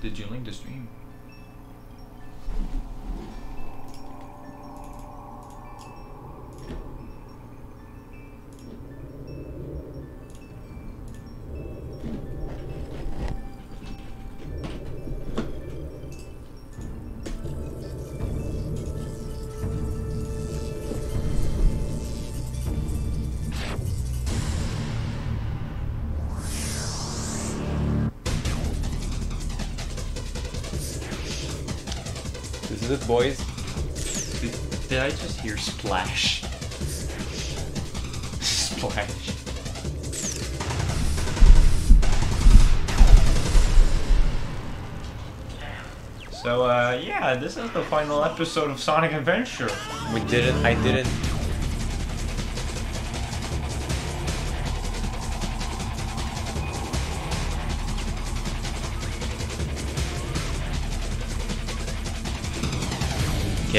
Did you link the stream? Boys. Did, did I just hear splash? splash. So, uh, yeah, this is the final episode of Sonic Adventure. We didn't. I didn't.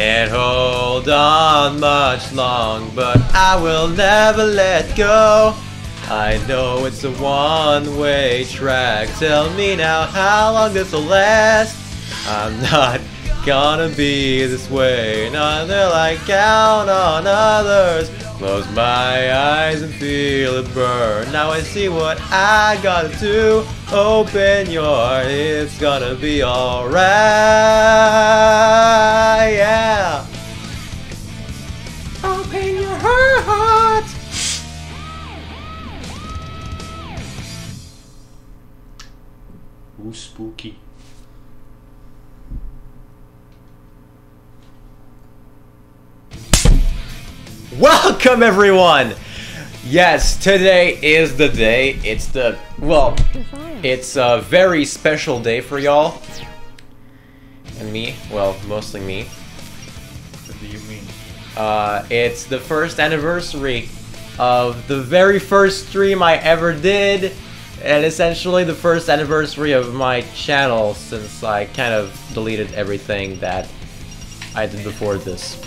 Can't hold on much long, but I will never let go. I know it's a one-way track. Tell me now how long this will last. I'm not gonna be this way. Until I count on others. Close my eyes and feel it burn. Now I see what I gotta do. Open your heart, it's gonna be alright. Yeah. Open your heart. Ooh, spooky. Welcome everyone! Yes, today is the day. It's the, well, it's a very special day for y'all. And me, well, mostly me. What do you mean? Uh, it's the first anniversary of the very first stream I ever did. And essentially the first anniversary of my channel since I kind of deleted everything that I did before this.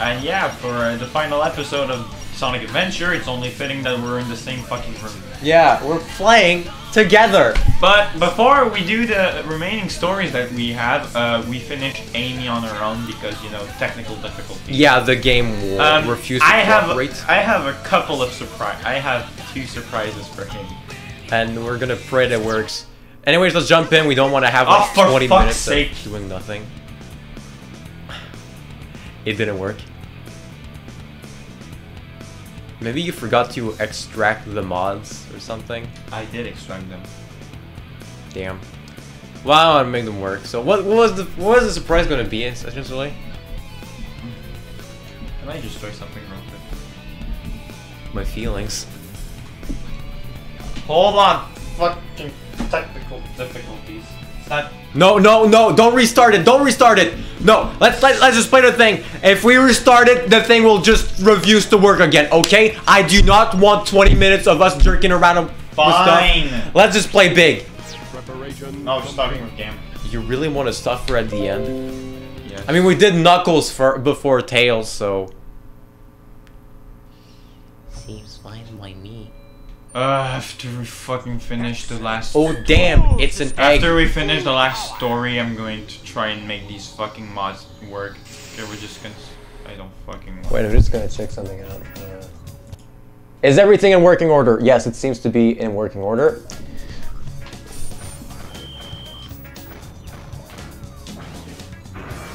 And yeah, for uh, the final episode of Sonic Adventure, it's only fitting that we're in the same fucking room. Yeah, we're playing together. But before we do the remaining stories that we have, uh, we finish Amy on her own because you know technical difficulties. Yeah, the game will Um, refuse to I have. I have a couple of surprise. I have two surprises for him. and we're gonna pray that works. Anyways, let's jump in. We don't want to have Oh, like for 20 minutes sake. of doing nothing. It didn't work. Maybe you forgot to extract the mods or something. I did extract them. Damn. Well, I want to make them work. So what, what was the what was the surprise going to be essentially? Am I might just try something wrong with My feelings. Hold on, fucking technical difficulties. It's. No, no, no! Don't restart it! Don't restart it! No, let's let, let's just play the thing. If we restart it, the thing will just refuse to work again. Okay? I do not want 20 minutes of us jerking around with Fine. stuff. Let's just play big. No, starting with game. You really want to suffer at the end? Yeah. I mean, we did Knuckles for before Tails, so. Seems fine by me. Uh, after we fucking finish the last. Oh damn! It's an egg. After we finish the last story, I'm going to try and make these fucking mods work. Okay, we're just gonna. I don't fucking. Want. Wait, I'm just gonna check something out. Uh, is everything in working order? Yes, it seems to be in working order.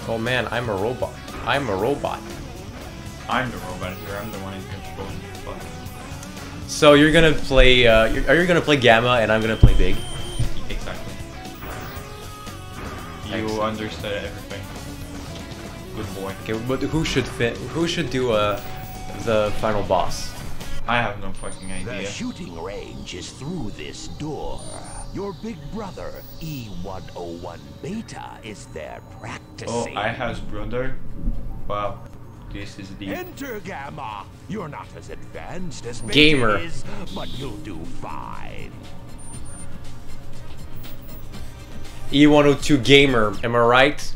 Oh man, I'm a robot. I'm a robot. I'm the robot here. I'm the one who's controlling the fuck. So you're gonna play? Uh, you're, are you gonna play Gamma and I'm gonna play Big? Exactly. You Excellent. understood everything. Good boy. Okay, but who should fit? Who should do uh, the final boss? I have no fucking idea. The idea. shooting range is through this door. Your big brother, E101 Beta, is there practicing. Oh. I has brother. Wow. This is deep. Enter Gamma. You're not as advanced as Beta Gamer. is, but you'll do fine. E102 Gamer, am I right?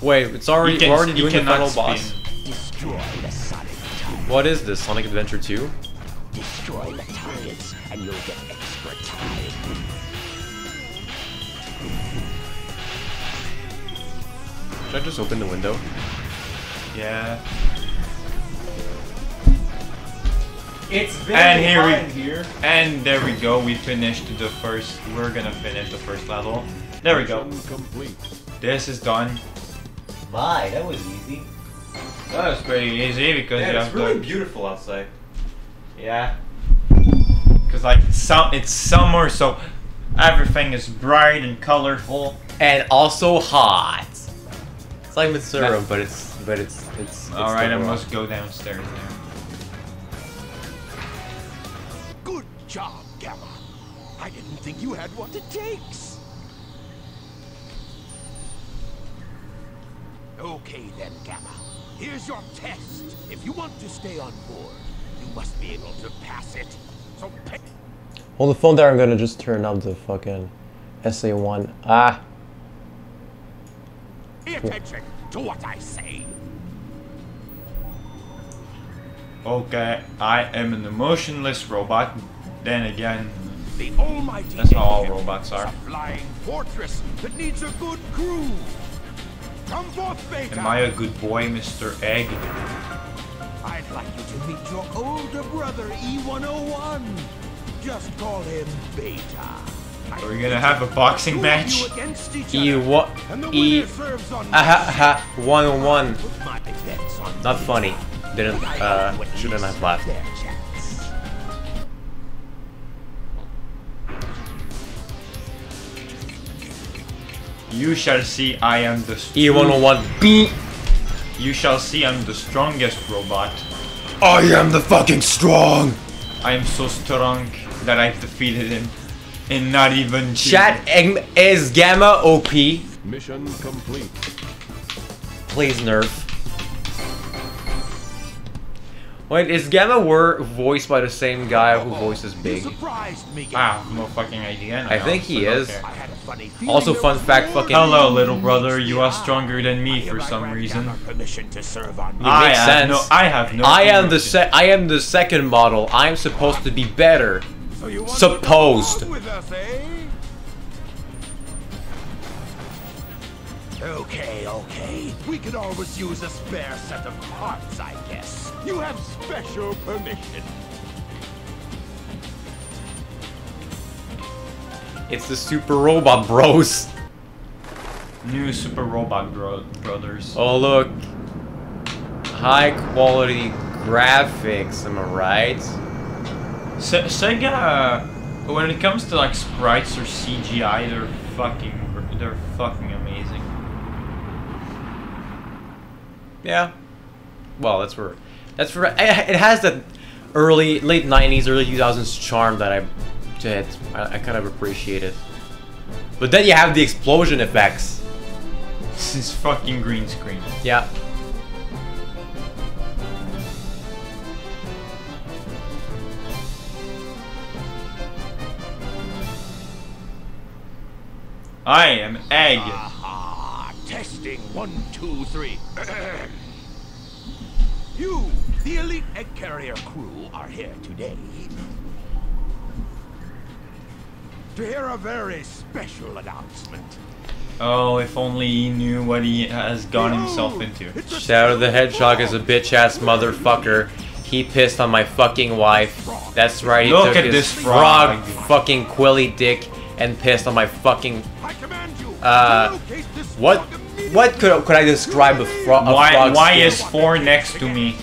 Wait, it's already can- we're already you doing the cannot final boss. spin. Destroy the Sonic What is this? Sonic Adventure 2? Destroy the targets, and you'll get extra Should I just open the window? Yeah. It's very And here we here. And there we go. We finished the first. We're gonna finish the first level. There we go. Complete. This is done. My, that was easy. That was pretty easy because you Yeah, have it's really the beautiful outside. Yeah. because like some it's summer so everything is bright and colorful. And also hot. It's like Mitsuru, That- but it's but it's it's. it's All right, I still must go downstairs now. Good job, Gamma. I didn't think you had what it takes. Okay then, Gamma. Here's your test. If you want to stay on board, you must be able to pass it. So pay Hold the phone there. I'm gonna just turn up the fucking SA1. Ah, attention to what I say. Okay, I am an emotionless robot. Then again, The almighty That's how all robots are. a flying fortress that needs a good crew. Come forth, Beta. am I a good boy, Mr. Egg? I'd like you to meet your older brother, E101. Just call him Beta. Are we gonna have a boxing match? E what? E. winner Aha ha. One on one. Put my bets on Not funny. Didn't uh shouldn't have laughed. You shall see I am the E one on one. Beep. You shall see I'm the strongest robot. I am the fucking strong. I am so strong that I've defeated him. And not even Chat is Gamma OP. Mission complete. Please nerf. Wait, is Gamma were voiced by the same guy who voices Big? Ah, no fucking idea. I think he is. okay. I had a funny Also, fun fact, fucking- Hello, little brother. You are stronger than me for some reason. Permission to serve on It I makes have sense. no. I have no. I am the se- I am the second model. I'm supposed to be better. So you want Supposed. To with us, eh? Okay, okay. We could always use a spare set of parts, I guess. You have special permission. It's the Super Robot Bros. New Super Robot bro- Brothers. Oh look, high quality graphics. Am I right? Se- Sega, uh, when it comes to like sprites or CGI, they're fucking, they're fucking amazing. Yeah. Well, that's where that's where it has that early late '90s, early 2000s charm that I that I, I kind of appreciate it. But then you have the explosion effects. This is fucking green screen. Yeah. I am Egg. Aha! Testing one, two, three. you, the elite egg carrier crew, are here today to hear a very special announcement. Oh, if only he knew what he has got himself into. it's a Shadow the Hedgehog is a bitch ass motherfucker. He pissed on my fucking wife. That's right. He Look took at his this frog frog. fucking quilly dick and pissed on my fucking. I command you Uh, to locate this What? What could could I describe a, fro- a Why, frog's why skin? is four next to me?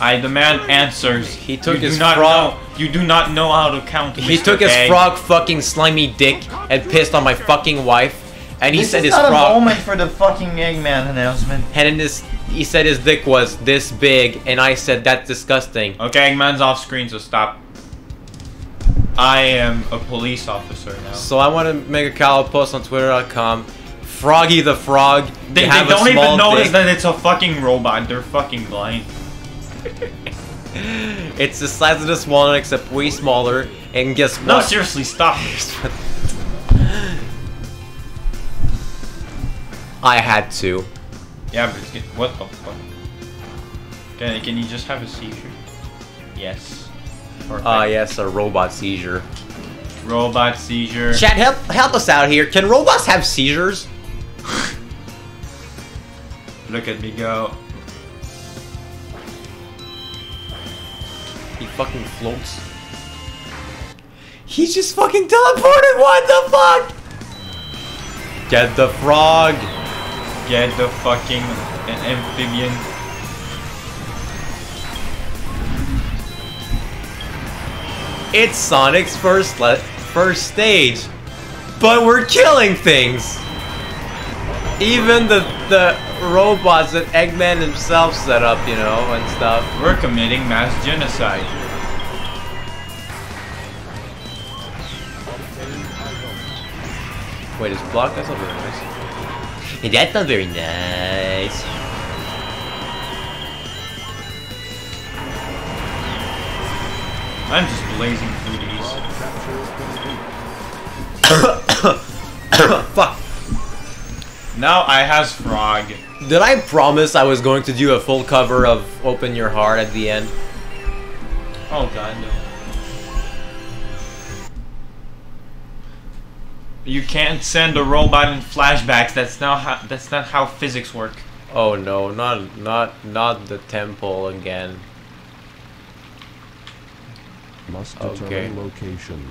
I demand answers. He took you do his not frog- Know, you do not know how to count. He Mr. took his Egg. frog fucking slimy dick and pissed on my fucking wife. And he This said is his not a frog. moment for the fucking Eggman announcement. And in this, he said his dick was this big, and I said that's disgusting. Okay, Eggman's off screen, so stop. I am a police officer now. So I want to make a call post on Twitter.com. Froggy the Frog. They, they don't even notice dick. that it's a fucking robot. They're fucking blind. It's the size of this one, except way smaller. And guess what? No, seriously, stop. I had to. yeah, but it's, what the fuck? Can, can you just have a seizure? Yes. Ah, yes, a robot seizure. Robot seizure. Chat, help help us out here. Can robots have seizures? Look at me go. He fucking floats. He just fucking teleported. What the fuck? Get the frog. Get the fucking an amphibian. It's Sonic's first le- first stage, but we're killing things. Even the the robots that Eggman himself set up, you know, and stuff. We're committing mass genocide. Wait, is block? That's not very nice. That's not very nice. I'm just blazing through these. Fuck. Now I has frog. Did I promise I was going to do a full cover of Open Your Heart at the end? Oh god no. You can't send a robot in flashbacks. That's not how that's not how physics work. Oh no, not not not the temple again. Must Okay. determine location.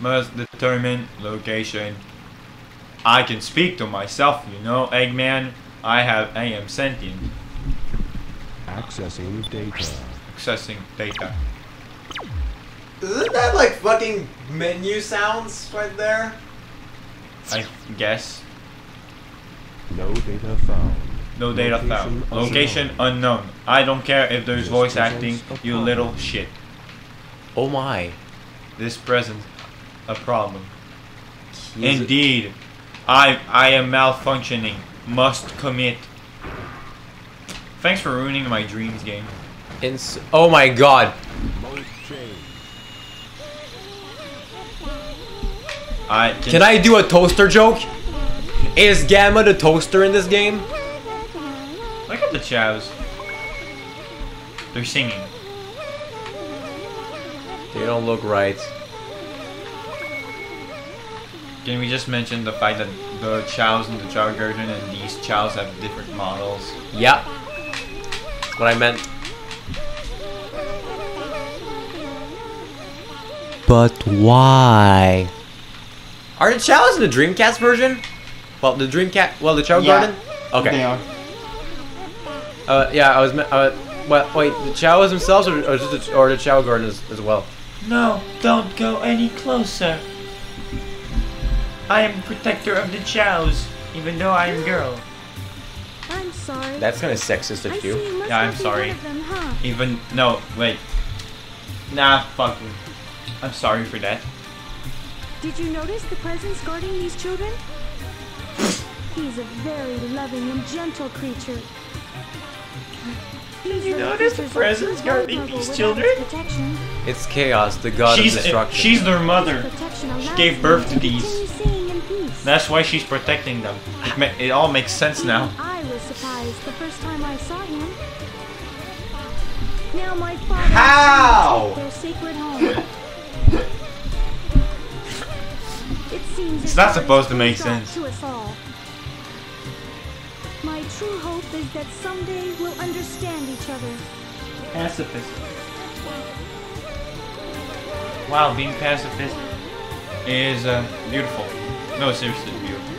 Must determine location. I can speak to myself, you know, Eggman. I have I am sentient. Accessing data. Accessing data. Isn't that like fucking menu sounds right there? I guess. No data found. No data found. Location Location unknown. unknown. I don't care if there's This voice acting, you little shit. Oh my. This presents a problem. He's- Indeed. I I am malfunctioning. Must commit. Thanks for ruining my dreams game. Ins- oh my god. I Can I do a toaster joke? Is Gamma the toaster in this game? look at the chows? They're singing. They don't look right. Can we just mention the fact that the chows in the Chao Garden and these chows have different models? Yeah. That's what I meant. But why? Are the Chows in the Dreamcast version? Well, the Dreamcast. Well, the Chao Yeah, Garden. Okay. They are. Uh, yeah, I was. Uh, well, wait, the Chows themselves, or, or just the, or the Chao Garden as, as well. No, don't go any closer. I am protector of the chows, even though I am girl. I'm sorry. That's kind of sexist of you. you Yeah, I'm sorry. them, huh? Even no, wait. Nah, fucking. I'm sorry for that. Did you notice the presence guarding these children? He's a very loving and gentle creature. Did you notice the presence guarding these children? Protection. It's chaos, the god she's of destruction. she's their mother. Protection allows gave birth to to these. continue singing in peace. That's why she's protecting them. It, ma- it all makes sense now. I was surprised the first time I saw him. Now my father How? and son take their sacred home. it seems It's not supposed to make sense. To us all. My true hope is that someday we'll understand each other. Pacifist. Wow, being pacifist is uh, beautiful. No, seriously, beautiful.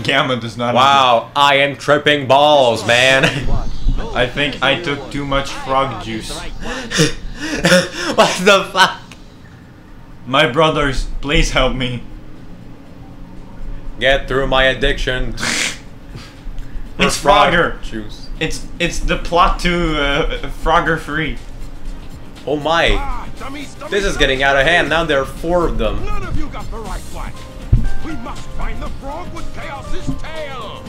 Gamma does not. Wow, I am tripping balls, man. I think I took too much frog juice. what the fuck? My brothers, please help me. Get through my addiction. It's frog Frogger. Juice. It's it's the plot to uh, Frogger Free. Oh my. Ah, dummies, dummies, This is getting out of hand. Now there are four of them. None of you got the right one. We must find the frog with Chaos's tail.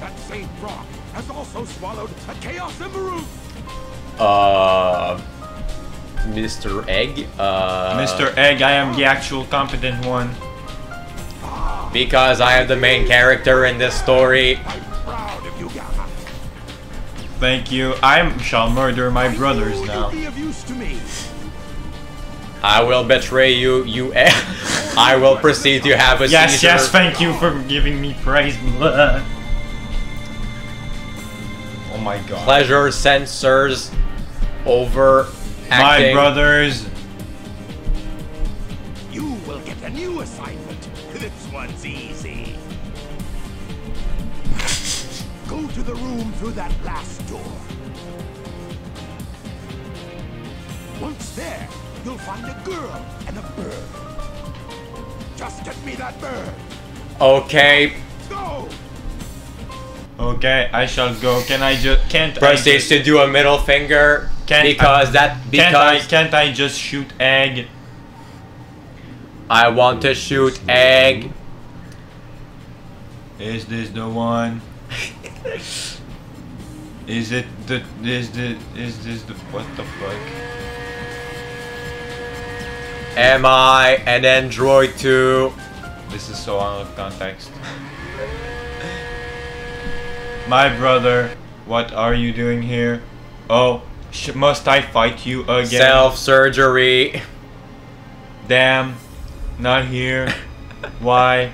That same frog has also swallowed a Chaos Emerald. Uh. Mr. Egg? Uh. Mr. Egg, I am the actual competent one. Because I am the main character in this story. I'm proud of you, Gamma. Thank you. I shall murder my brothers now. You'd be of use to me. I will betray you, you. e- I will proceed to have a Yes, seizure. yes, thank you for giving me praise. Oh my god. Pleasure sensors over My brothers. You will get a new assignment. This one's easy. Go to the room through that last door. Once there, you'll find a girl and a bird. Just get me that bird. Okay, Go! Okay, I shall go. Can I just can't I proceeds just, to do a middle finger Can't because that can't I because can't I just shoot egg? I want to shoot egg. Is this the one? is it the is the is this the what the fuck? Am I an android too? This is so out of context. My brother, what are you doing here? Oh, sh- must I fight you again? Self surgery. Damn, not here. Why?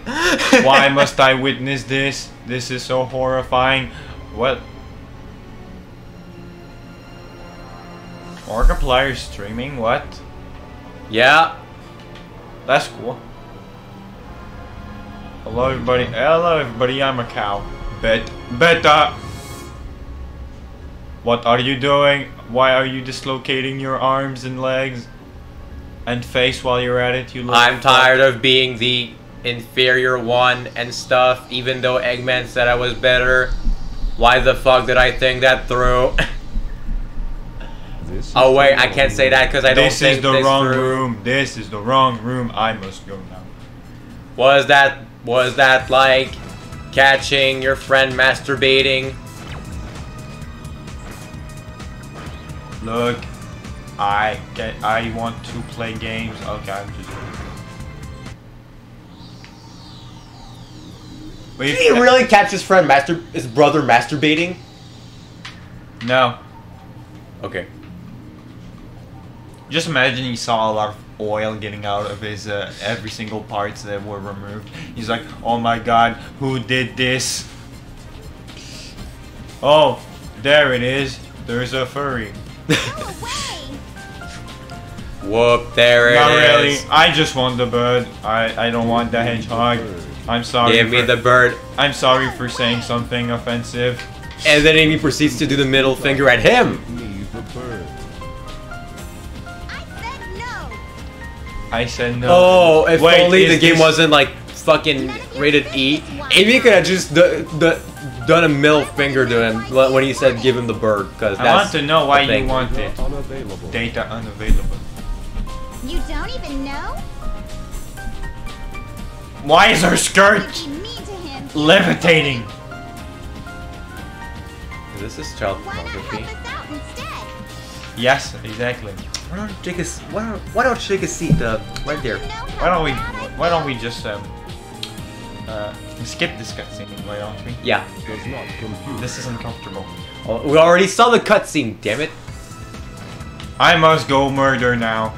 Why must I witness this? This is so horrifying. What? Markiplier streaming? What? Yeah. That's cool. Hello everybody. Hello everybody. I'm a cow. Bet. Beta. Uh, what are you doing? Why are you dislocating your arms and legs and face while you're at it? You I'm fuck? tired of being the inferior one and stuff, even though Eggman said I was better. Why the fuck did I think that through? Oh wait, I can't say that because I don't think This is the this wrong through. room. This is the wrong room. I must go now. Was that was that like catching your friend masturbating? Look, I get. I want to play games. Okay, I'm just. Wait, Did he really catch his friend master his brother masturbating? No. Okay. Just imagine he saw a lot of oil getting out of his uh, every single parts that were removed. He's like, oh my god, who did this? Oh, there it is. There's a furry. No Whoop, there it is. Not really. I just want the bird. I, I don't want the hedgehog. I'm sorry. Give me for- the bird. I'm sorry for saying something offensive. And then Amy proceeds to do the middle finger at him. The. I said no. Oh, if Wait, only the game wasn't like fucking rated E. Amy could have just d- d- done a middle finger to him when he said give him the bird, because I want to know why the you want it. Data unavailable. Why is her skirt You'd be mean to him. levitating? This is child pornography. help us out instead? Yes, exactly. Why don't you take a s- why don't, why don't take a seat uh, right there? Why don't we? Why don't we just um uh skip this cutscene? Why don't we? Yeah, Does not. This is uncomfortable. Oh, we already saw the cutscene. Damn it! I must go murder now.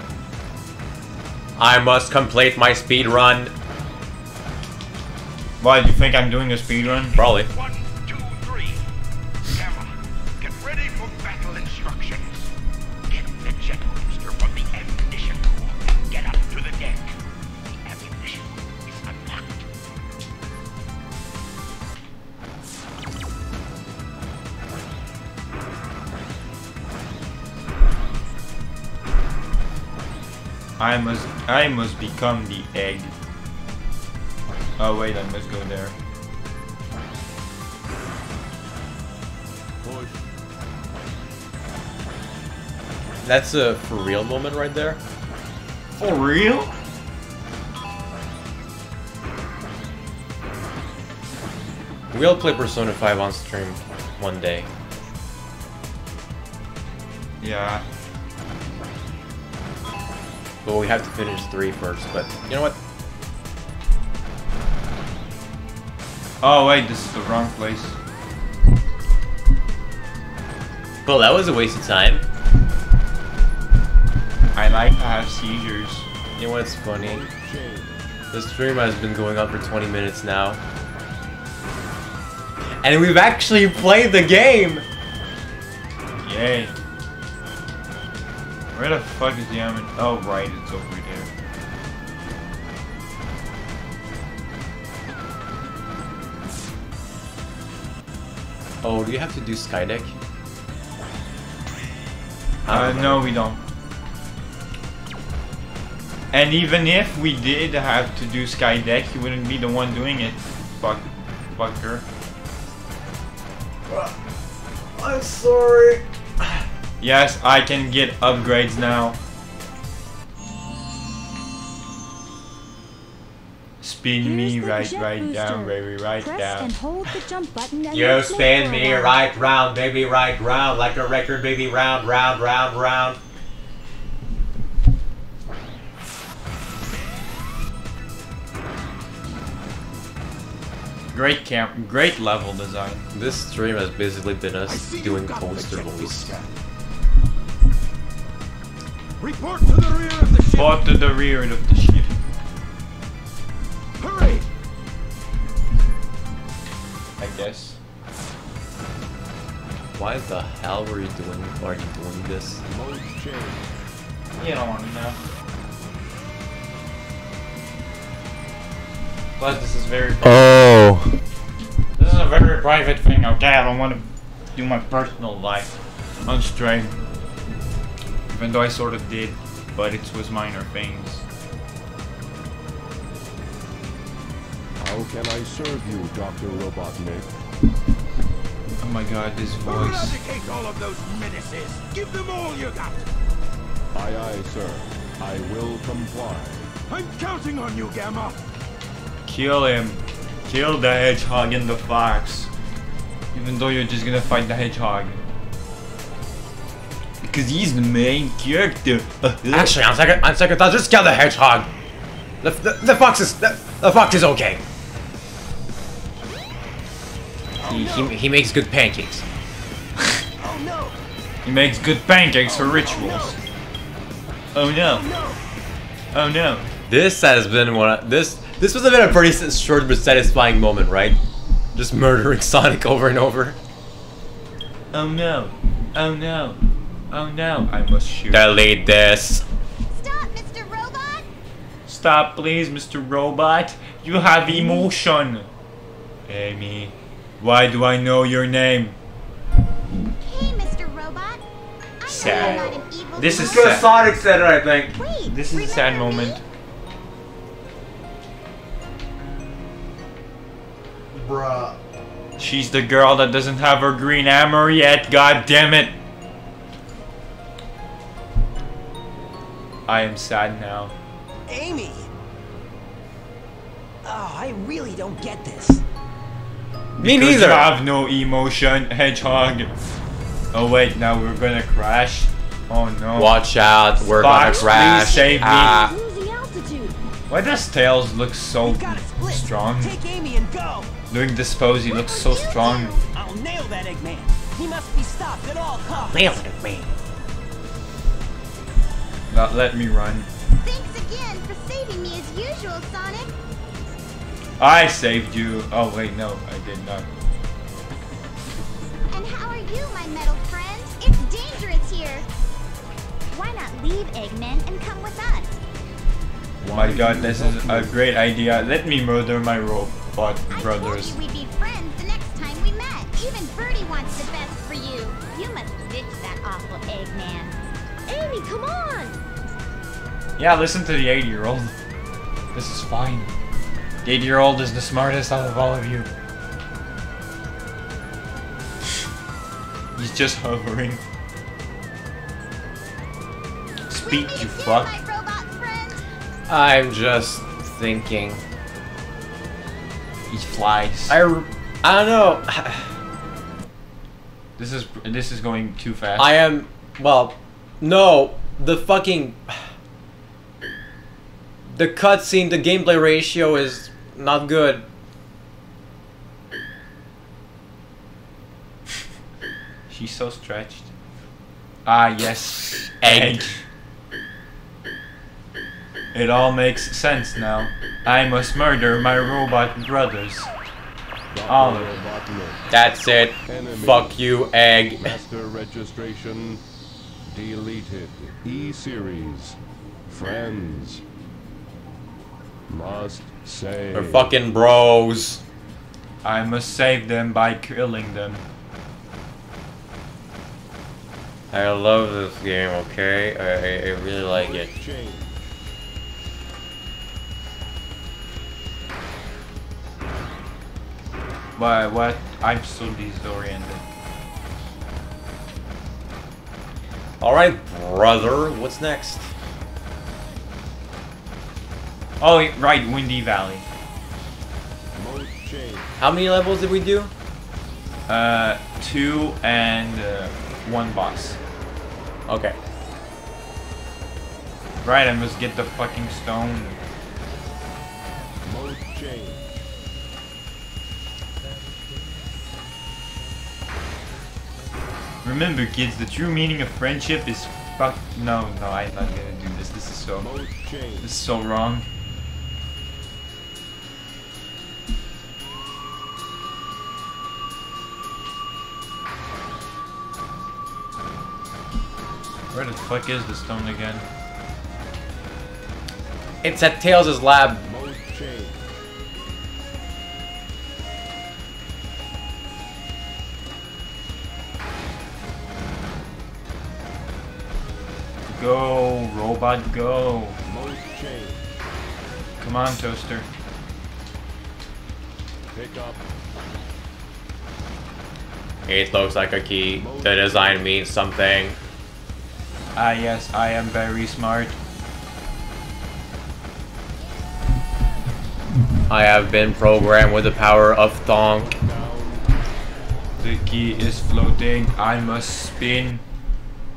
I must complete my speed run. Why do you think I'm doing a speed run? Probably. One, two, three. Gamma, get ready for battle instructions. Get the jet booster from the ammunition room and get up to the deck. The ammunition is unlocked. I must. I must become the egg. Oh wait, I must go there. Push. That's a for real moment right there. For real? We'll play Persona 5 on stream one day. Yeah. But we have to finish 3 first. But you know what? Oh wait, this is the wrong place. Well, that was a waste of time. I like to have seizures. You know what's funny? This stream has been going on for 20 minutes now. And we've actually played the game! Yay. Where the fuck is the diamond? Oh, right, it's over there. Oh, do you have to do Skydeck? Uh, no, we don't. And even if we did have to do Skydeck, you wouldn't be the one doing it. Fuck, fucker. I'm sorry. Yes, I can get upgrades now. Spin Here's me the right, jet right down, booster. baby, right Press down. and hold the jump button and You spin me while. right round, baby, right round, like a record, baby, round, round, round, round. Great camp, great level design. This stream has basically been us doing poster voice. Report to the rear of the ship. Fought to the rear of the ship. Guess. Why the hell were you doing, are you doing this? Mode. You don't want to know. Plus, this is very. Oh. This is a very private thing. Okay, I don't want to do my personal life on stream. Even though I sort of did, but it was minor things. How can I serve you, Dr. Robotnik? Oh my god, this voice. Eradicate all of those menaces. Give them all you got. Aye, aye, sir. I will comply. I'm counting on you, Gamma. Kill him. Kill the hedgehog and the fox. Even though you're just gonna fight the hedgehog. Because he's the main character. Actually, on second, on second thought, just kill the hedgehog. The, the, the fox is the, the fox is okay. He, he, he makes good pancakes. Oh, no. He makes good pancakes for rituals. Oh no. Oh no. This has been one. Of, this this was a bit of a pretty short but satisfying moment, right? Just murdering Sonic over and over. Oh no. Oh no. Oh no. I must shoot. Delete this. Stop, Mr. Robot! Stop, please, Mr. Robot. You have emotion. Amy, why do I know your name? Hey, Mr. Robot. I know Sad. you're not an evil This is dog. sad. Sonic said it, I think. Wait, This is a sad remember me? moment. Bruh. She's the girl that doesn't have her green armor yet. God damn it. I am sad now. Amy! Oh, I really don't get this. Me Because neither. You have no emotion, hedgehog. Oh wait, now we're gonna crash. Oh no. Watch out, we're Fox, gonna crash. please save me. Ah. Losing. Why does Tails look so We've got it split. strong? Take Amy and go. Doing this pose, he looks so strong. I'll nail that Eggman. He must be stopped at all costs. Nailed it, man. Not let me run. Thanks again for saving me as usual, Sonic. I saved you. Oh wait, no, I did not. And how are you, my metal friend? It's dangerous here. Why not leave Eggman and come with us? Oh my god, this is a great idea. Let me murder my robot I brothers. told you we'd be friends the next time we met. Even Birdie wants the best for you. You must ditch that awful Eggman. Amy, come on! Yeah, listen to the 80 year old. This is fine. The 80 year old is the smartest out of all of you. He's just hovering. Speak, you fuck. my robot friend. I'm just thinking. He flies. I, I don't know. This is this is going too fast. I am. Well, no. The fucking. The cutscene, the gameplay ratio is not good. She's so stretched. Ah yes, Egg. It all makes sense now. I must murder my robot brothers. Dr. All of it. That's it. Enemy. Fuck you, egg. Master registration deleted. E-series. Friends. Must say. We're fucking bros. I must save them by killing them. I love this game, okay? I, I, I really like it. Why, what? I'm so disoriented. Alright, brother. What's next? Oh, right, Windy Valley. How many levels did we do? Uh, two and uh, one boss. Okay. Right, I must get the fucking stone. Mode change. Remember, kids, the true meaning of friendship is fuck. No, no, I'm not gonna do this. This is so. This is so wrong. Where the fuck is the stone again? It's at Tails' lab. Go, robot, go. Come on, Toaster. Pick up. It looks like a key. The design means something. Ah, yes, I am very smart. I have been programmed with the power of Thonk. The key is floating. I must spin.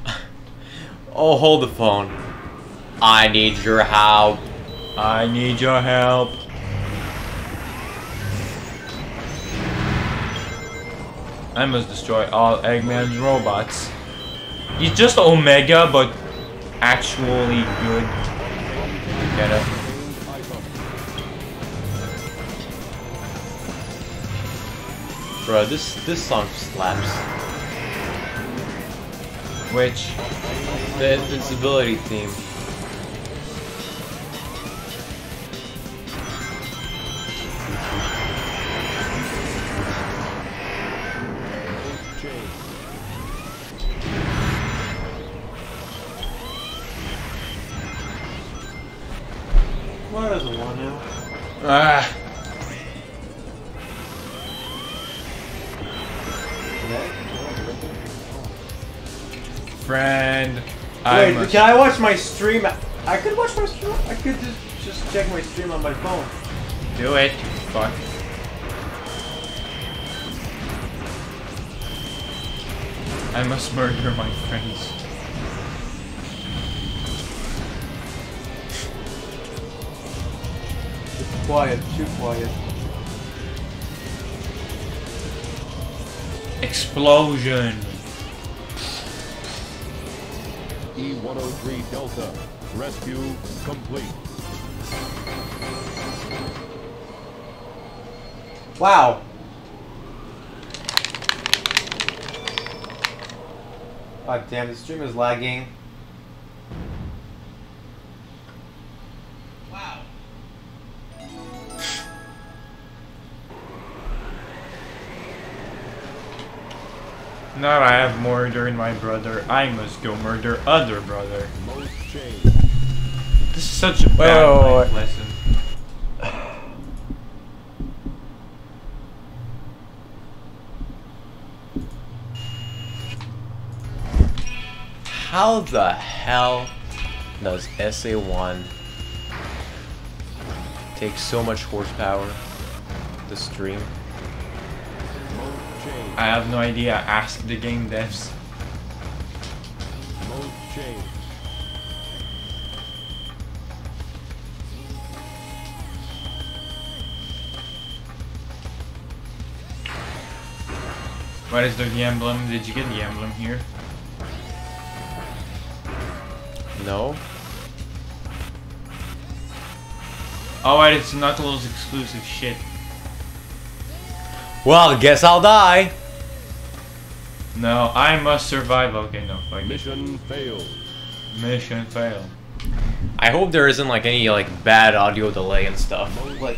Oh, hold the phone. I need your help. I need your help. I must destroy all Eggman's robots. He's just Omega, but actually good. Get it? Bro, this this song slaps. Which? The invincibility theme. Can I watch my stream? I could watch my stream. I could just just check my stream on my phone. do it. Fuck. I must murder my friends. It's quiet, too quiet. Explosion. E-103 Delta. Rescue complete. Wow. God damn, the stream is lagging. Now I have murdered my brother. I must go murder other brother. Mode change. This is such a bad wait, life wait. lesson. How the hell does SA1 take so much horsepower to stream? I have no idea. Ask the game devs. Mode change. What is there the emblem? Did you get the emblem here? No? Oh wait, it's Knuckles exclusive shit. Well, guess I'll die. No, I must survive. Okay, no, fuck. Mission failed. Mission failed. I hope there isn't like any like bad audio delay and stuff. Mode Like,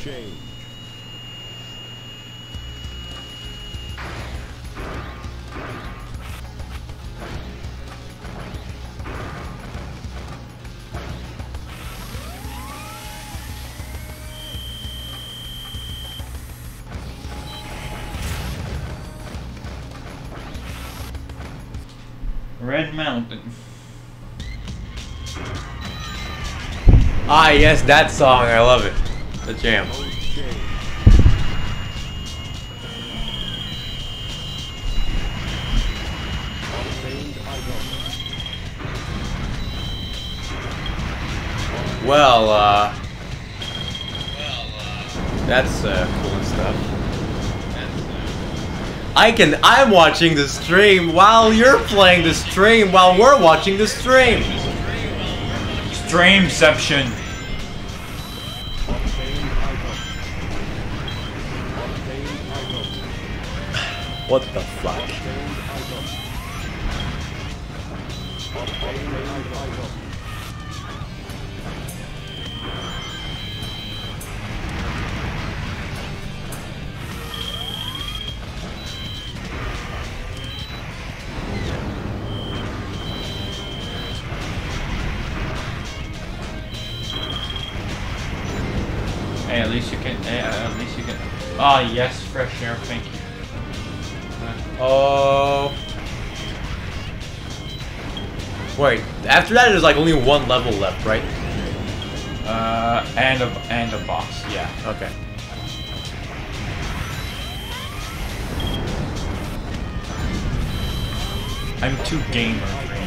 Red Mountain. ah, yes, that song. I love it. The jam. Well, uh, that's uh, cool stuff. I can. I'm watching the stream while you're playing the stream while we're watching the stream. Streamception. Obtained item. Obtained item. What the fuck? Oh yes, fresh air. Thank you. Oh. Wait. After that, there's like only one level left, right? Uh, and a and a boss. Yeah. Okay. I'm too gamer for you.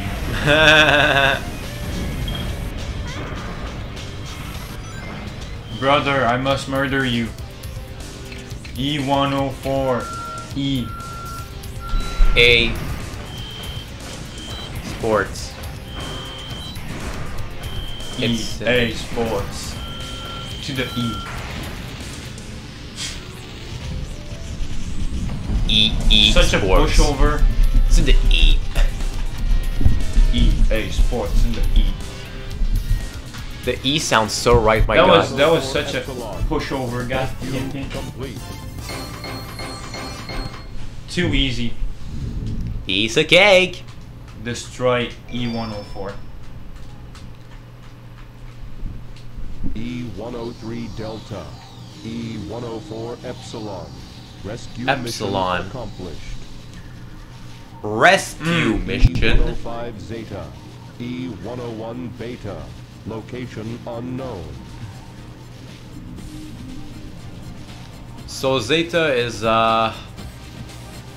Brother, I must murder you. E104. E. A. Sports. It's, uh, EA Sports. To the E. E E Such a pushover. It's in the E. E. A. EA Sports in the E. The E sounds so right, my that god. was that was such a pushover, guy. Rescue complete. Too easy. Piece of cake. Destroy E E104. E-103 E Delta. E-104 Epsilon. Rescue Epsilon. mission accomplished. Rescue mission. E-105 Zeta. E-101 Beta. Location unknown. So Zeta is uh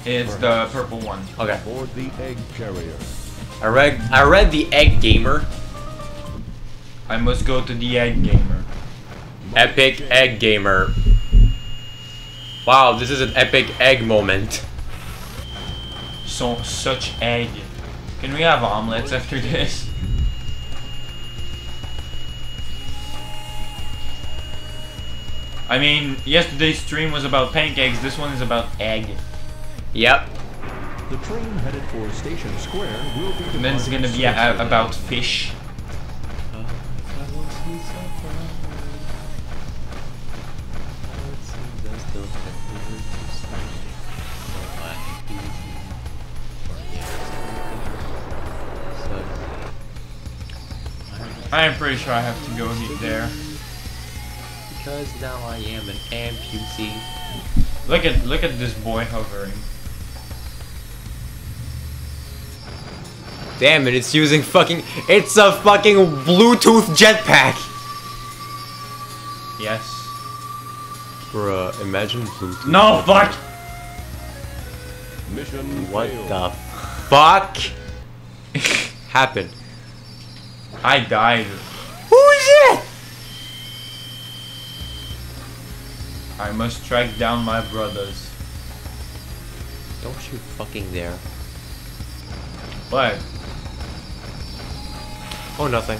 It's the purple one. okay. Aboard the egg carrier. I read I read the Egg Gamer. I must go to the egg gamer. Epic Egg Gamer. Wow, this is an epic egg moment. So such egg. Can we have omelets after this? I mean, yesterday's stream was about pancakes. This one is about egg. Yep. The train headed for Station Square will be And then it's gonna be departing a- about fish. I am pretty sure I have to go he- there. Because now I am an amputee. Look at look at this boy hovering. Damn it, it's using fucking. It's a fucking Bluetooth jetpack! Yes. Bruh, imagine Bluetooth. No fuck. Mission What failed. the fuck happened? I died. Who is it? I must track down my brothers. Don't you fucking dare. What? Oh, nothing.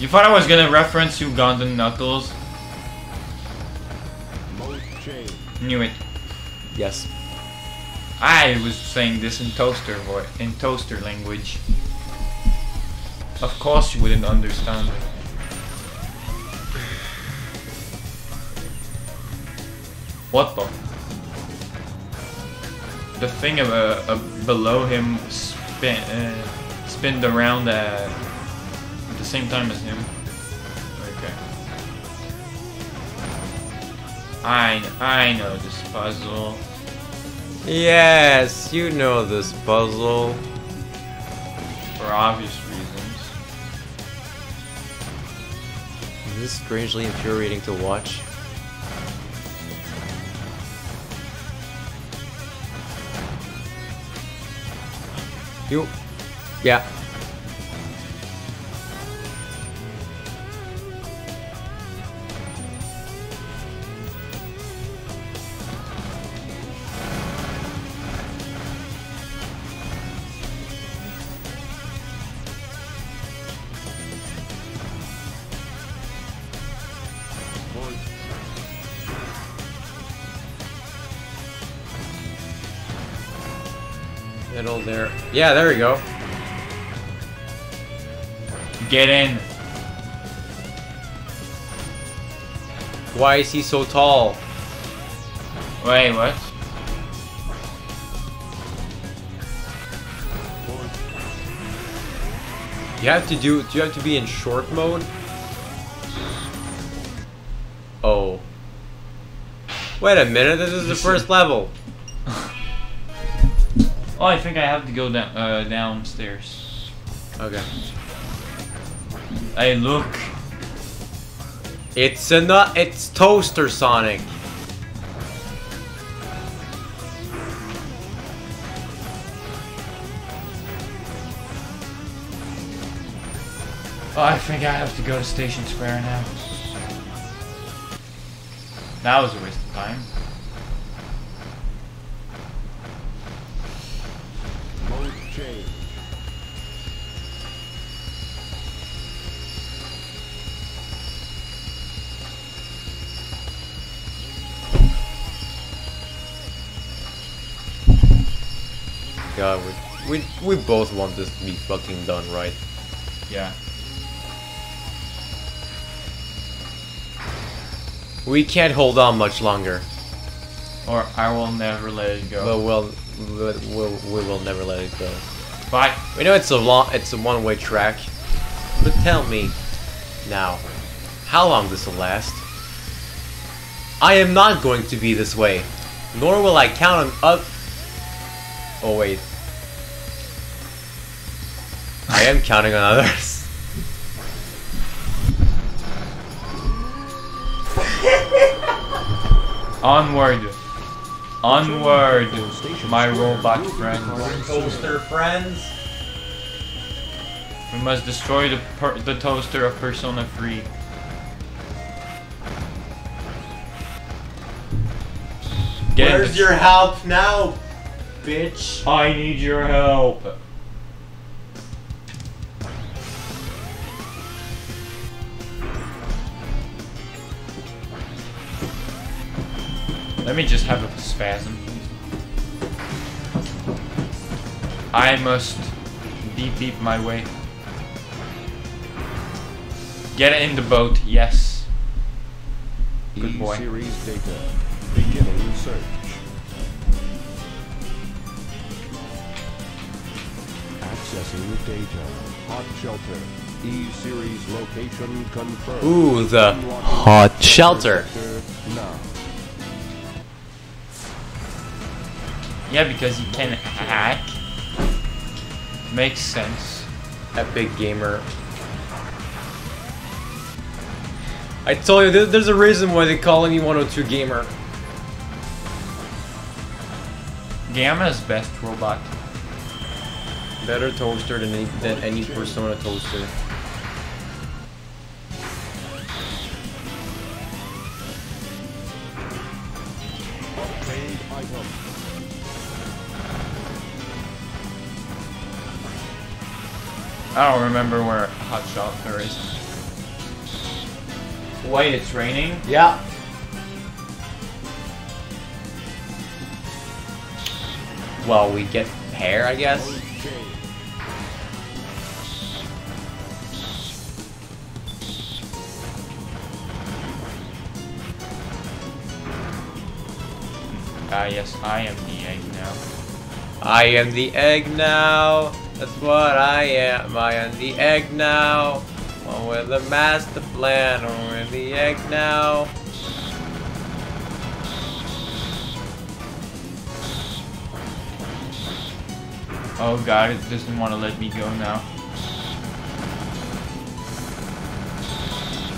You thought I was gonna reference Ugandan Knuckles? Knew it. Yes. I was saying this in toaster vo- in toaster language. Of course you wouldn't understand. What the? The thing uh, uh, below him spin uh, spinned around uh, at the same time as him. Okay. I I know this puzzle. Yes, you know this puzzle. For obvious reasons. This is strangely infuriating to watch. You. Yeah. Middle there. Yeah, there we go. Get in. Why is he so tall? Wait, what? You have to do. Do you have to be in short mode? Oh. Wait a minute. This is the first level. Oh, I think I have to go down uh, downstairs. Okay. Hey, look. It's a. It's Toaster Sonic. Oh, I think I have to go to Station Square now. That was a waste of time. We, both want this to be fucking done, right? Yeah. We can't hold on much longer. Or I will never let it go. But we'll, but we'll we will never let it go. Bye. We know it's a long, it's a one-way track. But tell me, now, how long this will last? I am not going to be this way, nor will I count on up. Oh wait, I am counting on others. Onward. Onward, my robot friends. Toaster friends. We must destroy the per the toaster of Persona 3. Get Where's your help now, bitch? I need your help. Let me just have a spasm, please. I must deep deep my way. Get in the boat, yes. Good boy. E-Series data. Beginning search. Accessing data. Hot shelter. E-Series location confirmed. Ooh, the hot shelter. Now. Yeah, because you can hack. Makes sense. Epic gamer. I told you, there's a reason why they call me 102 gamer. Gamma's best robot. Better toaster than any, than any Persona toaster. I don't remember where Hot Shot there is. Wait, it's raining? Yeah. Well, we get hair, I guess. Ah, yes, I am the egg now. I am the egg now! That's what I am. I am the egg now. One with the master plan. I'm the egg now. Oh god, it doesn't want to let me go now.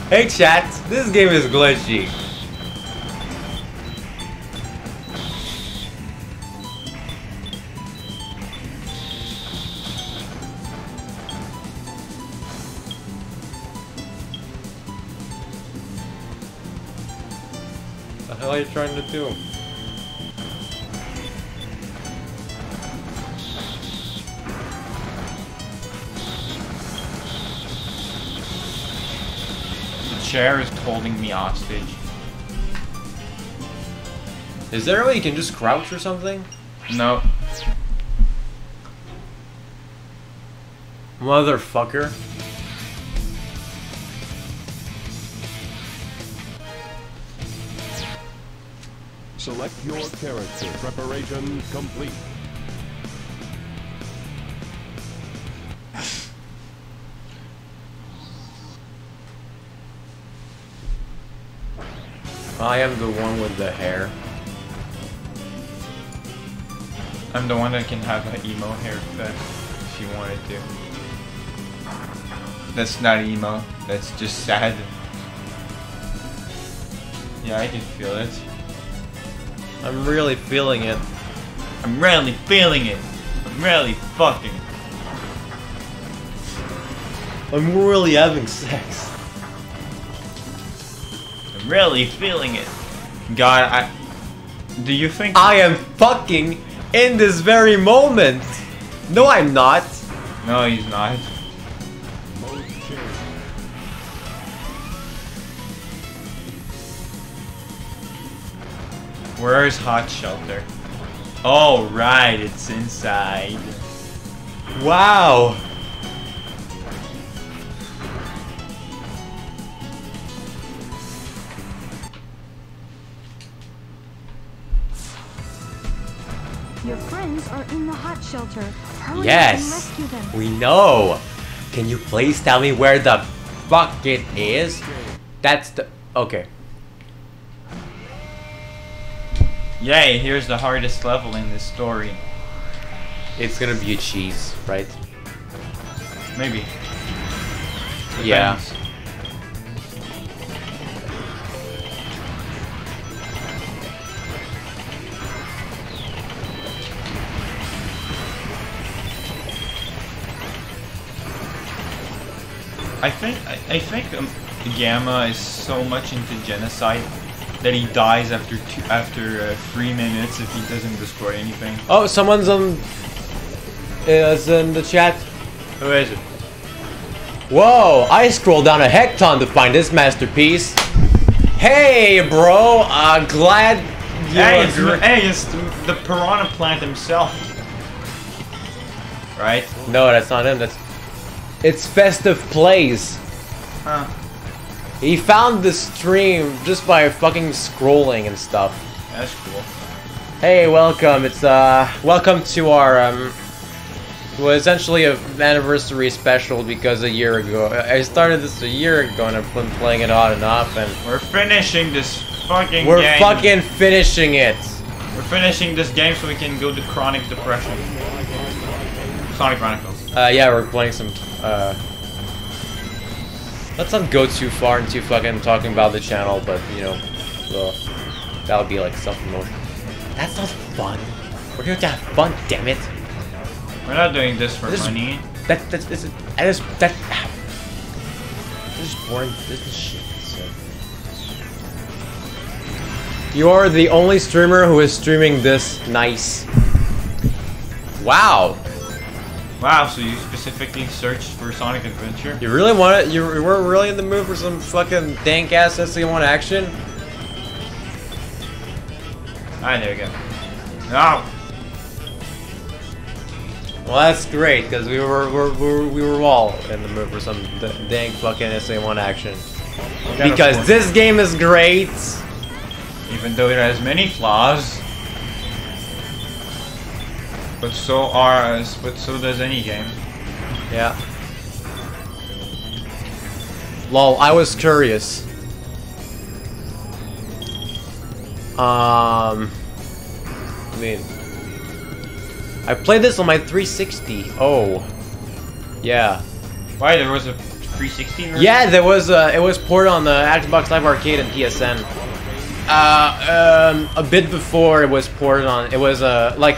Hey chat, this game is glitchy. You trying to do? The chair is holding me hostage. Is there a way you can just crouch or something? No. Motherfucker. Select your character. Preparation complete. I am the one with the hair. I'm the one that can have an emo haircut if you wanted to. That's not emo, that's just sad. Yeah, I can feel it. I'm really feeling it. I'm really feeling it. I'm really fucking. I'm really having sex. I'm really feeling it. God, I. Do you think. I am fucking in this very moment. No, I'm not. No, he's not. Where's Hot Shelter? Oh, right, it's inside. Wow. Your friends are in the hot shelter. Hurry Yes. and rescue them. We know. Can you please tell me where the fuck it is? That's the. Okay. Yay, here's the hardest level in this story. It's gonna be a cheese, right? Maybe. Yeah. I think I, I think um, Gamma is so much into genocide that he dies after two, after uh, three minutes if he doesn't destroy anything. Oh, someone's on. Is in the chat. Who is it? Whoa! I scrolled down a hecton to find this masterpiece. Hey, bro. Uh, glad you Hey, it's, hey, it's the piranha plant himself. Right? No, that's not him. That's. It's Festive Plays. Huh. He found the stream just by fucking scrolling and stuff. That's cool. Hey, welcome. It's uh, welcome to our um, well, essentially a anniversary special because a year ago I started this a year ago and I've been playing it on and off, and We're finishing this fucking game we're game. fucking finishing it. We're finishing this game so we can go to Chronic Depression. Sonic Chronicles. Uh, yeah, we're playing some. Uh, let's not go too far into fucking talking about the channel, but you know, well, that would be like self promotion. That's not fun. We're here to have fun, damn it. We're not doing this for This is- money. That that's this is that is that. Ah. This is boring business shit. so. You are the only streamer who is streaming this nice. Wow. Wow, so you specifically searched for Sonic Adventure? You really want it? You were really in the mood for some fucking dank ass SA1 action? Alright, there we go. No! Well, that's great because we were, we're, we're, we were all in the mood for some d- dang fucking SA1 action. Because this game is great. even though it has many flaws. But so are but so does any game. Yeah. Lol, I was curious. Um, I mean, I played this on my 360. Oh, yeah, Why there was a 360 version? yeah. There was uh, it was ported on the Xbox Live Arcade and PSN. Uh, um, a bit before it was ported on. It was uh like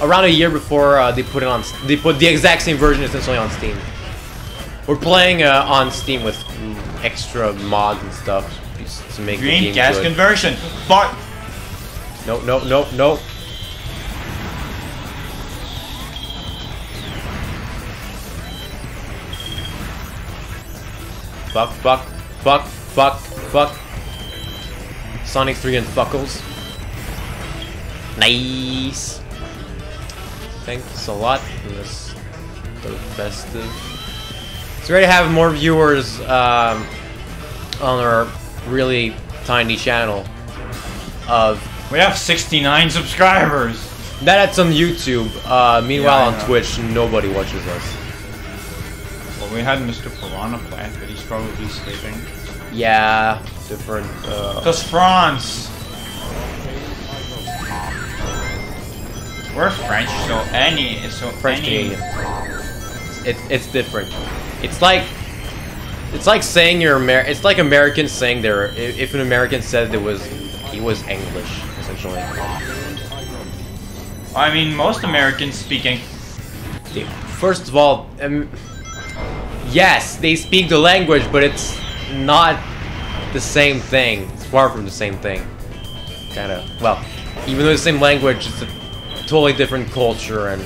around a year before uh, they put it on. They put the exact same version essentially on Steam. We're playing uh, on Steam with extra mods and stuff to make the game Dreamcast good. conversion. Fuck. No, no, no, no. Fuck, fuck, fuck, fuck, fuck. Sonic 3 and Fuckles. Nice. Thanks a lot for this the festive. It's great to have more viewers um, on our really tiny channel of We have 69 subscribers. That's on YouTube. Uh, meanwhile, Yeah, on. Twitch, nobody watches us. Well, we had Mr. Piranha Plant, but he's probably sleeping. Yeah, different. Uh, Cause France. We're French, so any is so French any. Canadian. It, it's different. It's like it's like saying you're Amer. It's like Americans saying they're. If an American said it was he was English, essentially. I mean, most Americans speaking. First of all, um, yes, they speak the language, but it's not the same thing. It's far from the same thing. Kind of. Well, even though it's the same language, it's a totally different culture and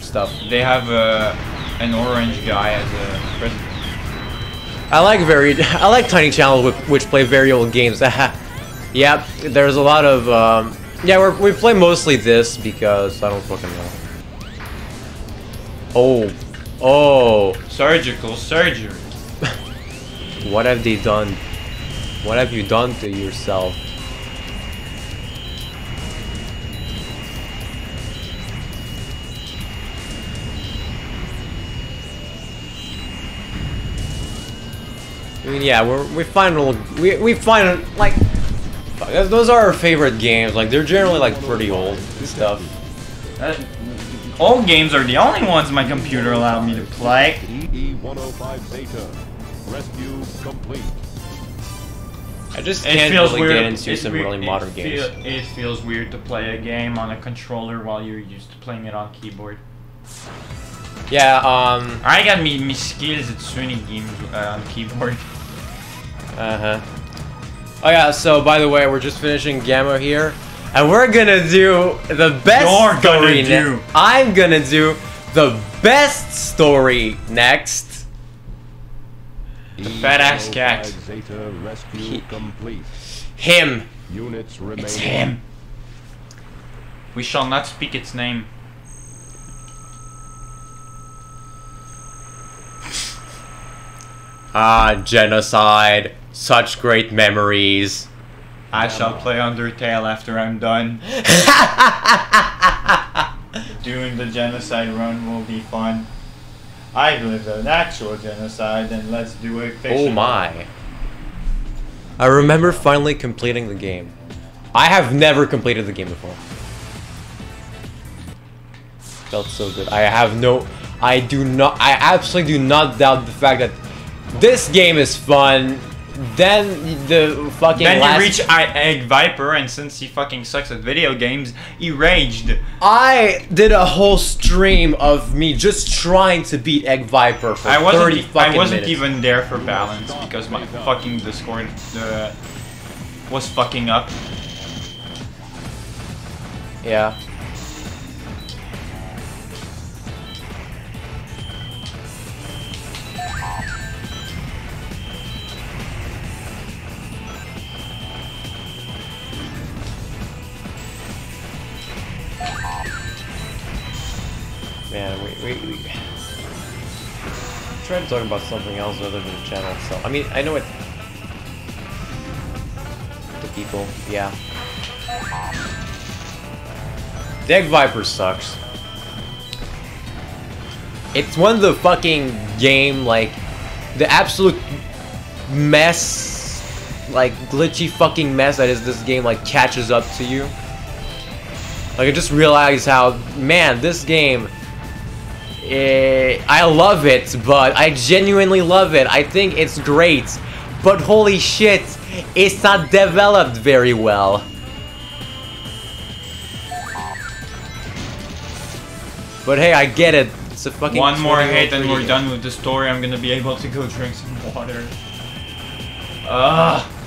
stuff. They have uh, an orange guy as a president. I like very, I like tiny channels which, which play very old games. yep, there's a lot of, um, yeah, we're, we play mostly this because I don't fucking know. Oh, oh, Surgical surgery. what have they done? What have you done to yourself? I mean, yeah, we're, we find old, we, we find, like, fuck, those are our favorite games, like, they're generally, like, pretty old stuff. Uh, old games are the only ones my computer allowed me to play. EE-105 Zeta. Rescue complete. I just can't feels really weird. get into It's some weird- really it modern games. it feels weird to play a game on a controller while you're used to playing it on keyboard. Yeah, um, I got me, me skills at swinging games uh, on keyboard. Uh-huh. Oh yeah, so by the way, we're just finishing Gamma here. And we're gonna do the best You're gonna story ne- do. I'm gonna do the best story next. The fat ass cat. E-105 Zeta rescue complete. Him. Units remain. It's him. We shall not speak its name. Ah, genocide. Such great memories. I shall play Undertale after I'm done. Doing the genocide run will be fun. I've lived an actual genocide, and let's do a oh fictional. Oh my. I remember finally completing the game. I have never completed the game before. Felt so good. I have no I do not I absolutely do not doubt the fact that this game is fun. Then the fucking Then last you reach I- Egg Viper, and since he fucking sucks at video games, he raged. I did a whole stream of me just trying to beat Egg Viper for I 30 wasn't. e- fucking I wasn't minutes. even there for balance because my fucking Discord uh, was fucking up. Yeah. Can. We, we, we try to talk about something else other than the channel itself. I mean, I know it. The people, yeah. Deck Viper sucks. It's one of the fucking game, like, the absolute mess, like, glitchy fucking mess that is this game, like, catches up to you. Like, I just realized how, man, this game, eh, I love it, but I genuinely love it. I think it's great, but holy shit, it's not developed very well. But hey, I get it. It's a fucking One more 20-year-old hit and we're done with the story. I'm gonna be able to go drink some water. Ugh.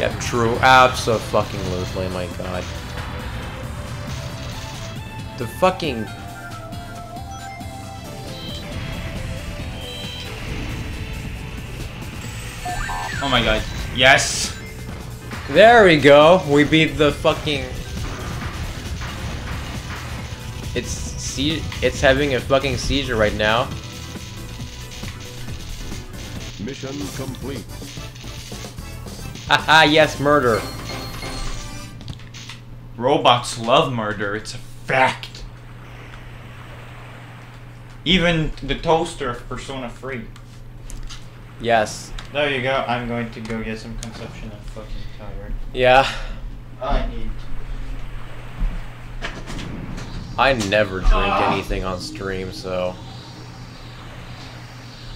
Yeah, true. Absolutely, Fucking loosely. my god. The fucking... Oh my god. Yes. There we go. We beat the fucking... It's sie it's having a fucking seizure right now. Mission complete. Haha, yes, murder. Robots love murder. It's a fact. Even the toaster of Persona 3. Yes. There you go. I'm going to go get some consumption. I'm fucking tired. Yeah. I need. I never drink ah. anything on stream, so...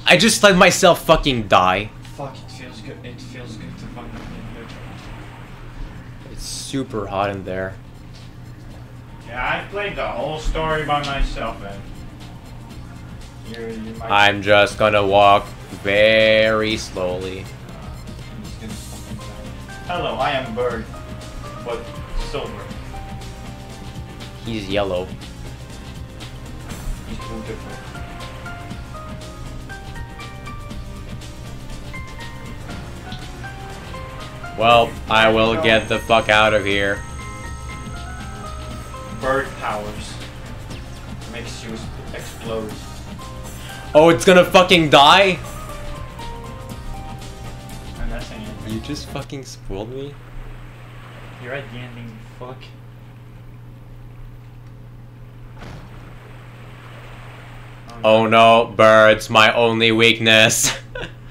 I just let myself fucking die. Fuck, it feels good. It feels good super hot in there. Yeah, I played the whole story by myself, and you, you might. I'm just gonna walk very slowly. I'm just gonna fucking die. Hello, I am Bird, but silver. He's yellow. He's. Well, I will get the fuck out of here. Bird powers makes you explode. Oh, it's gonna fucking die? And that's an ending. You just fucking spoiled me? You're at the ending. you Fuck. Oh no, birds, my only weakness.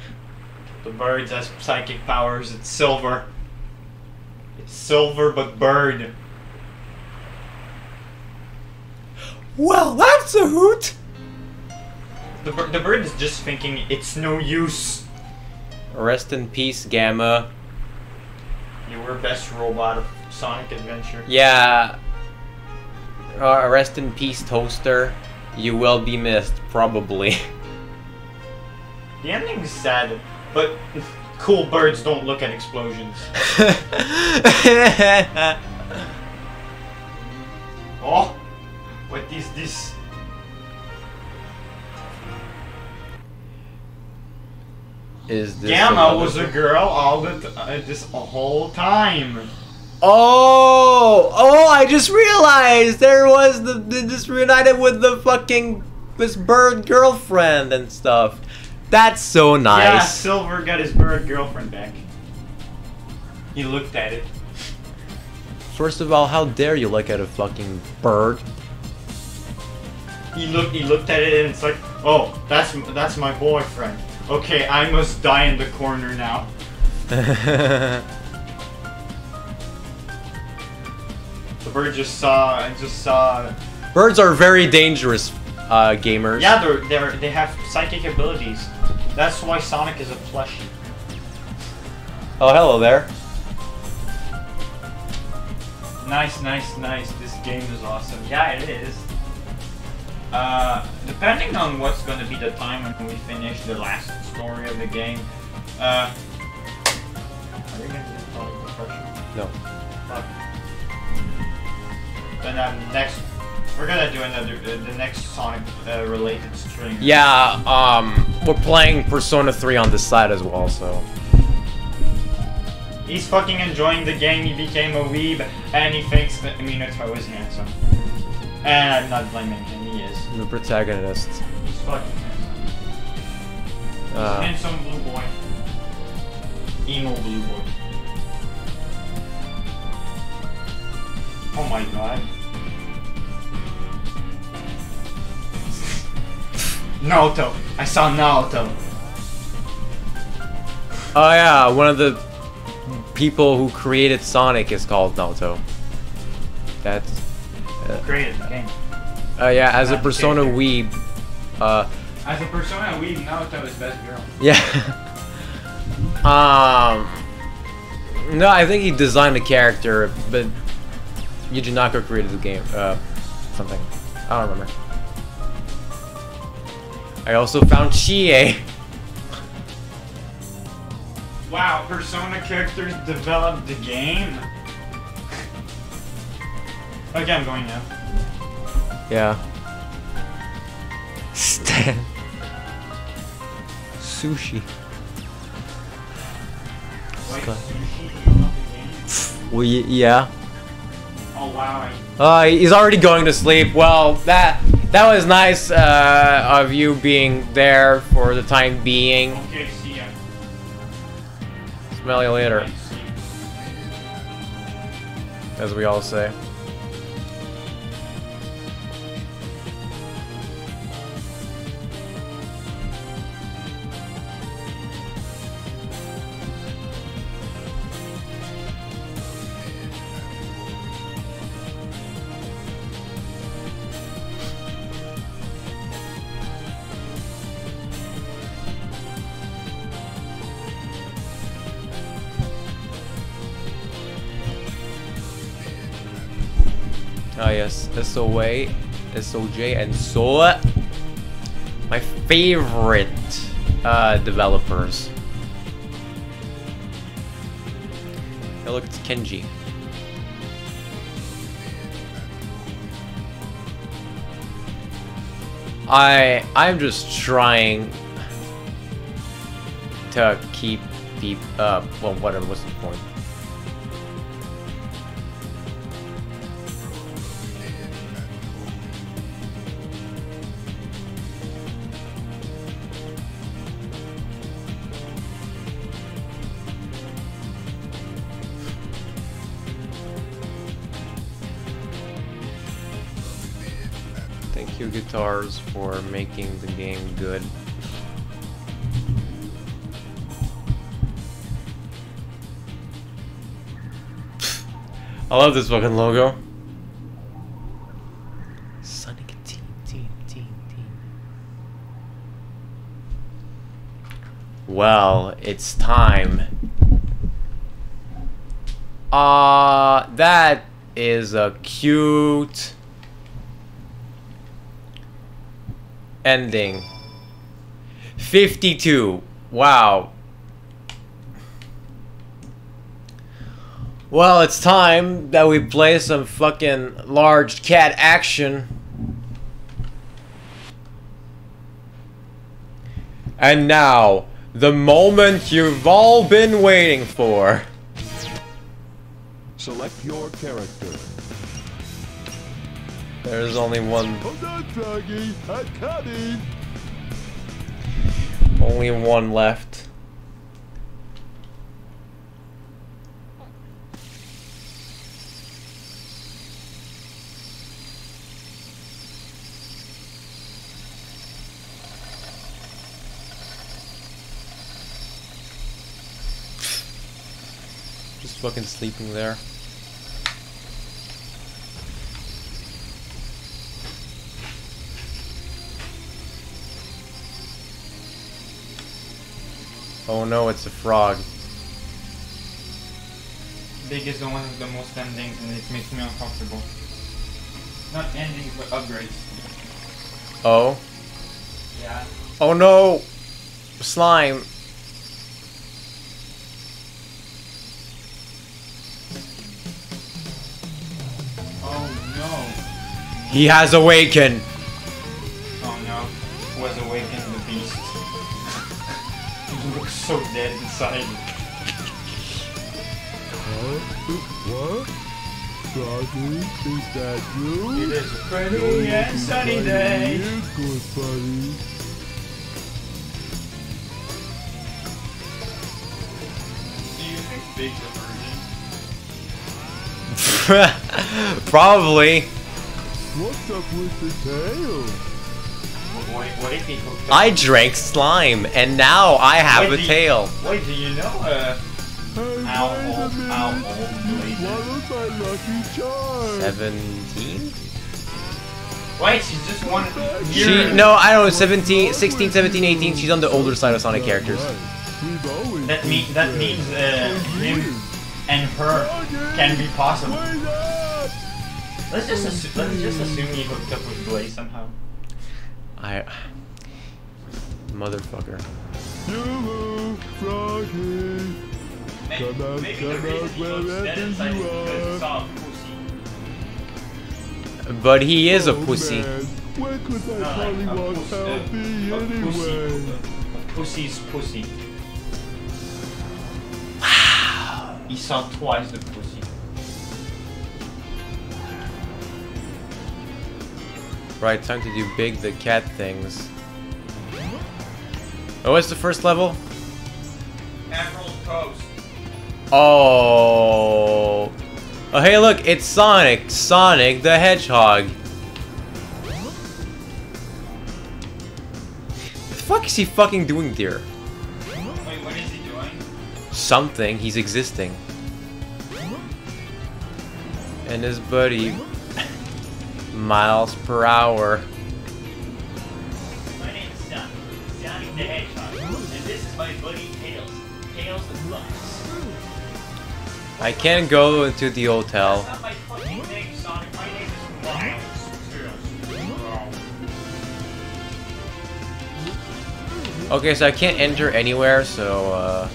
The birds has psychic powers. It's silver. It's silver, but bird. well, that's a hoot! The, the bird is just thinking it's no use. Rest in peace, Gamma. You were best robot of Sonic Adventure. Yeah. Uh, rest in peace, Toaster. You will be missed, probably. The ending is sad, but cool birds don't look at explosions. Oh, what is this? Is this Gamma another- was a girl all the t- uh, this whole time. Oh! Oh, I just realized there was the, the just reunited with the fucking this bird girlfriend and stuff. That's so nice. Yeah. Silver got his bird girlfriend back. He looked at it. First of all, how dare you look at a fucking bird? He looked. He looked at it, and it's like, oh, that's that's my boyfriend. Okay, I must die in the corner now. The bird just saw. I just saw. Birds are very dangerous uh, gamers. Yeah, they're they're they have psychic abilities. That's why Sonic is a plushie. Oh, hello there. Nice, nice, nice. This game is awesome. Yeah, it is. Uh, depending on what's going to be the time when we finish the last story of the game, uh, are you going to the first No. Fuck. Then um, next, we're gonna do another uh, the next Sonic uh, related stream. Yeah, um, we're playing Persona 3 on this side as well, so. He's fucking enjoying the game. He became a weeb, and he thinks that Minato is handsome. And I'm not blaming him. He is. The protagonist. He's fucking handsome. He's a Uh, handsome blue boy. Emo blue boy. Oh my god. Naruto. I saw Naoto. oh yeah, one of the people who created Sonic is called Naoto. That's Created the game. uh, yeah. As a Not Persona weeb, uh, As a persona, we Naoto is best girl. yeah. um, no, I think he designed the character, but Yuji Naka created the game. Uh, something. I don't remember. I also found Chie. Wow, Persona characters developed the game. okay, I'm going now. Yeah. Stan. Sushi. Wait, Scott. sushi developed the game? Well, yeah. Oh wow. Uh, he's already going to sleep. Well, that that was nice uh, of you being there for the time being. Okay, see ya. Smell you later, Bye, see ya. as we all say. Yes, SOA, SOJ, and SOA. My favorite uh, developers. Hey, look, it's Kenji. I I'm just trying to keep people. Uh, well, whatever. What's the point? Thank you, guitars, for making the game good. I love this fucking logo. Sonic Team, Team, Team, Team. Well, it's time. Uh, that is a cute ending. 52. Wow. Well, it's time that we play some fucking large cat action. And now, the moment you've all been waiting for. Select your character. There's only one, only one left. Just fucking sleeping there. Oh no, it's a frog. Big is the one with the most endings and it makes me uncomfortable. Not endings, but upgrades. Oh? Yeah. Oh no! Slime! Oh no. He has awakened! So dead inside. What? Froggy, is that you? It is a pretty and sunny day. Here's good, buddy. Do you think Big's a virgin? Probably. What's up with the tail? What, what if he hooked up? I drank slime, and now I have a do you- tail. Wait, do you know? Uh, Hey, Ow, wait a ow, minute. ow, ow, You wait. swallowed my lucky charm. 17? wait, she's just one She, year. no, I don't know, 17, 16, 17, 18, she's on the older side of Sonic characters. That mean that means uh, him and her can be possible. Let's just let's just assume he hooked up with Blaze somehow. I... Motherfucker. Froggy. Come out, come out wherever you are. But he is a pussy. Man. Where could that No, like a pollywog pussy. be a anyway? A pussy's pussy. Wow. He saw twice the pussy. Right, time to do big the cat things. Oh, what's the first level? Emerald Coast. Oh. Oh, hey, look, it's Sonic. Sonic the Hedgehog. The fuck is he fucking doing there? Wait, what is he doing? Something. He's existing. And his buddy. Miles per hour. My name is the Hedgehog. And this is my buddy Tails. Tails the Flux. I can't go into the hotel. That's not my fucking name, Sonic. My name is Miles. Tails. Okay, so I can't enter anywhere, so, uh...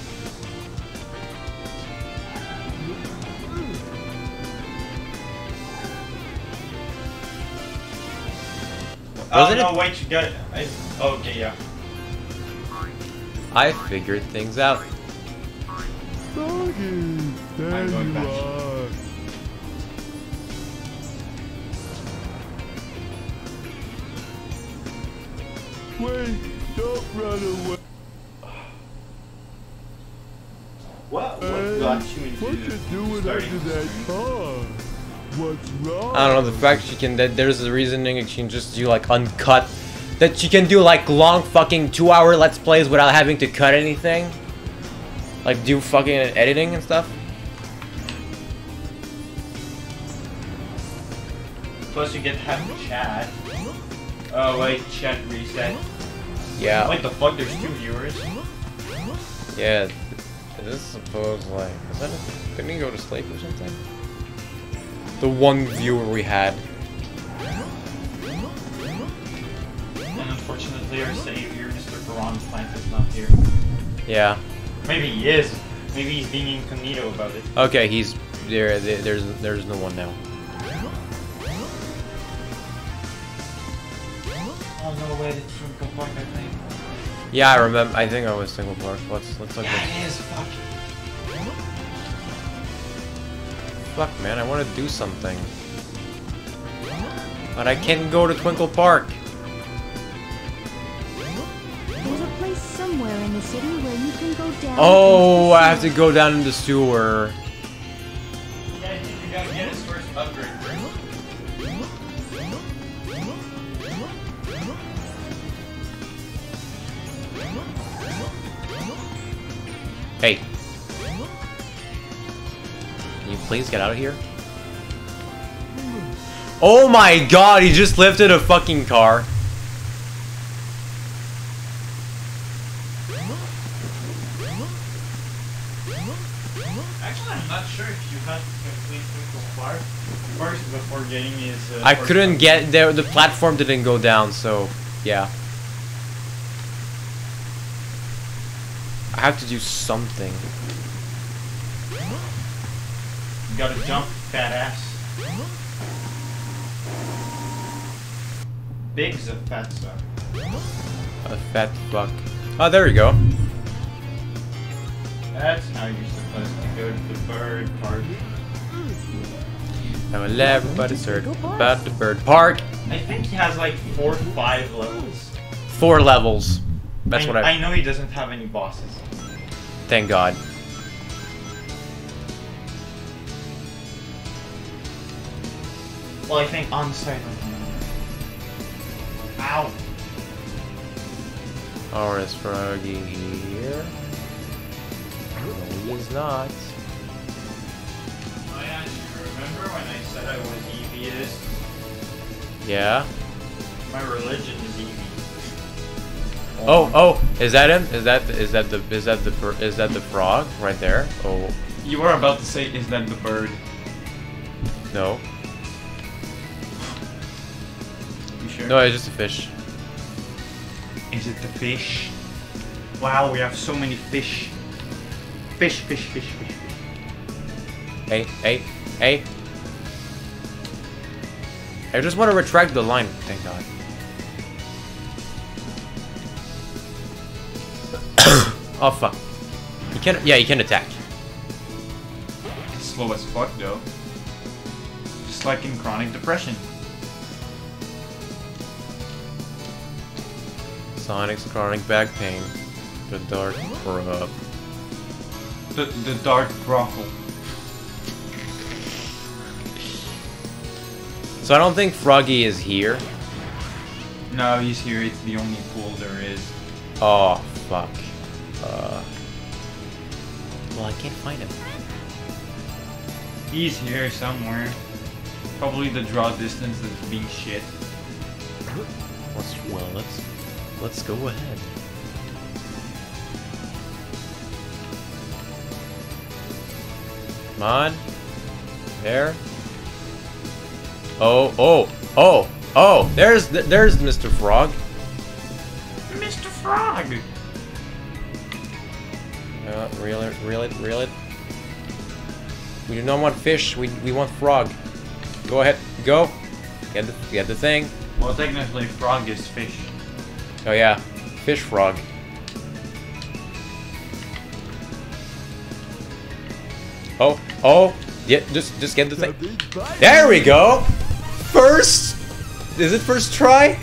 Oh Wasn't no, it- wait, you got it. I, okay, yeah. I figured things out. Froggy, there I'm going you back. are. Uh, wait, don't run away. What? What Hey, got you into what you doing starting under that car? I don't know, the fact she can, that there's a reasoning she can just do like uncut, that she can do like long fucking two hour let's plays without having to cut anything. Like do fucking editing and stuff. Plus you get half chat. Oh wait, chat reset. Yeah, What the fuck? There's two viewers. yeah. Is this supposed like, is that a, didn't he go to sleep or something? The one viewer we had. And unfortunately, our savior, Mr. Piranha Plant, is not here. Yeah. Maybe he is. Maybe he's being incognito about it. Okay, he's there. there there's there's no one now. Oh no, wait, it's from Park, I think. Yeah, I remember. I think I was Twinkle Park. Let's let's look. Yeah, it is. Fuck. Fuck, man, I want to do something. But I can't go to Twinkle Park. There's a place somewhere in the city where you can go down. Oh, I have to go down in the sewer. Yeah, you gotta get his first upgrade. Hey. Can you please get out of here? Oh my god, he just lifted a fucking car. Actually, I'm not sure if you have to complete Twinkle first before getting his. Uh, I couldn't get there, the platform didn't go down, so yeah. I have to do something. You gotta jump, fat ass. Big's a fat suck. A fat fuck. Oh, there we go. That's how you're supposed Let's go to the bird park. Now will everybody search about the bird park. I think he has like four, five levels. Four levels. That's I, what I. I know he doesn't have any bosses. Thank God. Well, I think on site. Ow! Or is Froggy here? No, he is not. Oh, Maya, do you remember when I said I was Eeveeist? Yeah. My religion is Eevee. Oh, oh, is that him? Is that is that the is that the bir- is that the frog right there? Oh, You were about to say, is that the bird? no, You no, it's just a fish. Is it the fish? Wow, we have so many fish. Fish, fish, fish, fish, fish. Hey, hey, hey. I just want to retract the line. Thank God. oh fuck. He can. Yeah, he can attack. It's slow as fuck though. Just like in chronic depression. Sonic's chronic back pain. The dark rub. The the dark brothel. So I don't think Froggy is here. No, he's here. It's the only pool there is. Oh fuck. Uh. Well, I can't find him. He's here somewhere. Probably the draw distance that's being shit. Let's well let's let's go ahead. Come on. There. Oh, oh, oh, oh, there's there's Mr. Frog. Mr. Frog! Uh, reel it, reel it, reel it. We do not want fish, we, we want frog. Go ahead, go. Get the, get the thing. Well, technically, frog is fish. Oh yeah, fish frog. Oh, oh, yeah, just just get the thing. There we go. First, is it first try?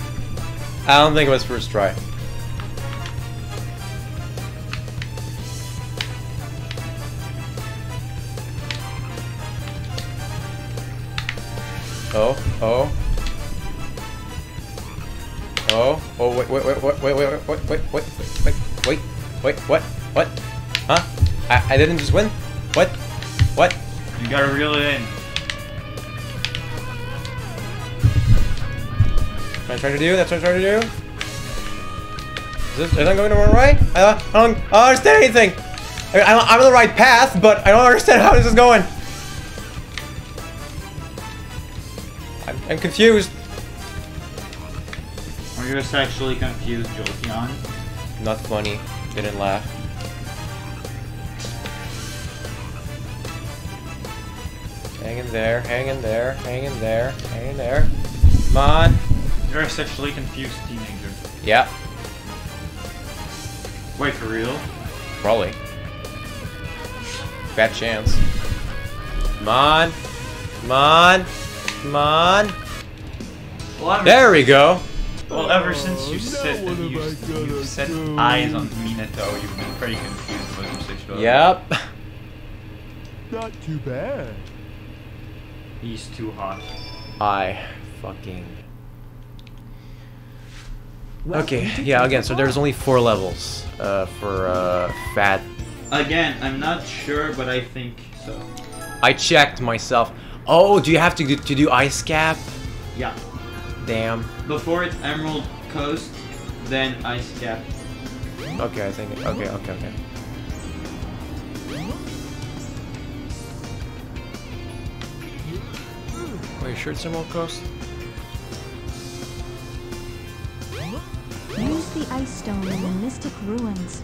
I don't think it was first try. Oh, oh. Oh, oh, wait, wait, wait, wait, wait, wait, wait, wait, wait, wait, wait, wait, what, what? Huh? I, I didn't just win? What? What? You gotta reel it in. What I'm trying to do? That's what I'm trying to do? Is this, is that going the wrong way? I don't, I don't, I don't understand anything! I, I, I'm on the right path, but I don't understand how this is going! I'm, I'm confused. You just actually confused, Jolteon? Not funny. Didn't laugh. Hang in there, hang in there, hang in there, hang in there. Come on. You're a sexually confused teenager. Yeah, Wait, for real? probably. Bad chance. Come on. Come on. Come on. Well, There we go. Well, ever since you set you, you set eyes on Minato, you've been pretty confused about your sexuality. Yep. Not too bad. He's too hot. I fucking. Okay, yeah, again, so there's only four levels uh, for uh, Fat. Again, I'm not sure, but I think so. I checked myself. Oh, do you have to do, to do Ice Cap? Yeah. Damn. Before it's Emerald Coast, then Ice Cap. Okay, I think. Okay, okay, okay. Are you sure it's Emerald Coast? Use the ice stone in the Mystic Ruins.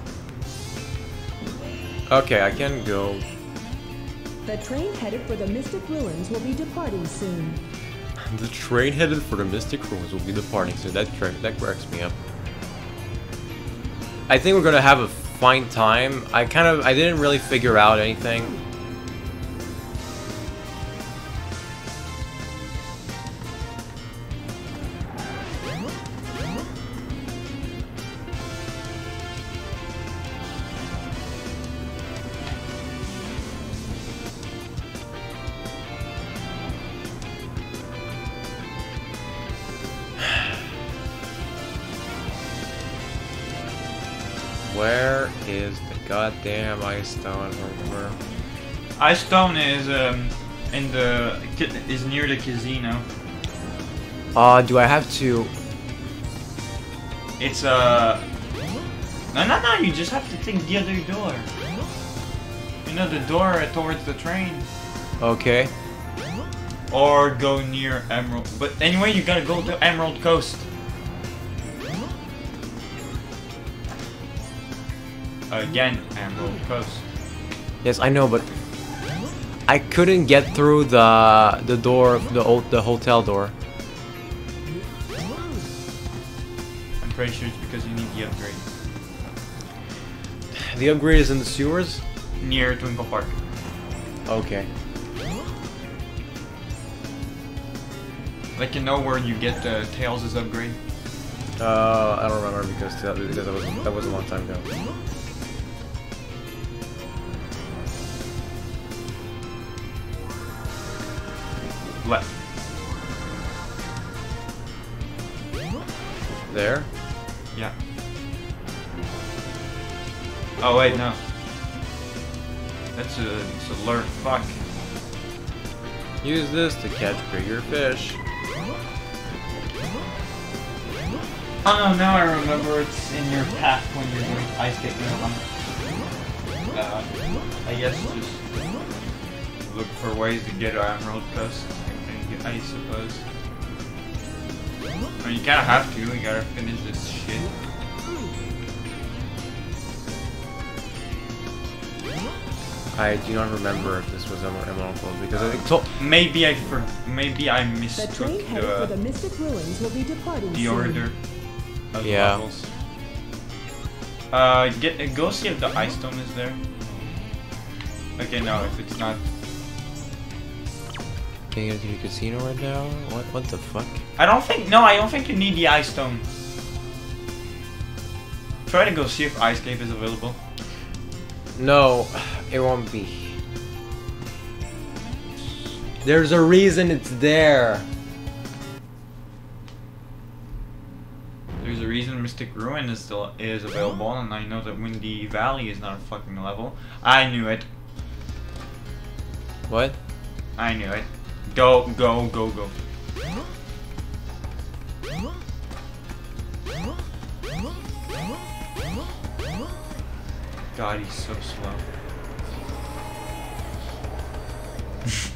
Okay, I can go. The train headed for the Mystic Ruins will be departing soon. The train headed for the Mystic Ruins will be departing, so that tra- that cracks me up. I think we're gonna have a fine time. I kind of I didn't really figure out anything. Stone? Where- where- Ice Stone is um in the is near the casino. Uh, do I have to? It's uh no no no you just have to take the other door. You know the door towards the train. Okay. Or go near Emerald. But anyway, you gotta go to Emerald Coast. Again, Emerald because... Yes, I know, but I couldn't get through the the door, the old the hotel door. I'm pretty sure it's because you need the upgrade. The upgrade is in the sewers. Near Twinkle Park. Okay. Like you know where you get uh, Tails' upgrade? Uh, I don't remember because that, because that was that was a long time ago. Left. There. Yeah. Oh wait, no. That's a, it's a lure. Fuck. Use this to catch bigger fish. Oh no, now I remember it's in your path when you're doing ice skating around. Uh, I guess just look for ways to get to Emerald Coast, I I suppose. I mean, you kinda have to, you gotta finish this shit. I do not remember if this was Emer- Emerald Coast because I told. Maybe I for maybe I The mistook train headed for the the, Mystic Ruins will be departing the soon. order of Yeah. levels. Uh, get go see if the ice stone is there. Okay, no, if it's not, Can you go to the casino right now? What? What the fuck? I don't think. No, I don't think you need the ice stone. Try to go see if Ice Cave is available. No, it won't be. There's a reason it's there. There's a reason Mystic Ruin is still is available, and I know that Windy Valley is not a fucking level. I knew it. What? I knew it. Go, go, go, go. God, he's so slow.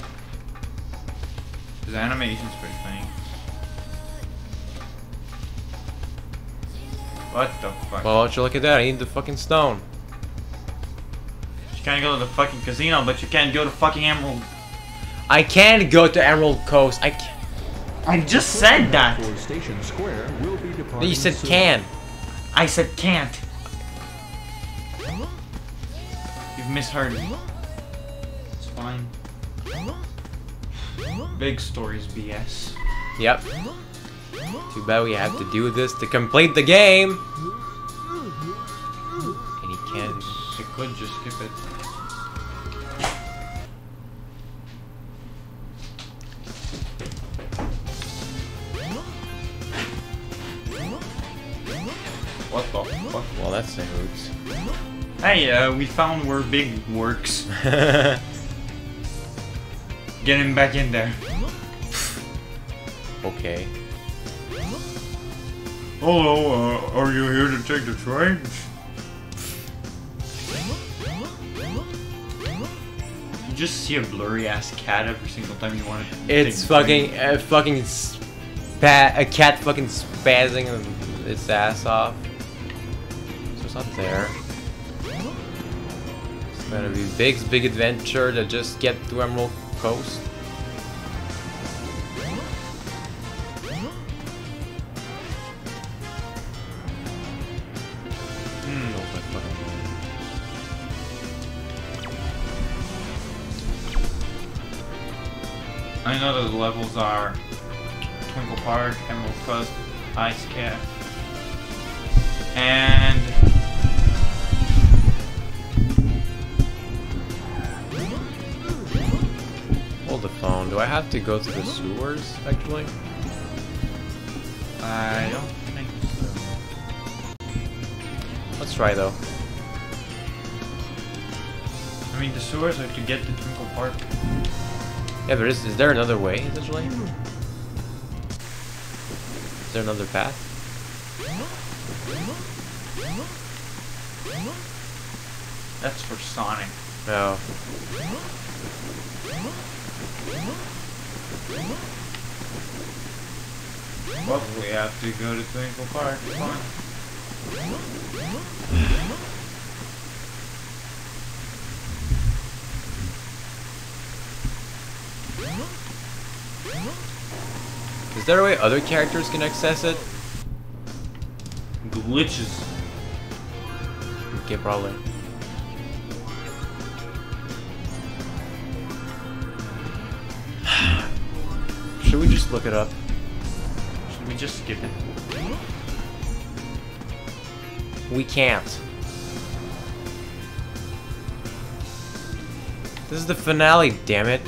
His animation's pretty funny. What the fuck? Well, why don't you look at that? I need the fucking stone. you can't go to the fucking casino, but you can't go to fucking Emerald. I can't go to Emerald Coast. I can't. I just said that. For Station Square will be departing You said soon. can. I said can't. You've misheard me. It's fine. Big stories, BS. Yep. Too bad we have to do this to complete the game. And you can't. You could just skip it. What the fuck? Well, that's a hoots. Hey, uh, we found where Big works. Get him back in there. okay. Hello, uh, are you here to take the train? You just see a blurry ass cat every single time you want to. It's fucking, uh, fucking, spa- a cat fucking spazzing its ass off. Up there. It's gonna be big, big adventure to just get to Emerald Coast. Hmm. I know the levels are Twinkle Park, Emerald Coast, Ice Cap, and Hold the phone. Do I have to go to the sewers, actually? I don't think so. Let's try, though. I mean, the sewers are to get to Twinkle Park. Yeah, but is, is there another way, essentially? Is there another path? That's for Sonic. No. Well, we have to go to Twinkle Park. Fine. Is there a way other characters can access it? Glitches. Okay, probably. Just look it up? Should we just skip it? We can't. This is the finale, damn it.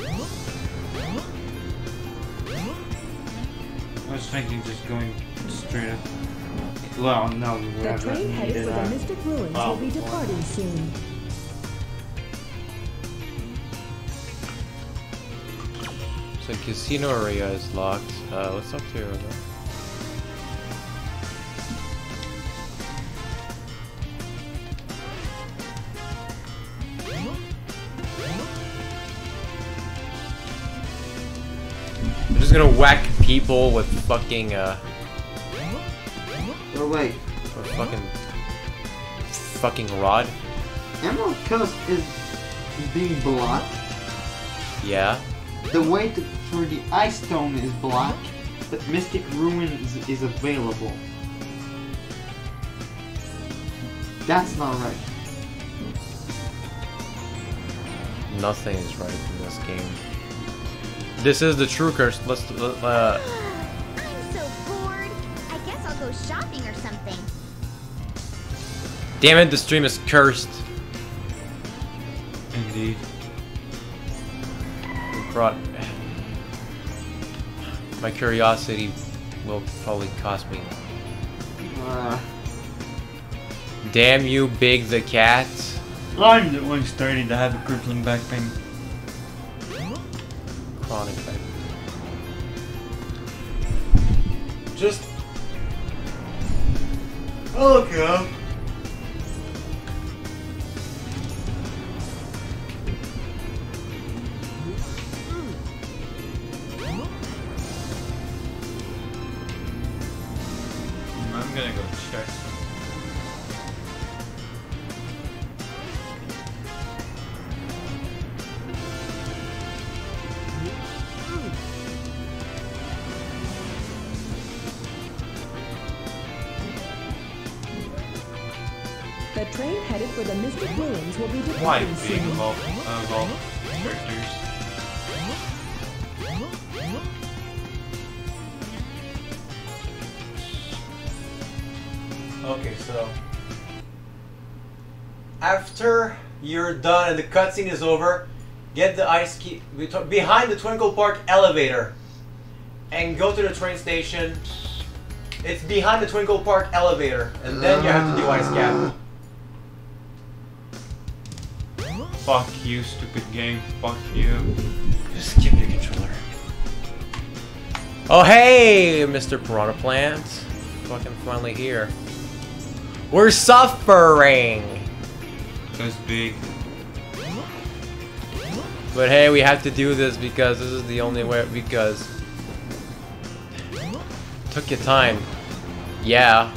I was thinking just going straight up. Well, no, we The train headed for the Mystic Ruins will be Oh, departing soon. So casino area is locked. Uh, let's talk to her. We're just gonna whack people with fucking uh, Oh wait, with fucking fucking rod. Emerald Coast is being blocked. Yeah. The way to, for the Ice Stone is blocked, but Mystic Ruins is available. That's not right. Nothing is right in this game. This is the true curse. Let's uh, I'm so bored. I guess I'll go shopping or something. damn it, the stream is cursed. Indeed. It brought my curiosity will probably cost me. Uh, Damn you, Big the cat. I'm the one starting to have a crippling back pain. Chronic back. pain. Just. Okay. I'm cutscene is over, get the ice key behind the Twinkle Park elevator and go to the train station. It's behind the Twinkle Park elevator, and then you have to do ice cap. Fuck you, stupid game. Fuck you. Just give me your controller. Oh hey, Mr. Piranha Plant. Fucking finally here. We're suffering! That's big. But hey, we have to do this because this is the only way, because... Took your time. Yeah.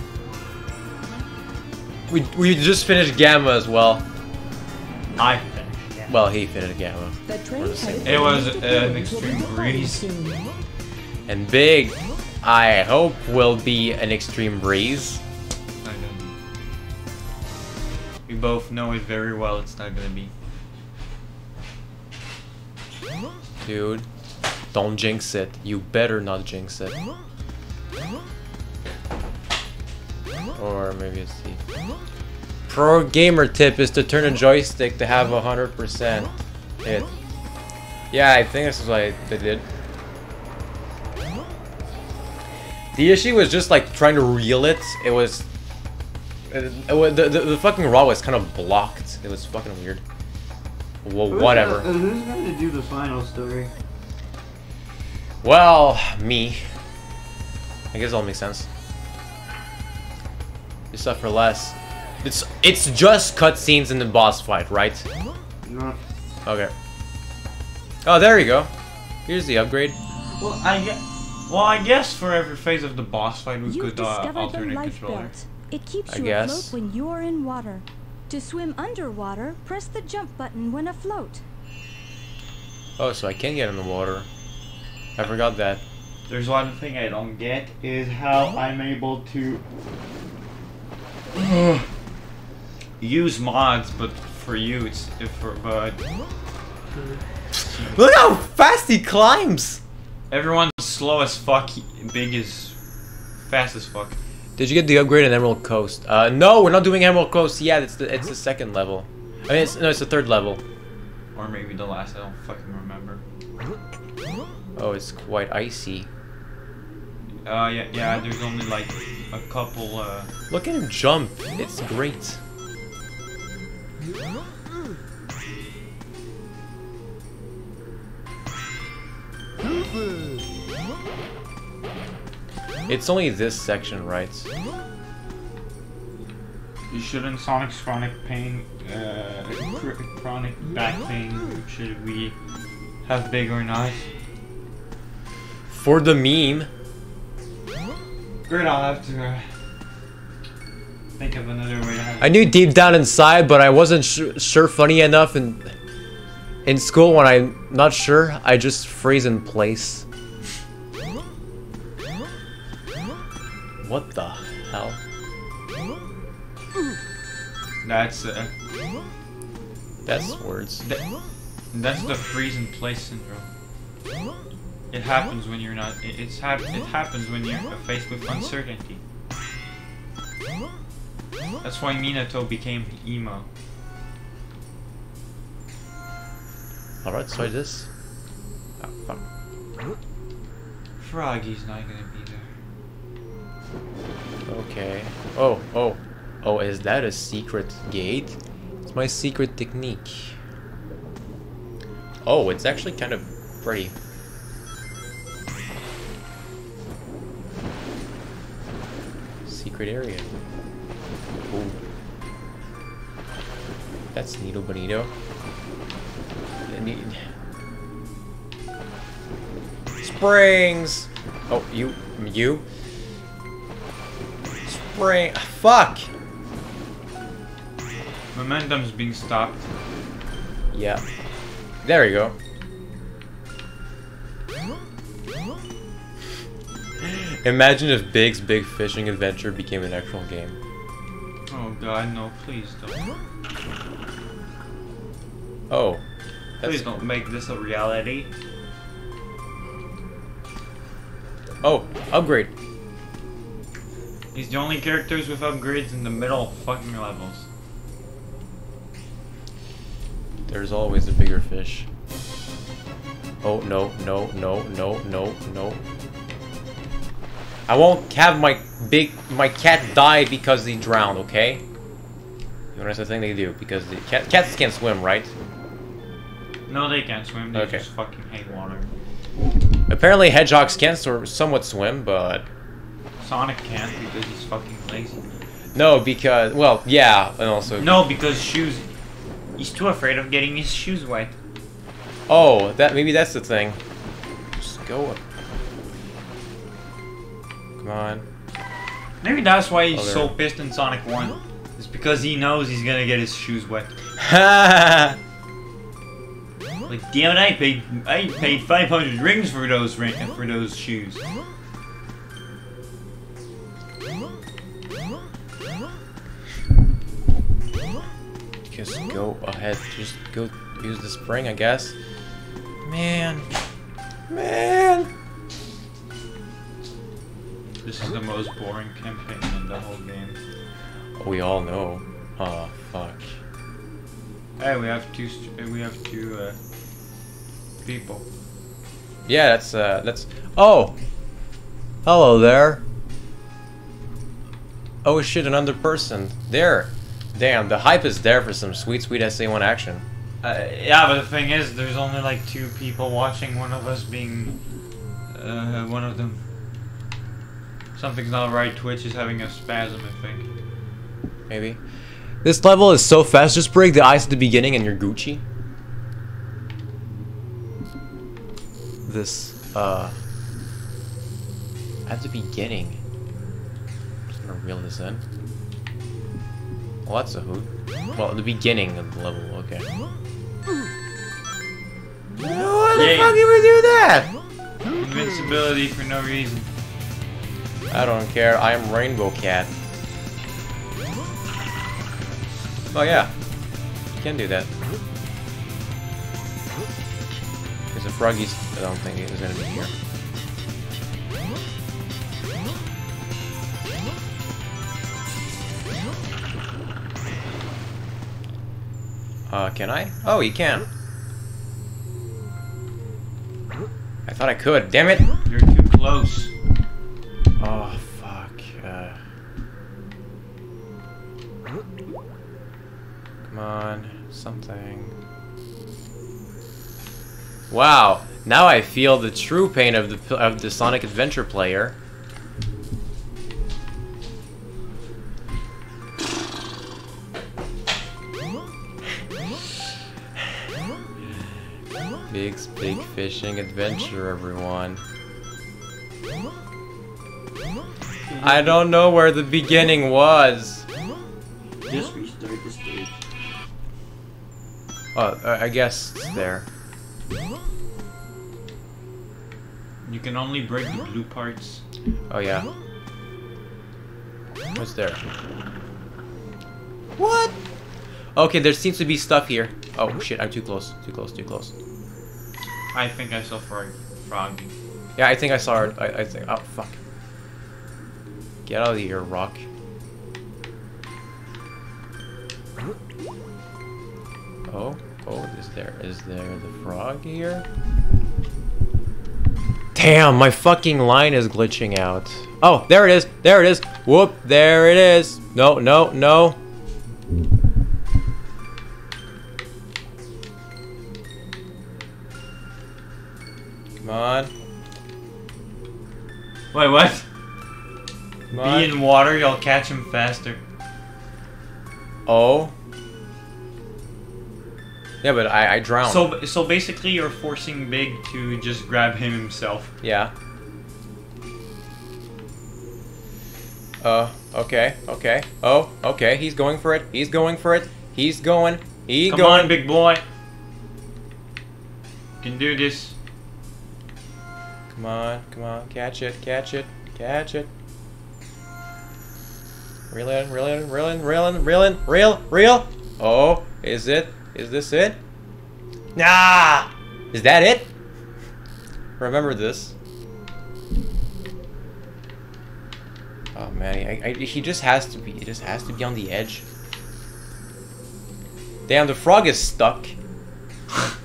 We, we just finished Gamma as well. I finished. Yeah. Well, he finished Gamma. The train We're the same. headed for It was Mystic an Ruins will be extreme breeze. And Big, I hope will be an extreme breeze. I know. We both know it very well. It's not gonna be. Dude. Don't jinx it. You better not jinx it. Or maybe it's the pro gamer tip is to turn a joystick to have a hundred percent hit. Yeah, I think this is what they did. The issue was just like trying to reel it. It was, it, it the, the the fucking raw was kind of blocked. It was fucking weird. Well, Who's whatever. gonna- who's gonna do the final story? Well, me. I guess that'll make sense. You suffer less. It's it's just cutscenes in the boss fight, right? No. Okay. Oh, there you go. Here's the upgrade. Well, I guess. Well, I guess for every phase of the boss fight, we You've could uh, discovered the alternate life controller. belt. It keeps I you guess. afloat when you're in water. To swim underwater, press the jump button when afloat. Oh, so I can get in the water. I forgot that. There's one thing I don't get is how I'm able to use mods, but for you it's for but Look how fast he climbs! everyone's slow as fuck, big as fast as fuck. Did you get the upgrade in Emerald Coast? Uh, no, we're not doing Emerald Coast yet. It's the it's the second level. I mean, it's, no, it's the third level. Or maybe the last, I don't fucking remember. Oh, it's quite icy. Uh, yeah, yeah, there's only like a couple, uh, Look at him jump. It's great. It's only this section, right? you shouldn't Sonic's chronic pain, uh, chronic back pain, should we have big or not? For the meme. Great, I'll have to, uh, think of another way to have I knew deep down inside, but I wasn't su sure funny enough in in school when I'm not sure. I just freeze in place. What the hell? That's, uh, That's words. That, that's the freeze in place syndrome. It happens when you're not. It, it's hap- It happens when you're faced with uncertainty. That's why Minato became emo. Alright, so this. Oh, fuck. Froggy's not gonna. Okay. Oh, oh. Oh, is that a secret gate? It's my secret technique. Oh, it's actually kind of pretty. Secret area. Ooh. That's needle bonito. Need- Springs! Oh, you, you? Spring, fuck! Momentum's being stopped. Yeah. There you go. Imagine if Big's Big Fishing Adventure became an actual game. Oh god, no! Please don't. Oh. Please don't make this a reality. Oh, upgrade. He's the only characters with upgrades in the middle fucking levels. There's always a bigger fish. Oh, no, no, no, no, no, no. I won't have my big, my cat die because he drowned, okay? You know, that's the thing they do, because the cat, cats can't swim, right? No, they can't swim. They Okay. just fucking hate water. Apparently hedgehogs can sor- somewhat swim, but... Sonic can't because he's fucking lazy. No, because, well, yeah, and also... No, because shoes. He's too afraid of getting his shoes wet. Oh, that maybe that's the thing. Just go. Up. Come on. Maybe that's why he's Oh, so pissed in Sonic 1. It's because he knows he's gonna get his shoes wet. Like, damn it, I paid I paid 500 rings for those ring for those shoes. Just go ahead. Just go use the spring, I guess. Man. Man! This is the most boring campaign in the whole game. We all know. Oh, fuck. Hey, we have two. We have two uh, people. Yeah, that's, uh, that's... Oh! Hello there. Oh shit, another person. There. Damn, the hype is there for some sweet, sweet SA1 action. Uh, yeah, but the thing is, there's only like two people watching. One of us being uh, one of them. Something's not right. Twitch is having a spasm, I think. Maybe. This level is so fast, just break the ice at the beginning and you're Gucci. This, uh... At the beginning. Just gonna reel this in. Well, that's a hoot. Well, the beginning of the level, okay. Why the Yay. fuck did we do that? Invincibility for no reason. I don't care, I am Rainbow Cat. Oh yeah, you can do that. Because the froggies, I don't think it is gonna be here. Uh, can I? Oh, you can. I thought I could. Damn it! You're too close. Oh, fuck. Uh, come on. Something. Wow. Now I feel the true pain of the of the Sonic Adventure player. Big, big fishing adventure, everyone. I don't know where the beginning was. Just restart the stage. Oh, uh, I guess it's there. You can only break the blue parts. Oh yeah. What's there? What? Okay, there seems to be stuff here. Oh shit, I'm too close. Too close, too close. I think I saw frog. Froggy. Yeah, I think I saw it. I, I think. Oh fuck. Get out of here, rock. Oh, oh, is there is there the frog here? Damn, my fucking line is glitching out. Oh, there it is. There it is. Whoop, there it is. No, no, no. On. Wait, what? Be in water, you'll catch him faster. Oh. Yeah, but I, I drowned. So, so basically, you're forcing Big to just grab him himself. Yeah. Uh, okay, okay. Oh, okay, he's going for it. He's going for it. He's going. He's Come going. on, big boy. You can do this. Come on, come on. Catch it, catch it, catch it. Reel in, reel in, reel in, reel reel reel, reel. Oh, is it? Is this it? Nah! Is that it? Remember this. Oh man, I, I, he just has to be. He just has to be on the edge. Damn, the frog is stuck.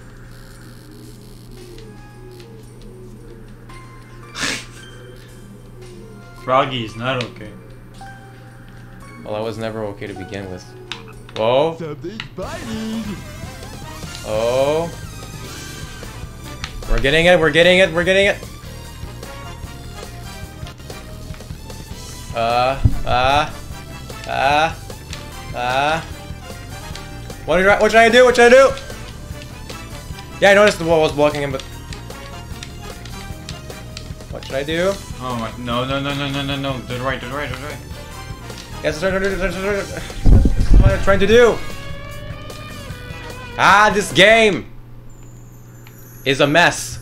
Froggy is not okay. Well, I was never okay to begin with. Whoa. Oh. We're getting it, we're getting it, we're getting it. Uh, uh, uh, uh. What did I, what should I do? What should I do? Yeah, I noticed the wall was blocking him, but. Should I do? Oh my, no, no, no, no, no, no, no. To the right, to the right, to the right. Yes, that's what I'm trying to do. Ah, this game is a mess.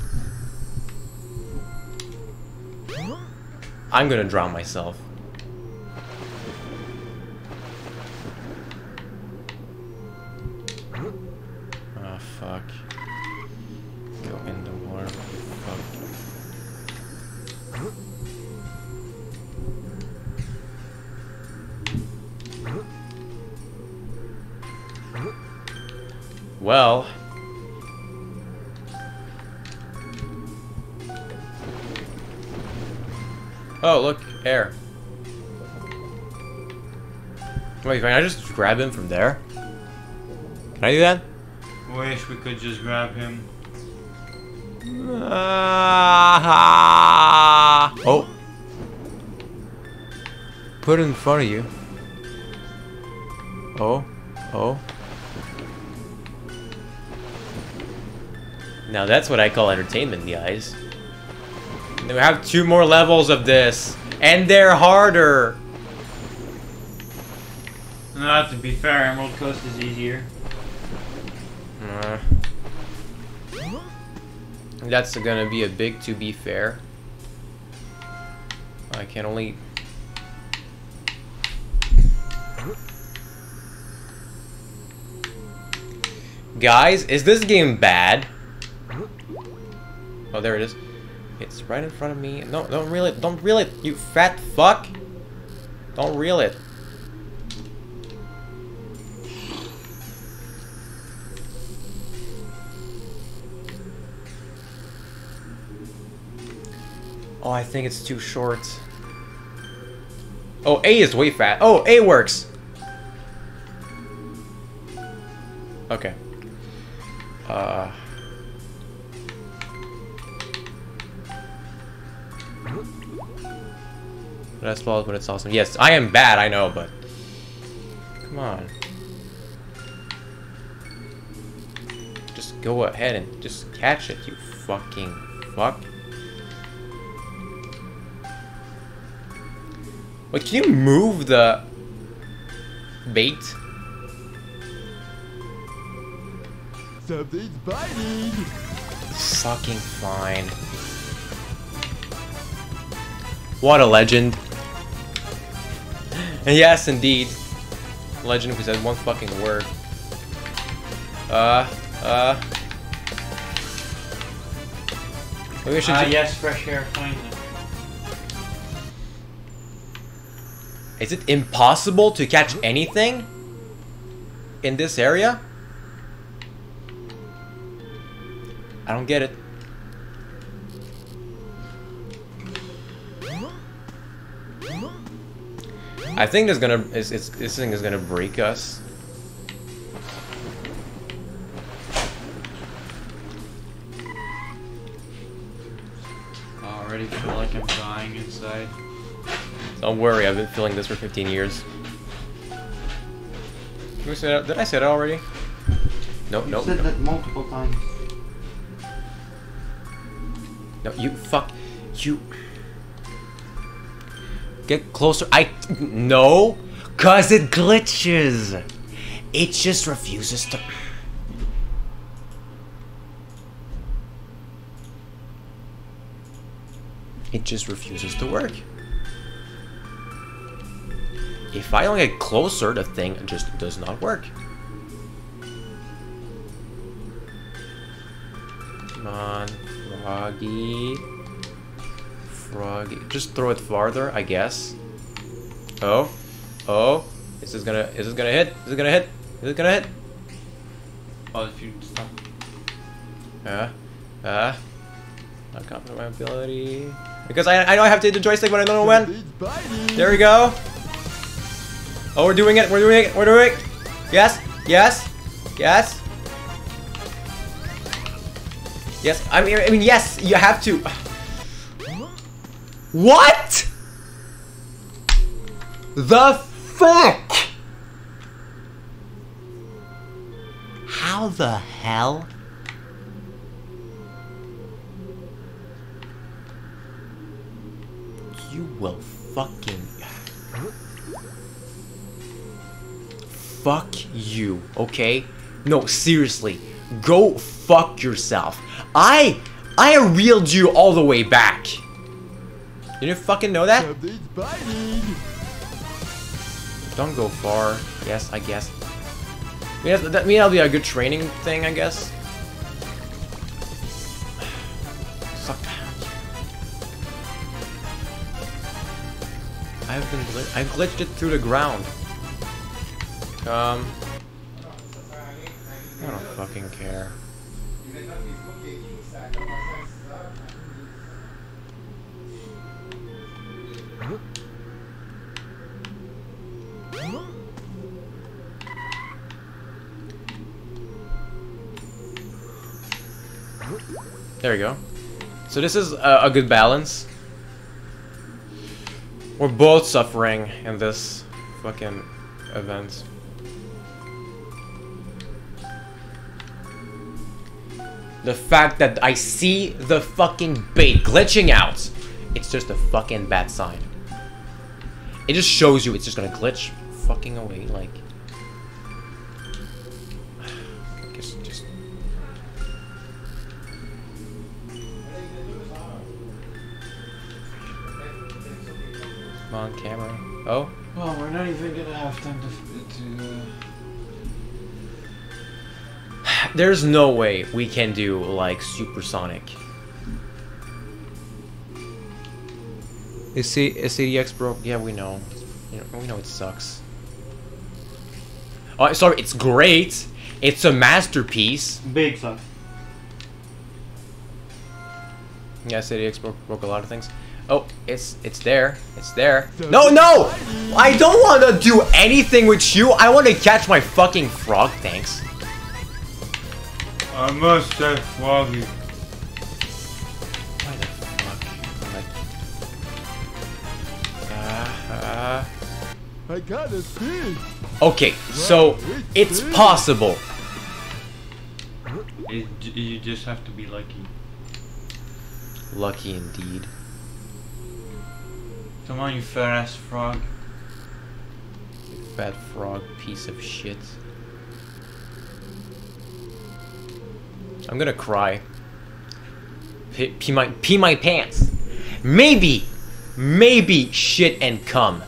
I'm gonna drown myself. Well. Oh, look, air. Wait, can I just grab him from there? Can I do that? Wish we could just grab him. Oh. Put it in front of you. Oh. Oh. Now that's what I call entertainment, guys. And we have two more levels of this. And they're harder. No, to be fair, Emerald Coast is easier. Uh, that's gonna be a big to be fair. I can only... Guys, is this game bad? Oh, there it is. It's right in front of me. No, don't reel it. Don't reel it, you fat fuck. Don't reel it. Oh, I think it's too short. Oh, A is way fat. Oh, A works. Okay. That's flawless, but it's awesome. Yes, I am bad, I know, but... Come on. Just go ahead and just catch it, you fucking fuck. Wait, can you move the bait? Something's biting. Fucking fine. What a legend. Yes, indeed. Legend if who said one fucking word. Uh, uh. Maybe we should Ah, yes, fresh air, finally. Is it impossible to catch anything in this area? I don't get it. I think this gonna is it's this thing is gonna break us. I already feel like I'm dying inside. Don't worry, I've been feeling this for 15 years. Did, we say that- did I say that already? No, You no, said no, that multiple times. no, you fuck, you. Get closer. I no, cause it glitches. It just refuses to. It just refuses to work. If I don't get closer, the thing just does not work. Come on, Froggy. Froggy. Just throw it farther, I guess. Oh. Oh. Is this gonna is this gonna hit? Is it gonna hit? Is it gonna hit? Oh, if you stop. Uh. Uh. Not confident my ability. Because I, I know I have to hit the joystick, but I don't know when. There we go. Oh, we're doing it. We're doing it. We're doing it. Yes. Yes. Yes. Yes. I mean, I mean, yes. You have to. What? The fuck? How the hell? You will fucking. Fuck you, okay? No, seriously. Go fuck yourself. I. I reeled you all the way back. You didn't fucking know that? Don't go far. Yes, I guess. I mean, that, that'll be a good training thing, I guess. Fuck. I've been gli- I glitched it through the ground. Um. I don't fucking care. There we go. So this is a, a good balance. We're both suffering in this fucking event. The fact that I see the fucking bait glitching out, it's just a fucking bad sign. It just shows you it's just gonna glitch fucking away, like... Come on, camera. Oh? Well, we're not even gonna have time to. to uh... There's no way we can do, like, supersonic. Is, C is CDX broke? Yeah, we know. You know. We know it sucks. Oh, sorry, it's great. It's a masterpiece. Big sucks. Yeah, CDX broke, broke a lot of things. Oh, it's it's there. It's there. No, no! I don't want to do anything with you. I want to catch my fucking frog. Thanks. I must say, Froggy. Why the fuck? Uh, I got a fish. okay, so it's possible. It, you just have to be lucky. Lucky indeed. Come on, you fat ass frog. You Fat frog piece of shit. I'm gonna cry. Pee, my pee my pants. Maybe, maybe shit and cum.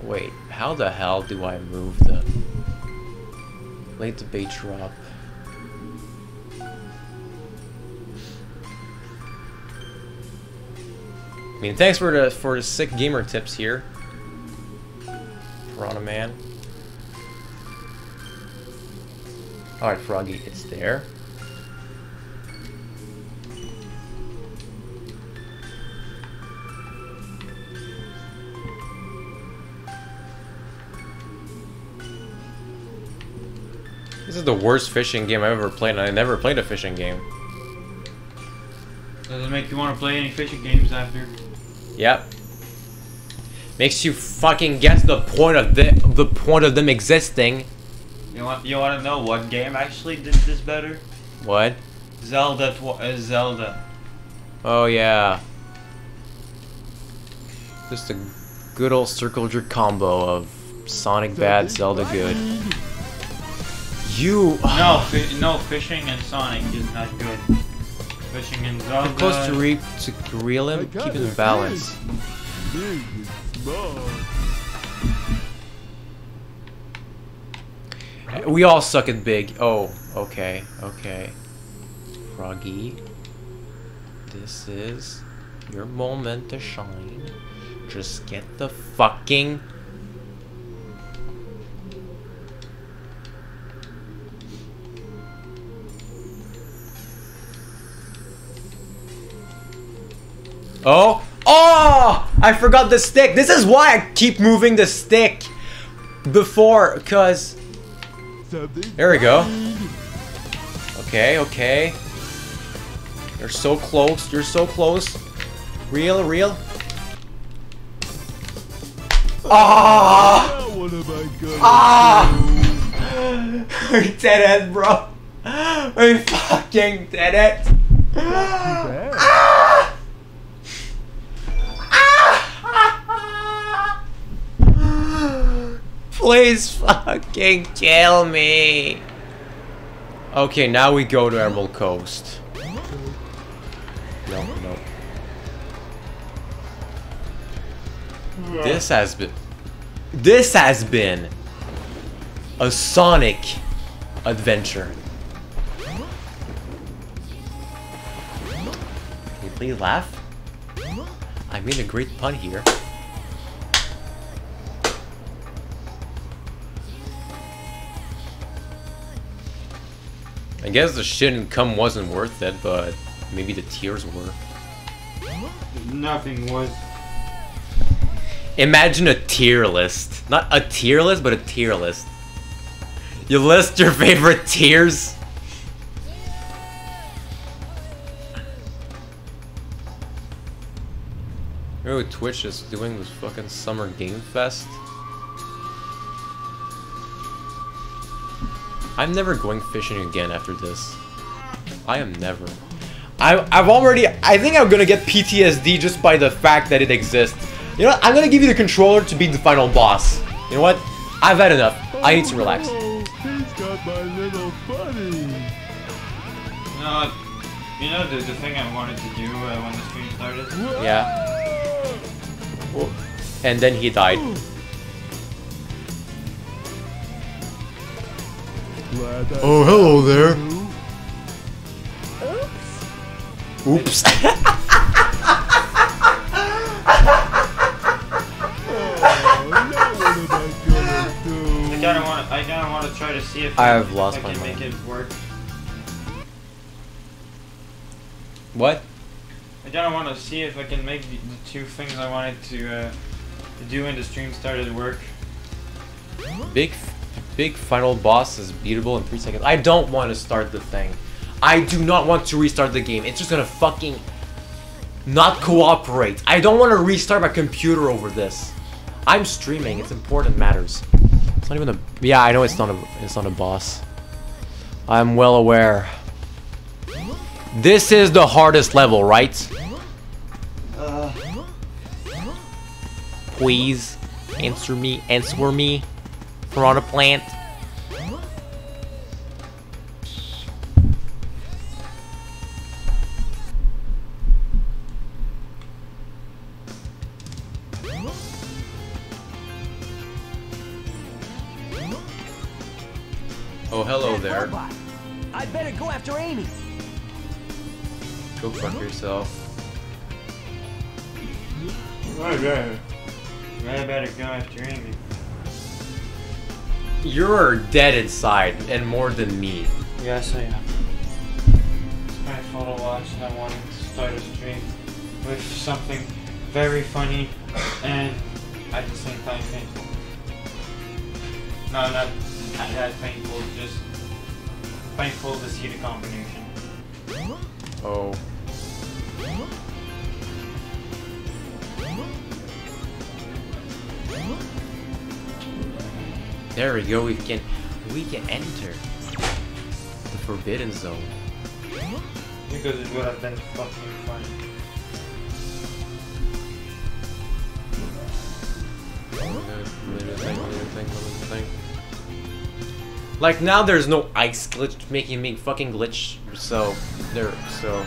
Wait, how the hell do I move the late debate drop? I mean, thanks for the for the sick gamer tips here, Piranha Man. All right, Froggy, it's there. This is the worst fishing game I've ever played, and I never played a fishing game. Does it make you want to play any fishing games after? Yep. Makes you fucking guess the point of the the point of them existing. You want you want to know what game actually did this better? What? Zelda tw- uh, Zelda. Oh yeah. Just a good old circle jerk combo of Sonic bad, Zelda good. You No, fi- no, fishing and Sonic is not good. Fishing and Zelda. Come close to reap to reel him, keep him in balance. Big and small. We all suck at big. Oh, okay, okay. Froggy, this is your moment to shine. Just get the fucking. Oh! Oh! I forgot the stick. This is why I keep moving the stick before, because there we go. Okay, okay. You're so close. You're so close. Real, real. Ah! Now what am I gonna Ah! We did it, bro. We fucking did it. Ah! Please fucking kill me. Okay, now we go to Emerald Coast. No, no. This has been... This has been... A Sonic adventure. Can you please laugh? I made a great pun here. I guess the shit and cum wasn't worth it, but maybe the tears were. Nothing was. Imagine a tier list. Not a tier list, but a tier list. You list your favorite tiers. Oh, Twitch is doing this fucking summer game fest. I'm never going fishing again after this. I am never. I, I've already, I think I'm gonna get PTSD just by the fact that it exists. You know what? I'm gonna give you the controller to beat the final boss. You know what? I've had enough. I need to relax. He's got my little buddy. No, you know the, the thing I wanted to do uh, when the stream started? Yeah. And then he died. Oh, hello there. Oops. Now what am I gonna kinda want I kinda want to try to see if I I, have lost I my can make mind. it work. what? I kinda want to see if I can make the, the two things I wanted to, uh, to do when the stream started work. Big, big final boss is beatable in three seconds. I don't want to start the thing. I do not want to restart the game. It's just gonna fucking not cooperate. I don't want to restart my computer over this. I'm streaming. It's important matters. It's not even a. Yeah, I know it's not a. It's not a boss. I'm well aware. This is the hardest level, right? Uh, Please answer me. Answer me. Piranha plant. Dead inside, and more than me. Yes, I am. It's my photo watch and I wanted to start a stream with something very funny and at the same time painful. No, not not that painful, just painful to see the combination. Oh. There we go. We can we can enter the forbidden zone. Because it would have been fucking funny. Like now, there's no ice glitch making me fucking glitch. So there. So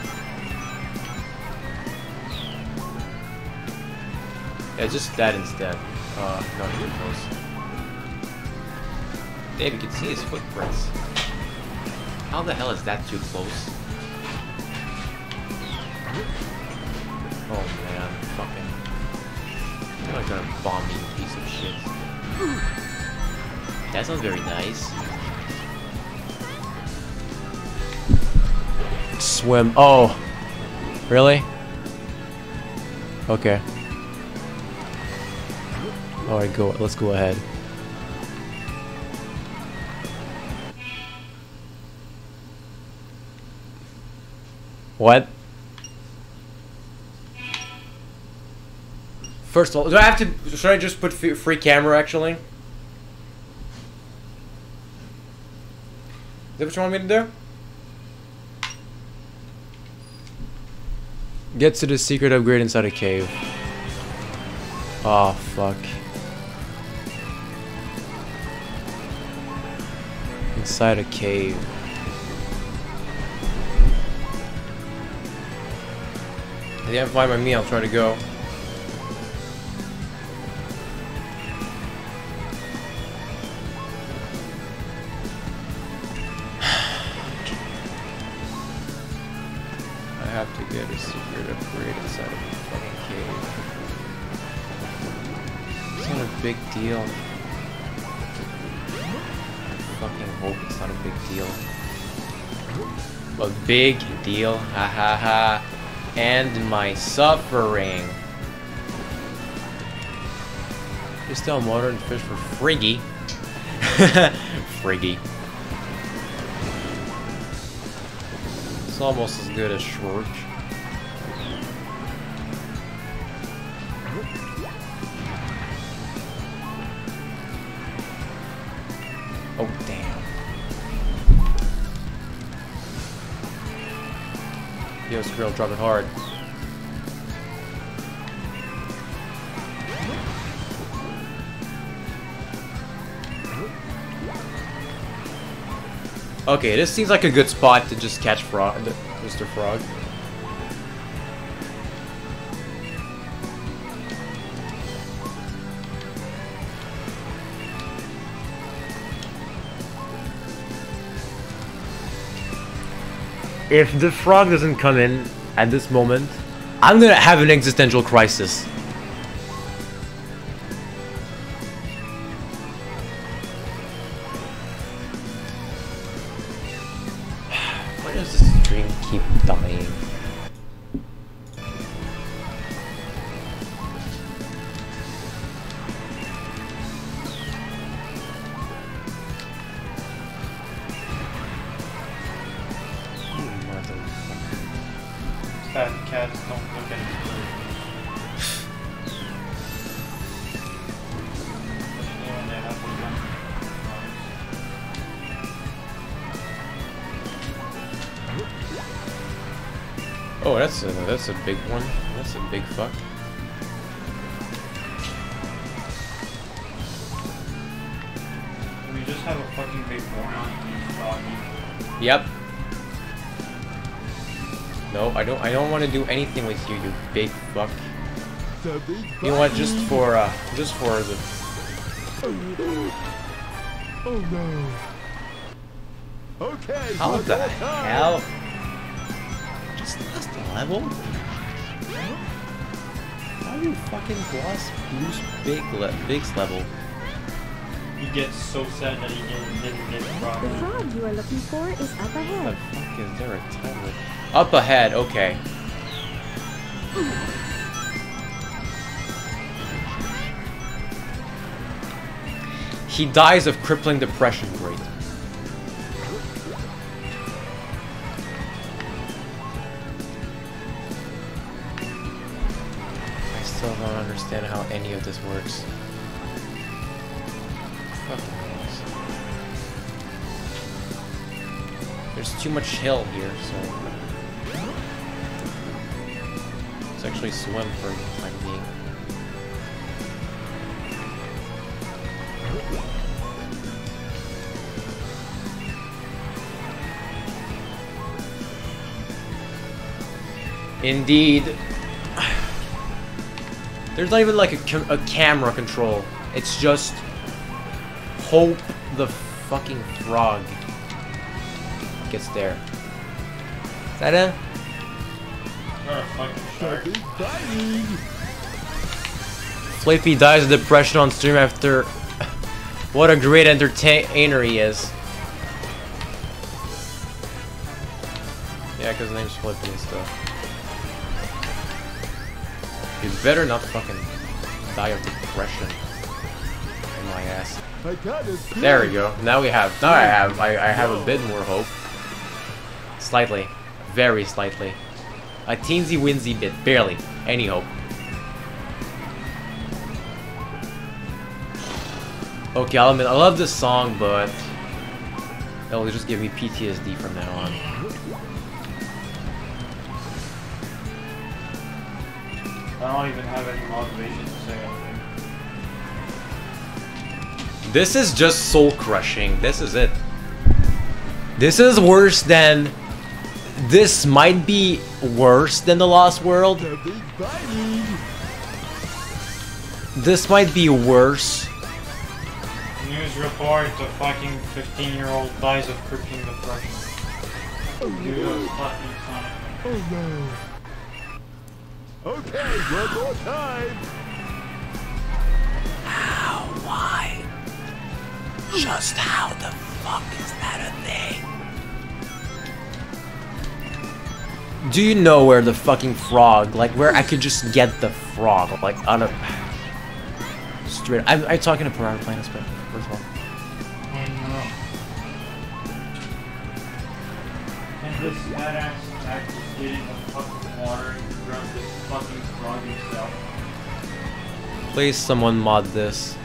yeah, just that instead. Uh, no, too close. Dave, you can see his footprints. How the hell is that too close? Oh man, fucking. You're not gonna bomb me, you piece of shit. That sounds very nice. Swim. Oh. Really? Okay. Alright, go. Let's go ahead. What? First of all, do I have to? Should I just put free camera actually? Is that what you want me to do? Get to the secret upgrade inside a cave. Oh fuck. Inside a cave. If you haven't find by me, I'll try to go. I have to get a secret upgrade inside of the fucking cave. It's not a big deal. I fucking hope it's not a big deal. A big deal, ha ha ha. And my suffering. Just tell modern fish for friggy. friggy. It's almost as good as Schwartz. Yo, Skrill, drop it hard. Okay, this seems like a good spot to just catch Frog, Mr. Frog. If the frog doesn't come in at this moment, I'm gonna have an existential crisis. Fat cats don't look at you. Especially when they have a gun. Oh, that's a that's a big one. That's a big fuck. We just have a fucking big horn on you, doggy. Yep. No, I don't. I don't want to do anything with you, you big fuck. You know what? Just for uh, just for the. Oh no. Okay. How the more hell? Just last level? How do you fucking gloss Blue's big le Big's level? He gets so sad that he didn't, didn't get The frog. frog you are looking for is up ahead. What The ahead. fuck is there a time limit? Up ahead, okay. He dies of crippling depression, great. I still don't understand how any of this works. There's too much hill here, so actually swim for the time being. Indeed. There's not even like a, a camera control. It's just hope the fucking frog gets there. Is that it? Flippy dies of depression on stream after. what a great entertainer he is. Yeah, because his name's Flippy and stuff. You better not fucking die of depression. In my ass. There we go. Now we have. Now I have. I, I have a bit more hope. Slightly. Very slightly. A teensy winsy bit. Barely. Any hope. Okay, I'll admit, I love this song, but it'll just give me PTSD from now on. I don't even have any motivation to say anything. This is just soul crushing. This is it. This is worse than. This might be worse than The Lost World. The big biting. This might be worse. News report: a fucking 15-year-old dies of crippling depression. Due to a fucking Sonic. Oh no. Okay, one more time. How? Why? Just how the fuck is that a thing? Do you know where the fucking frog, like where I could just get the frog, like on a straight? I'm, I'm talking to Piranha Planets, but first of all, And this badass act just get in the fucking water and this fucking frog himself. please someone mod this.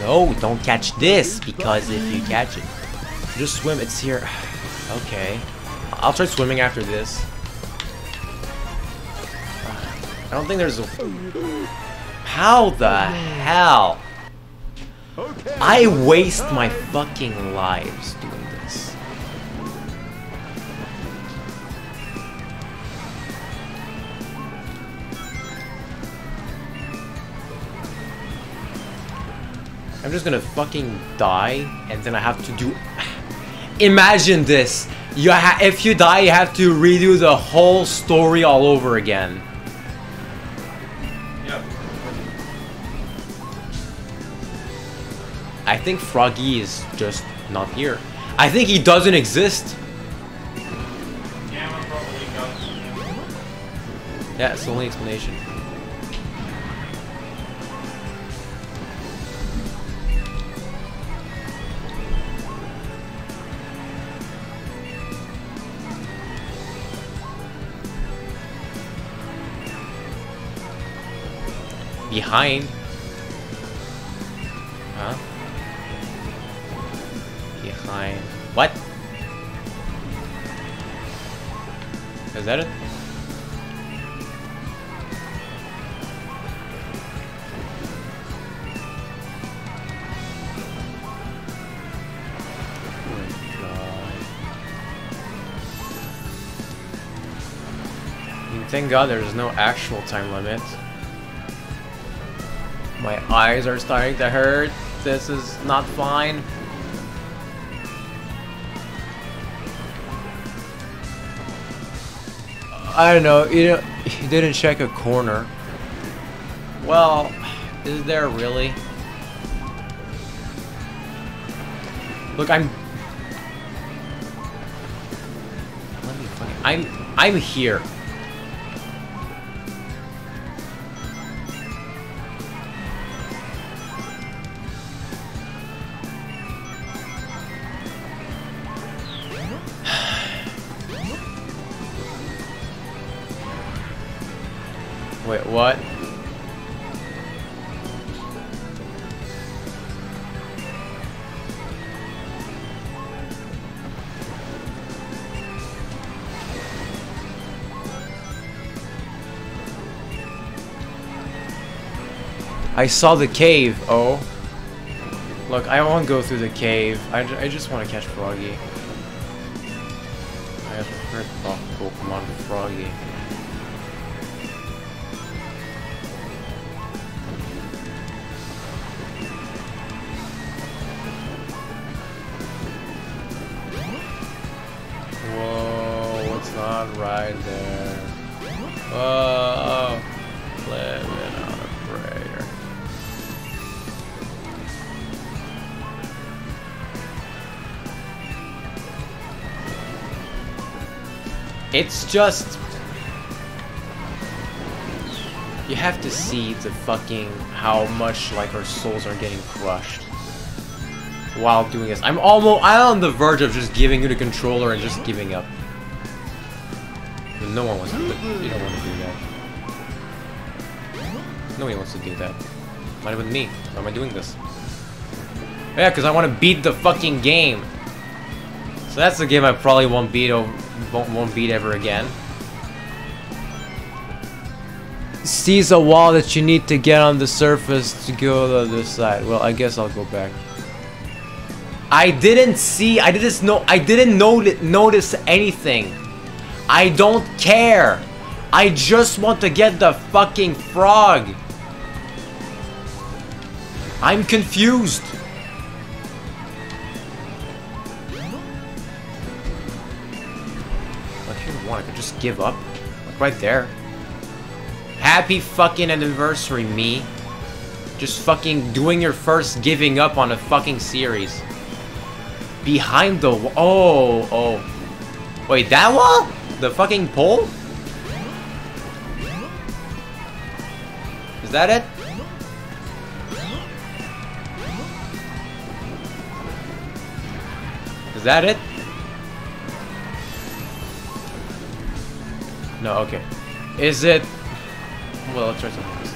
No, don't catch this because if you catch it, just swim. It's here. Okay, I'll try swimming after this. I don't think there's a. How the hell? I waste my fucking lives doing this. I'm just gonna fucking die, and then I have to do. Imagine this. You ha if you die, you have to redo the whole story all over again. Yep. I think Froggy is just not here. I think he doesn't exist. Gamma probably Yeah, it's the only explanation. Behind. Huh? Behind. What? Is that it? Oh thank God there's no actual time limit. My eyes are starting to hurt. This is not fine. I don't know. You know, you didn't check a corner. Well, is there really? Look, I'm. Let me fucking. I'm. I'm here. I saw the cave, oh. Look, I won't go through the cave. I, I just want to catch Froggy. I have heard about Pokemon Froggy. Just... You have to see the fucking... How much, like, our souls are getting crushed. While doing this. I'm almost... I'm on the verge of just giving you the controller and just giving up. No one wants to... You don't want to do that. Nobody wants to do that. Not even me. Why am I doing this? Yeah, because I want to beat the fucking game. So that's the game I probably won't beat over, won't, won't beat ever again. Sees a wall that you need to get on the surface to go to the other side. Well, I guess I'll go back. I didn't see. I didn't know. I didn't noti- notice anything. I don't care. I just want to get the fucking frog. I'm confused. Give up. Like, right there. Happy fucking anniversary, me. Just fucking doing your first giving up on a fucking series. Behind the... wa- Oh, oh. Wait, that wall? The fucking pole? Is that it? Is that it? No, okay. Is it... Well, let's try something else.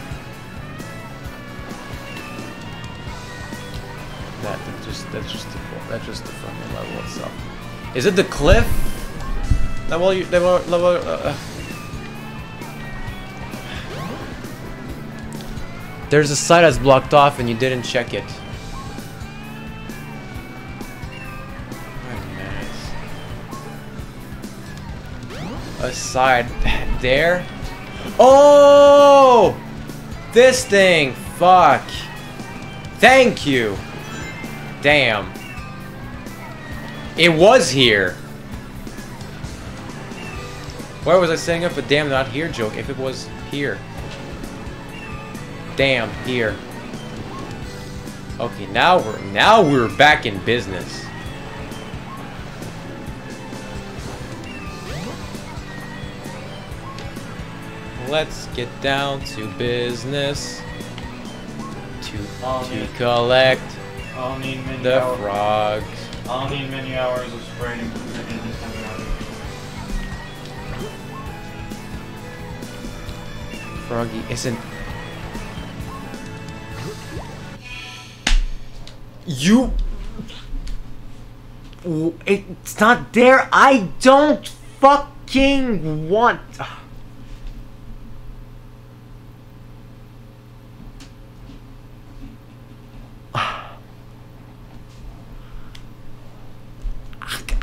That, that's just, that's just the, that's just the fucking level itself. Is it the cliff? That wall you, that wall, level, uh, uh. There's a side that's blocked off and you didn't check it. A side there. Oh! This thing! Fuck. Thank you. Damn. It was here. Why was I setting up a damn not here joke if it was here? Damn, here. Okay, now we're now we're back in business. Let's get down to business. To, I'll to need- collect I'll need many the hours. frogs. I'll need many hours of spraying in this. Froggy isn't. You. It's not there. I don't fucking want.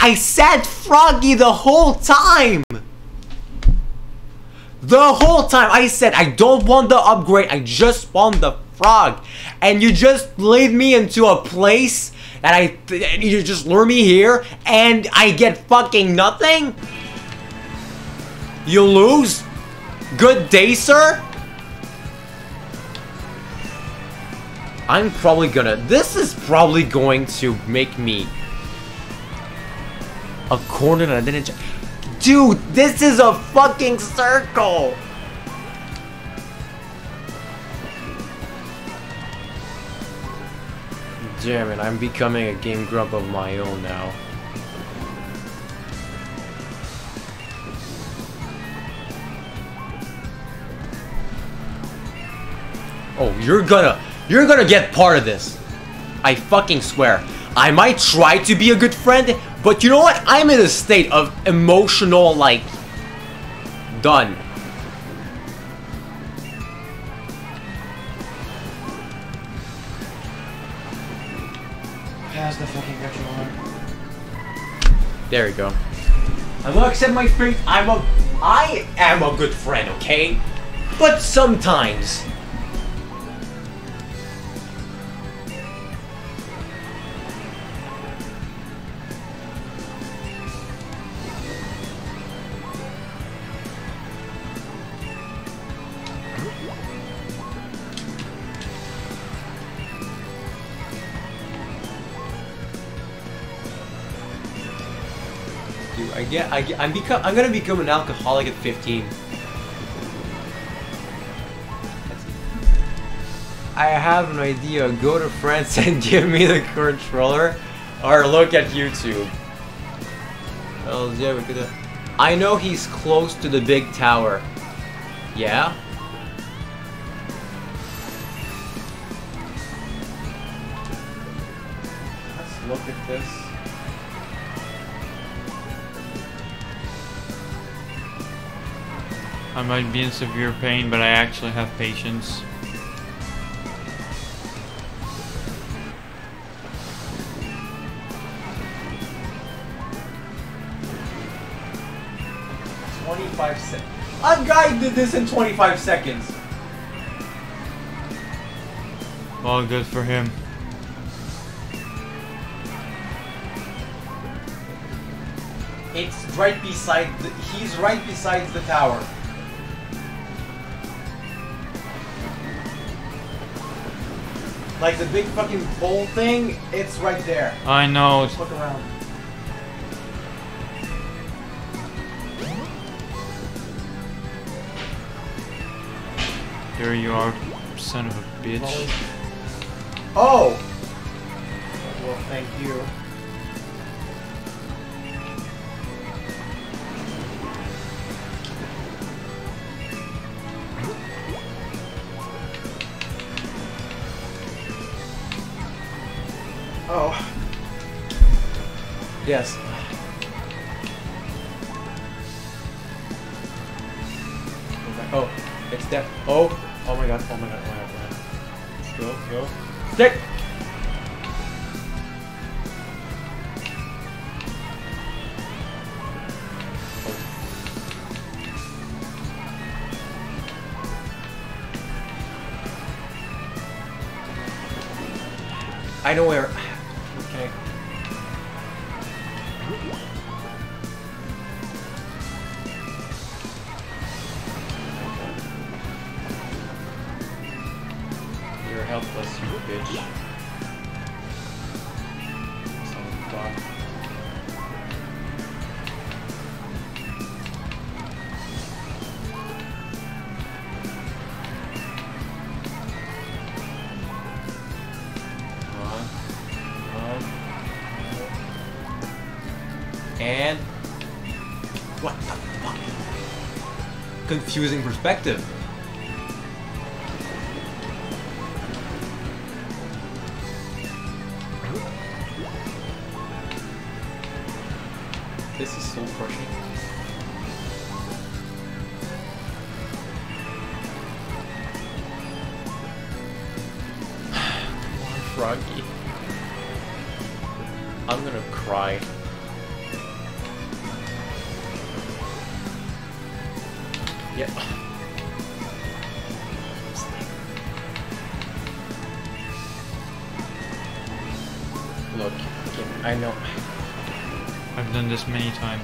I said Froggy the whole time! The whole time I said I don't want the upgrade, I just want the frog. And you just lead me into a place that I and you just lure me here and I get fucking nothing? You lose? Good day, sir? I'm probably gonna this is probably going to make me a corner that I didn't check. Dude, this is a fucking circle! Damn it, I'm becoming a game grump of my own now. Oh, you're gonna, you're gonna get part of this. I fucking swear. I might try to be a good friend, but you know what? I'm in a state of emotional, like, done. Pass the fucking. There we go. I'm gonna accept my fate. I'm a, I am a good friend, okay? But sometimes. Get, I I'm become, I'm gonna become an alcoholic at 15. I have an idea. Go to France and give me the controller, or look at YouTube. Oh yeah, we could. uh, I know he's close to the big tower. Yeah. Let's look at this. I might be in severe pain, but I actually have patience. Twenty-five seconds. A guy did this in 25 seconds. Well, good for him. It's right beside. The, he's right beside the tower. Like the big fucking bowl thing, it's right there. I know. Just look around. There you are, son of a bitch. Oh! Well, thank you. Oh. Yes. Oh, it's that. Oh, oh my god, oh my god, oh my god, oh. Go, go. Stick! I know where. Confusing perspective. This is soul crushing. Froggy. I'm gonna cry. I know. I've done this many times.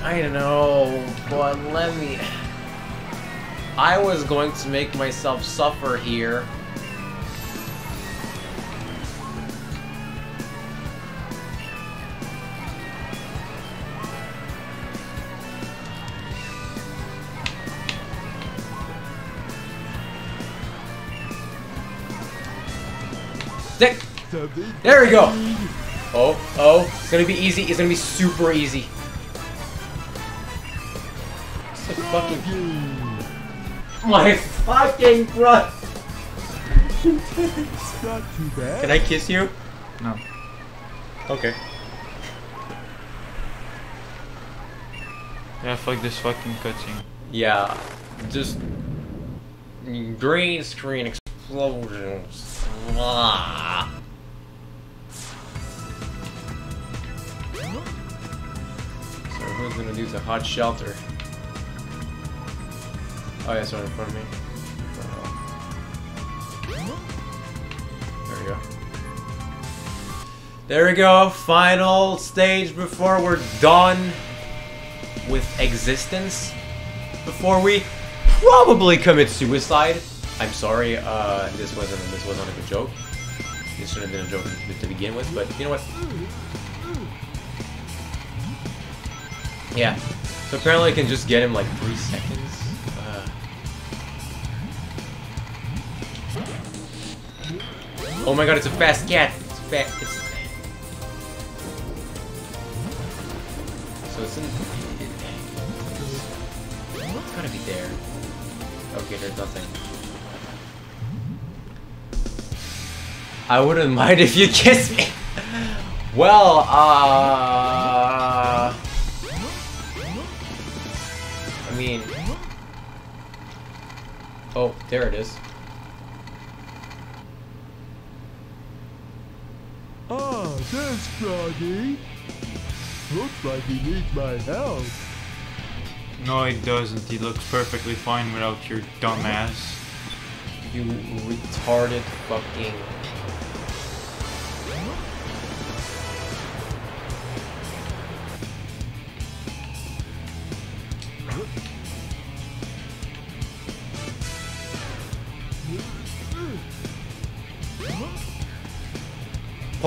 I know, but let me. I was going to make myself suffer here. There we go! Oh, oh, it's gonna be easy. It's gonna be super easy. It's a fucking. My fucking breath! It's not too bad. Can I kiss you? No. Okay. Yeah, fuck this fucking cutscene. Yeah, just green screen explosions. Ah. Gonna do the hot shelter? Oh yeah, it's right in front of me. There we go. There we go. Final stage before we're done with existence. Before we probably commit suicide. I'm sorry, uh, this wasn't this wasn't a good joke. This shouldn't have been a joke to begin with, but you know what? Yeah. So apparently I can just get him like three seconds. Uh, oh my god, it's a fast cat. It's fast. It's so it's in. It's gotta be there. Okay, there's nothing. I wouldn't mind if you kiss me. Well, uh. Oh, there it is. Ah, there's Froggy. Looks like he needs my help. No, it doesn't. He looks perfectly fine without your dumbass. You retarded fucking.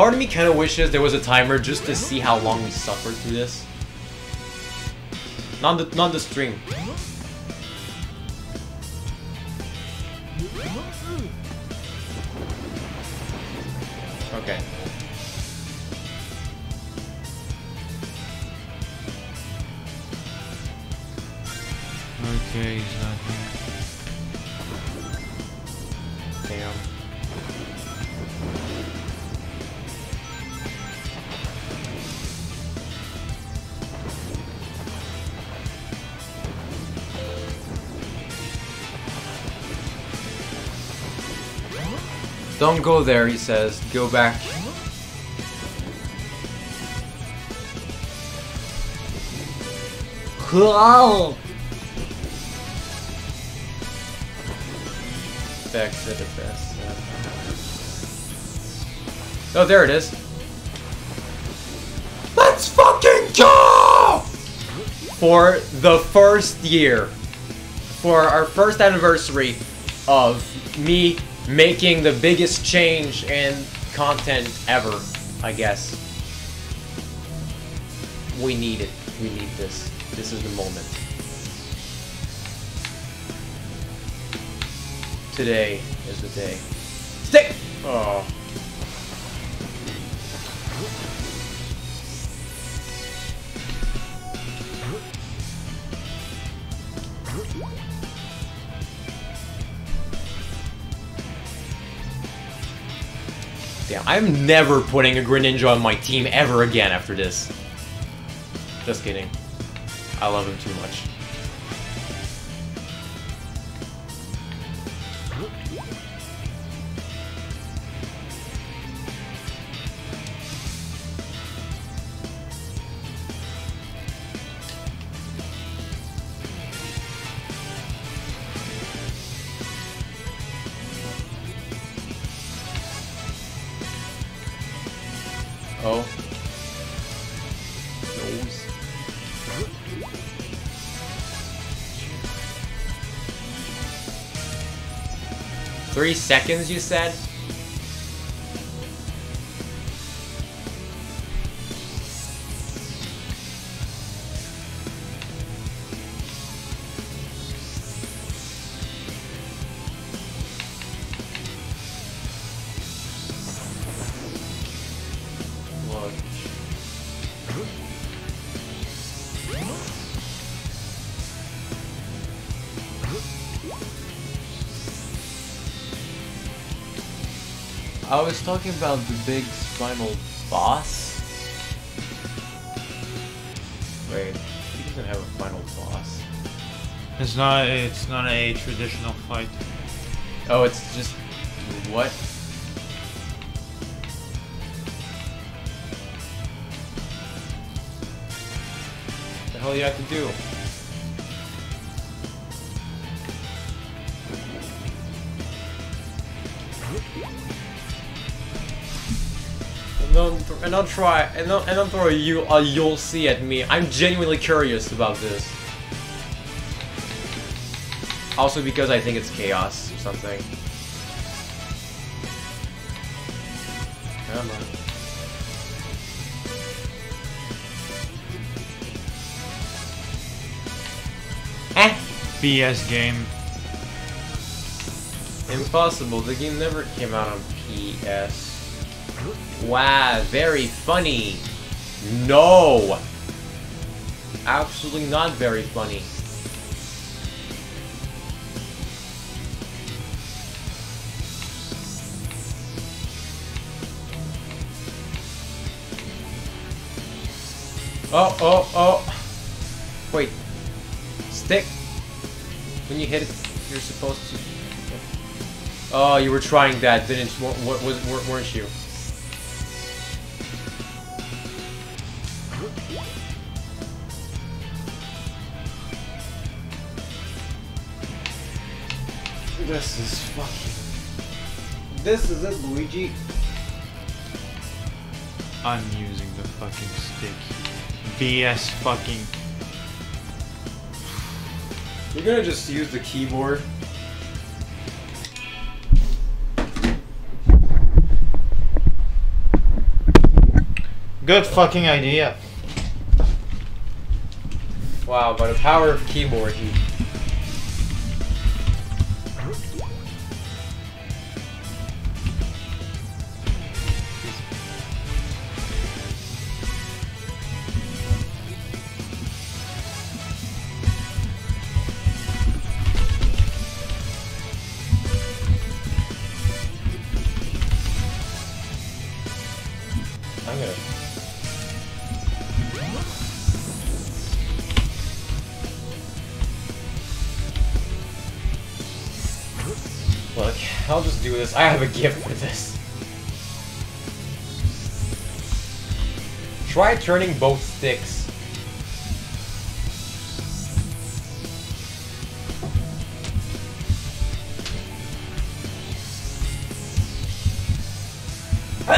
Part of me kind of wishes there was a timer just to see how long we suffered through this. Not the not the stream. Okay. Okay, he's not here. Don't go there, he says. Go back. Cool. Back to the best. Oh, there it is. Let's fucking go! For the first year, for our first anniversary of me making the biggest change in content ever, I guess. We need it. We need this. This is the moment. Today is the day. Stick! Oh. Damn, I'm never putting a Greninja on my team ever again after this. Just kidding. I love him too much. Three seconds, you said? Was talking about the big spinal boss. Wait, he doesn't have a final boss. It's not. It's not a traditional fight. Oh, it's just what? The hell you have to do? And don't, try, and don't, and don't throw you a you'll see at me. I'm genuinely curious about this. Also because I think it's chaos or something. Come on. Eh. BS game. Impossible. The game never came out on PS. Wow, very funny. No. Absolutely not very funny. Oh, oh, oh. Wait. Stick. When you hit it, you're supposed to. Oh, you were trying that, didn't? What was weren't you? This is it, Luigi. I'm using the fucking stick. BS fucking. You're gonna just use the keyboard. Good fucking idea. Wow, by the power of keyboard, I have a gift for this. Try turning both sticks.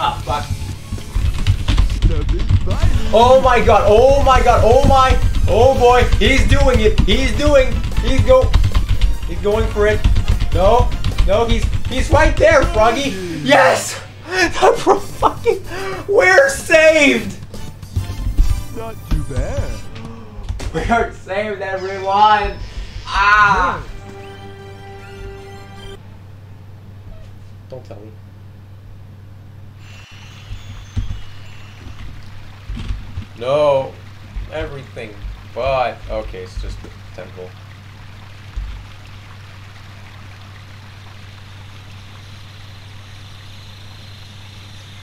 ah. Oh my god, oh my god, oh my, oh boy, he's doing it, he's doing, he's go, he's going for it. No, no, he's, he's right there, Froggy. Yes! The pro fucking, we're saved! Not too bad. We are saved, everyone! Ah! Don't tell me. No, everything but okay, it's just the temple.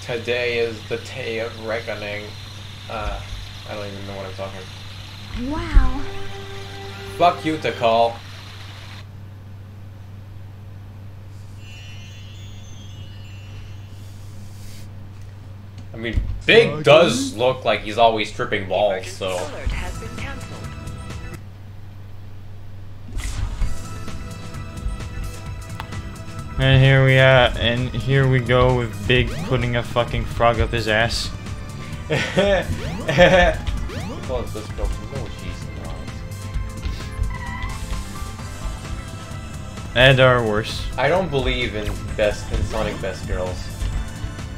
Today is the day of reckoning. Uh, I don't even know what I'm talking. Wow. Fuck you, Tikal. I mean, Big does look like he's always tripping balls, so. And here we are, and here we go with Big putting a fucking frog up his ass. And are worse. I don't believe in best in Sonic Best Girls.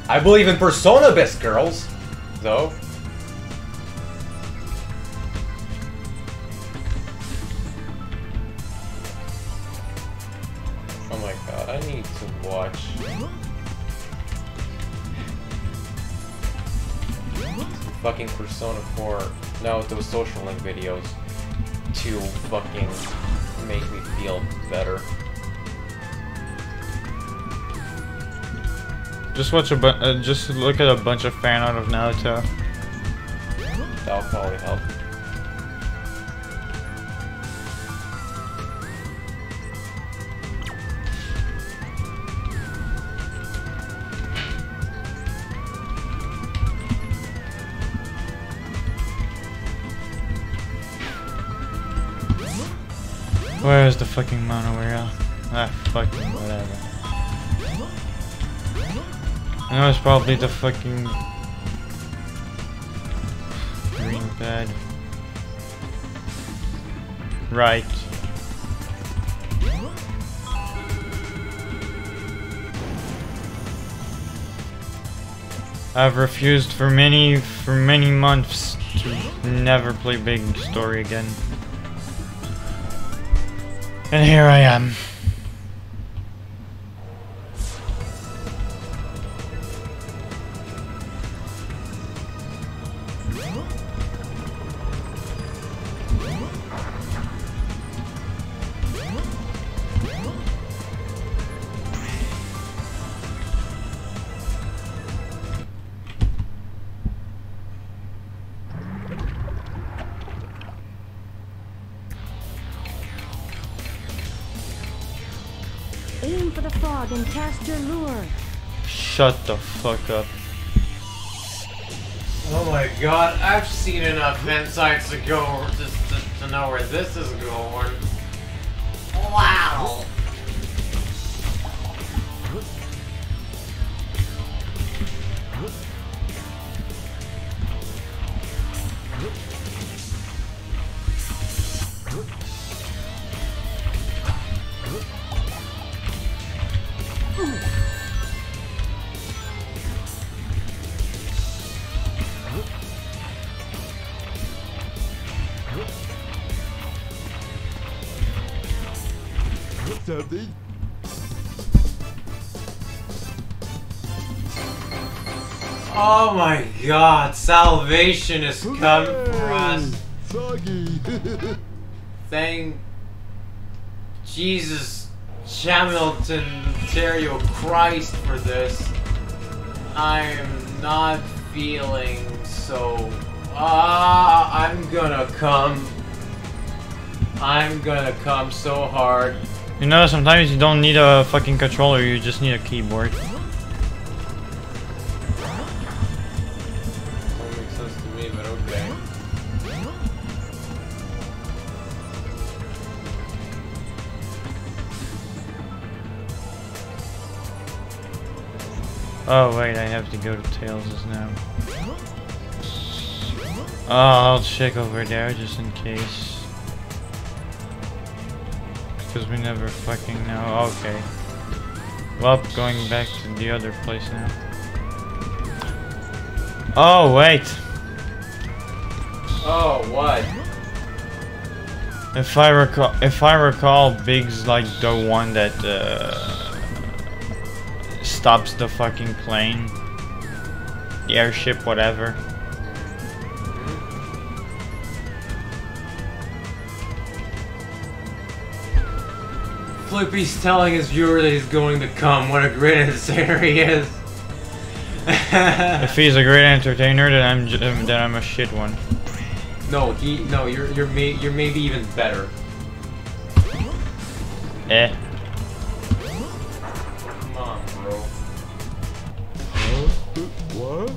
I believe in Persona Best Girls, though. Fucking Persona 4. No, those social link videos to fucking make me feel better. Just watch a bu- uh, just look at a bunch of fan art of Naoto. That'll probably help. Where is the fucking monorail? Ah, fucking whatever. I know it's probably the fucking green pad. Right. I've refused for many for many months to never play Big Story again. And here I am. Shut the fuck up. Oh my god, I've seen enough insights to go just to, to know where this is going. Wow. Salvation is coming for us. Froggy. Thank Jesus, Hamilton, Ontario Christ for this. I am not feeling so. Ah, I'm gonna come. I'm gonna come so hard. You know, sometimes you don't need a fucking controller, you just need a keyboard. Oh wait, I have to go to Tails' now. Oh, I'll check over there just in case. Because we never fucking know. Okay. Well, going back to the other place now. Oh, wait. Oh, what? If I recall, if I recall, Big's like the one that uh, stops the fucking plane, the airship, whatever. Flippy's telling his viewer that he's going to come. What a great entertainer he is. if he's a great entertainer, then I'm j- um, then I'm a shit one. No, he no, you're you're may, you're maybe even better. Eh. What?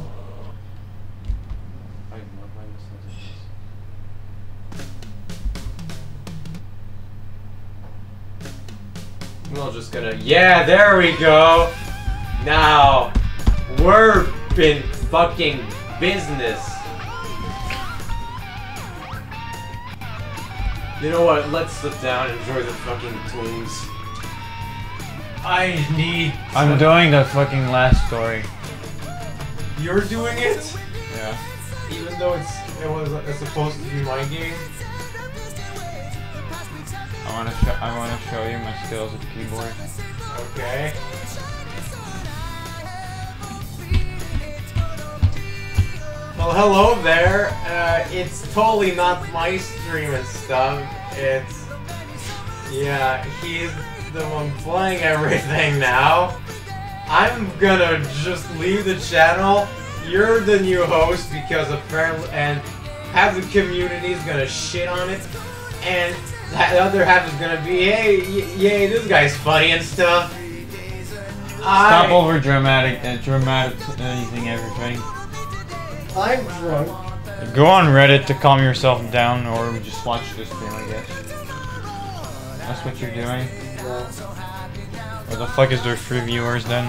I'm just gonna. Yeah, there we go. Now we're in fucking business. You know what? Let's sit down and enjoy the fucking tunes. I need. I'm doing the fucking last story. You're doing it, Yeah. even though it's it was it's supposed to be my game. I wanna show I wanna show you my skills with keyboard. Okay. Well, hello there. Uh, it's totally not my stream and stuff. It's yeah, he's the one playing everything now. I'm gonna just leave the channel. You're the new host because apparently, and half the community is gonna shit on it, and the other half is gonna be, hey, yay, this guy's funny and stuff. Stop I- over dramatic uh, dramatizing everything. I'm drunk. Go on Reddit to calm yourself down, or just watch this stream, I guess. That's what you're doing. Where the fuck is there free viewers then?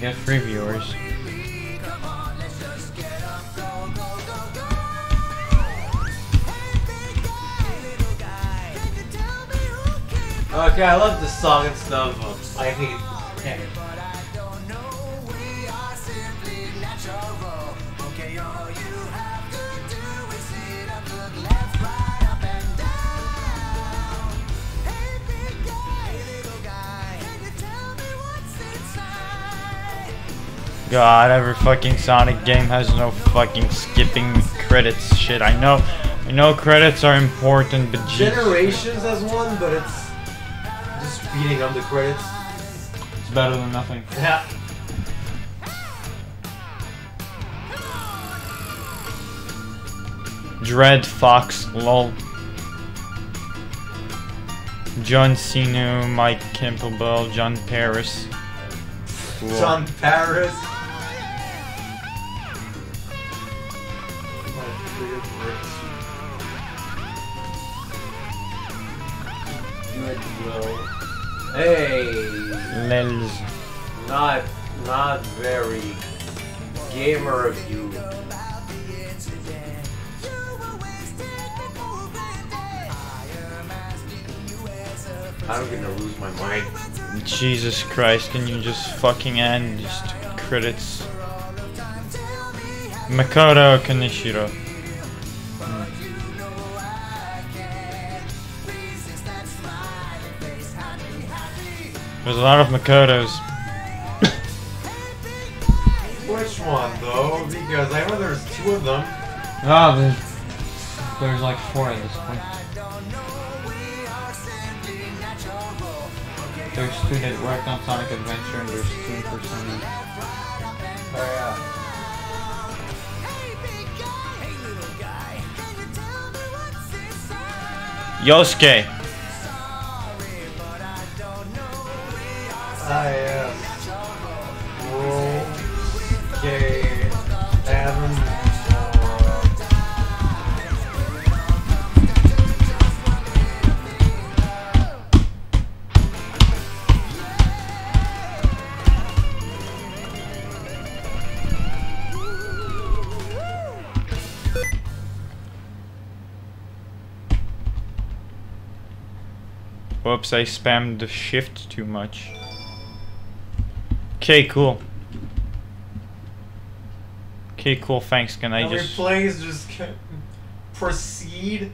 Get free viewers. Okay, I love this song and stuff. I hate Kenny. God, every fucking Sonic game has no fucking skipping credits shit. I know, I know credits are important, but jeez. Generations has one, but it's just beating up the credits. It's better than nothing. Yeah. Dread Fox, lol. John Cena, Mike Campbell, John Paris. Cool. John Paris. Hey, Lels. not not very gamer of you. I'm gonna lose my mind. Jesus Christ, can you just fucking end these credits? Makoto Kaneshiro. There's a lot of Makotos. Which one though? Because I know there's two of them. Ah, there's, there's like four at this point. There's two that worked on Sonic Adventure and there's two for Sonic. Oh yeah. Yosuke! I am. Okay. Whoops, I spammed the shift too much. Okay, cool. Okay, cool, thanks. Can I Can we just... please just c- proceed?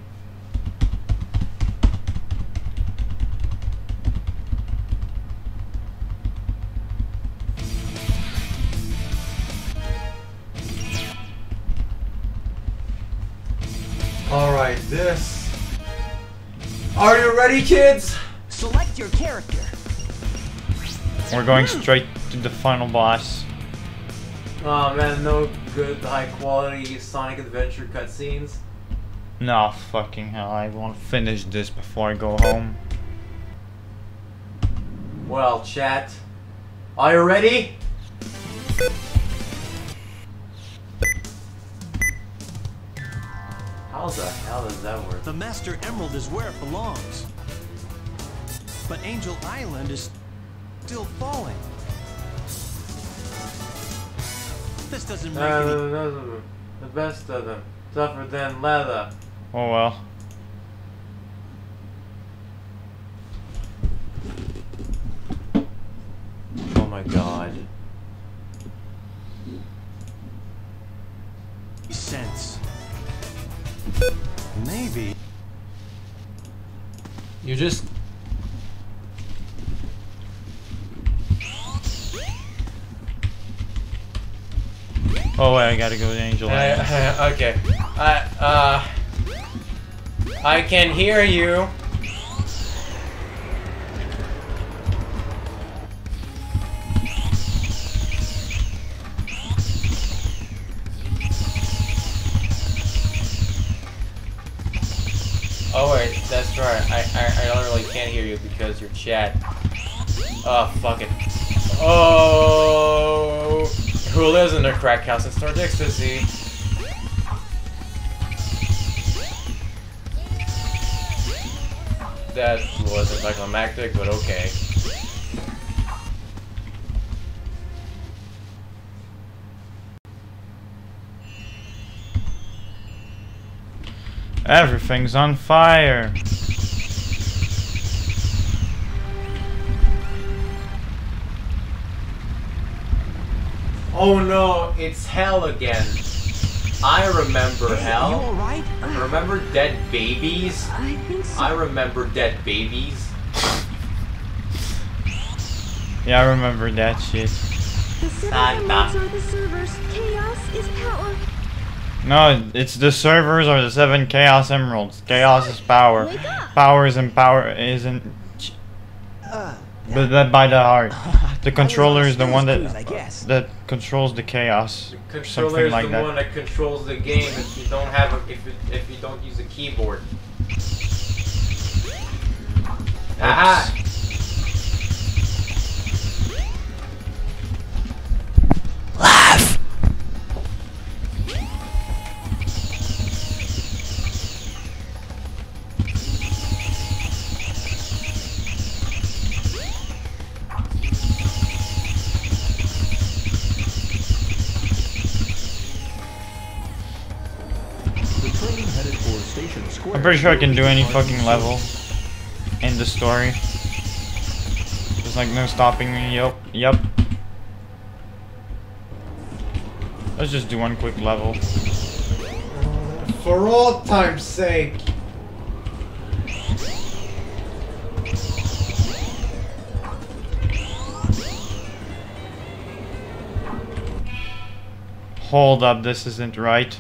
Alright, this. Are you ready, kids? Select your character. We're going straight to the final boss. Oh man, no good high quality Sonic Adventure cutscenes. No, fucking hell, I want to finish this before I go home. Well, chat, are you ready? How the hell does that work? The Master Emerald is where it belongs. But Angel Island is still falling. This doesn't make Uh, any... the best of them, tougher than leather. Oh well. Oh wait, I gotta go to Angel Uh, okay. I, uh. I can hear you. Oh wait, that's right. I, I, I literally can't hear you because your chat. Oh, fuck it. Oh, who lives in a crack house in Star Ecstasy? That wasn't anticlimactic, but okay. Everything's on fire. Oh no, it's hell again. I remember Hey, hell. You alright? Remember dead babies? I think so. I remember dead babies. Yeah, I remember that shit. The seven are the servers. Chaos is power. No, it's the servers or the seven Chaos Emeralds. Chaos is power. Power is in power isn't. Uh, But that by the heart. The controller is the one that cruise, I guess. that controls the chaos. The Controller is like the that. one that controls the game if you don't have a, if it, if you don't use a keyboard. Aha! Ah. Pretty sure I can do any fucking level in the story. There's like no stopping me. Yep. Yep. Let's just do one quick level. For all time's sake. Hold up, this isn't right.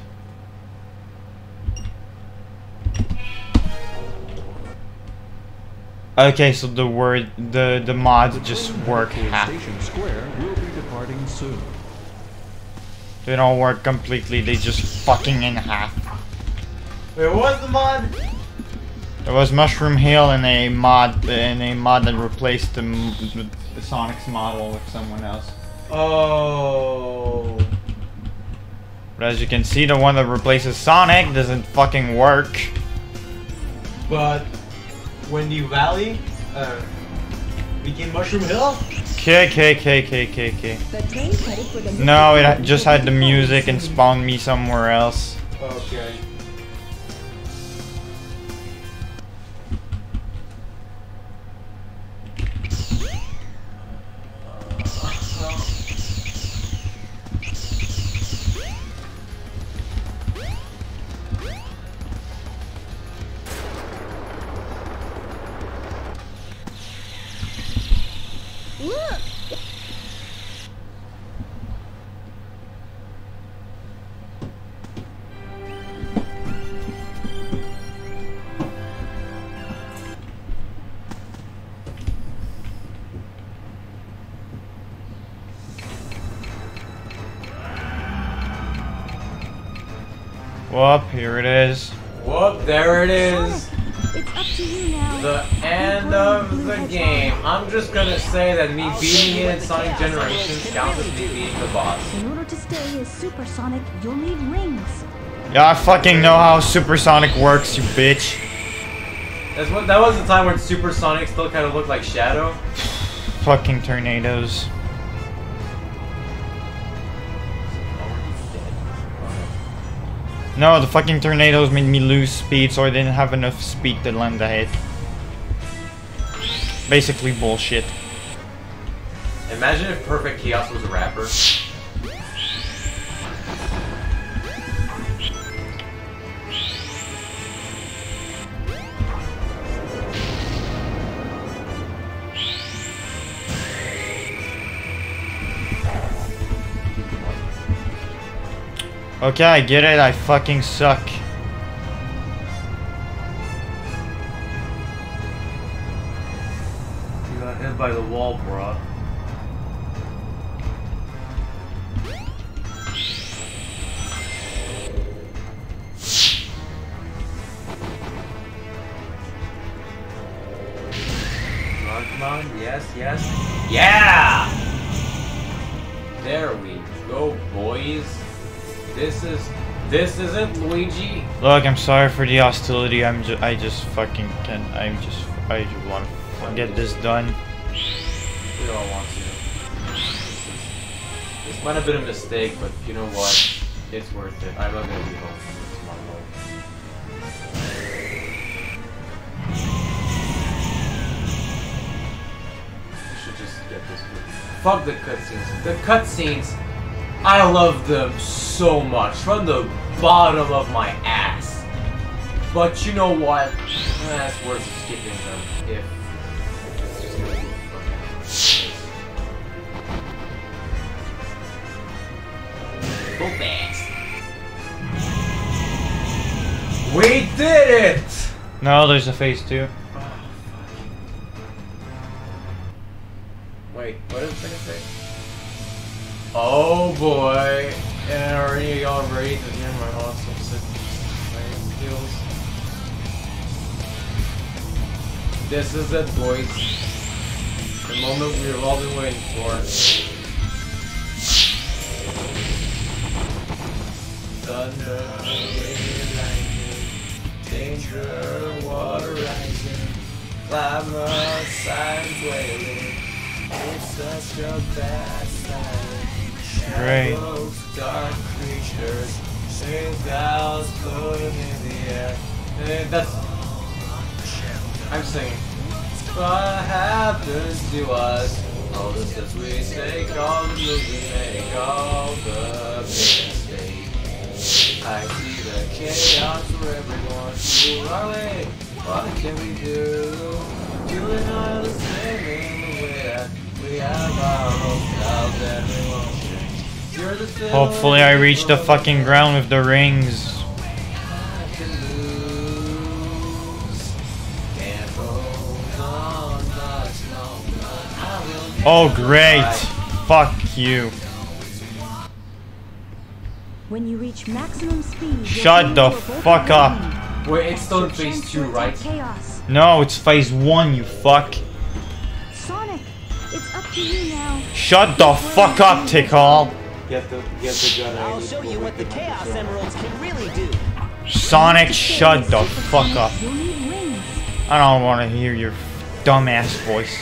Okay, so the word, the the mods just work half. Station Square will be departing soon. They don't work completely. They just fucking in half. Wait, what was the mod? There was Mushroom Hill and a mod and a mod that replaced the, the Sonic's model with someone else. Oh. But as you can see, the one that replaces Sonic doesn't fucking work. But Windy Valley uh, became Mushroom Hill? K K K K K K. The train headed for the No, it just had the music and spawned me somewhere else. Okay. Whoop, here it is. Whoop, there it is. It's up to you now. The end of the game. I'm just gonna say that me oh, beating it in Sonic Generations counts as me beating the boss. In order to stay as Supersonic, you'll need rings. Yeah, I fucking know how Supersonic works, you bitch. That's what, that was the time when Super Sonic still kind of looked like Shadow. Fucking tornadoes. No, the fucking tornadoes made me lose speed, so I didn't have enough speed to land the hit. Basically bullshit. Imagine if Perfect Chaos was a rapper. Okay, I get it, I fucking suck. You got hit by the wall, bro. This isn't Luigi. Look, I'm sorry for the hostility. I'm just, I just fucking can. I'm just, I just want to get this done. We all want to. This, might have been a mistake, but you know what? It's worth it. I'm not gonna be home tomorrow. We should just get this. Fuck the cutscenes. The cutscenes, I love them so much from the bottom of my ass. But you know what? Eh, it's worth skipping them if it's just gonna be. Go fast. We did it! No, there's a phase two. Wait, what is the second say? Oh boy. And are you all ready to hear my awesome sick skills? This is it, boys. The moment we've all been waiting for. Thunder, lightning, danger, water rising, clamor, signs wailing. It's such a bad sign. Great. Shadows, dark creatures, clouds floating in the air. Eh, that's. I'm singing. What happens to us? All the steps we take, all the moves we make, all the mistakes. I see the chaos for everyone to run away. What can we do? You and I are the same in the way that we have our own clouds and Hopefully, I reach the fucking ground with the rings. I can lose. Can't hold on Oh, great. Fuck you. When you reach maximum speed, Shut the into a volcanic fuck up. wind. Wait, it's still in Your phase two, right? Chaos. No, it's phase one, you fuck. Sonic, it's up to you now. Shut the fuck up, Tikal. Get the get the gun. I'll show you what the Chaos Emeralds can really do. Sonic, shut the fuck up. You'll need wings. I don't want to hear your dumbass voice.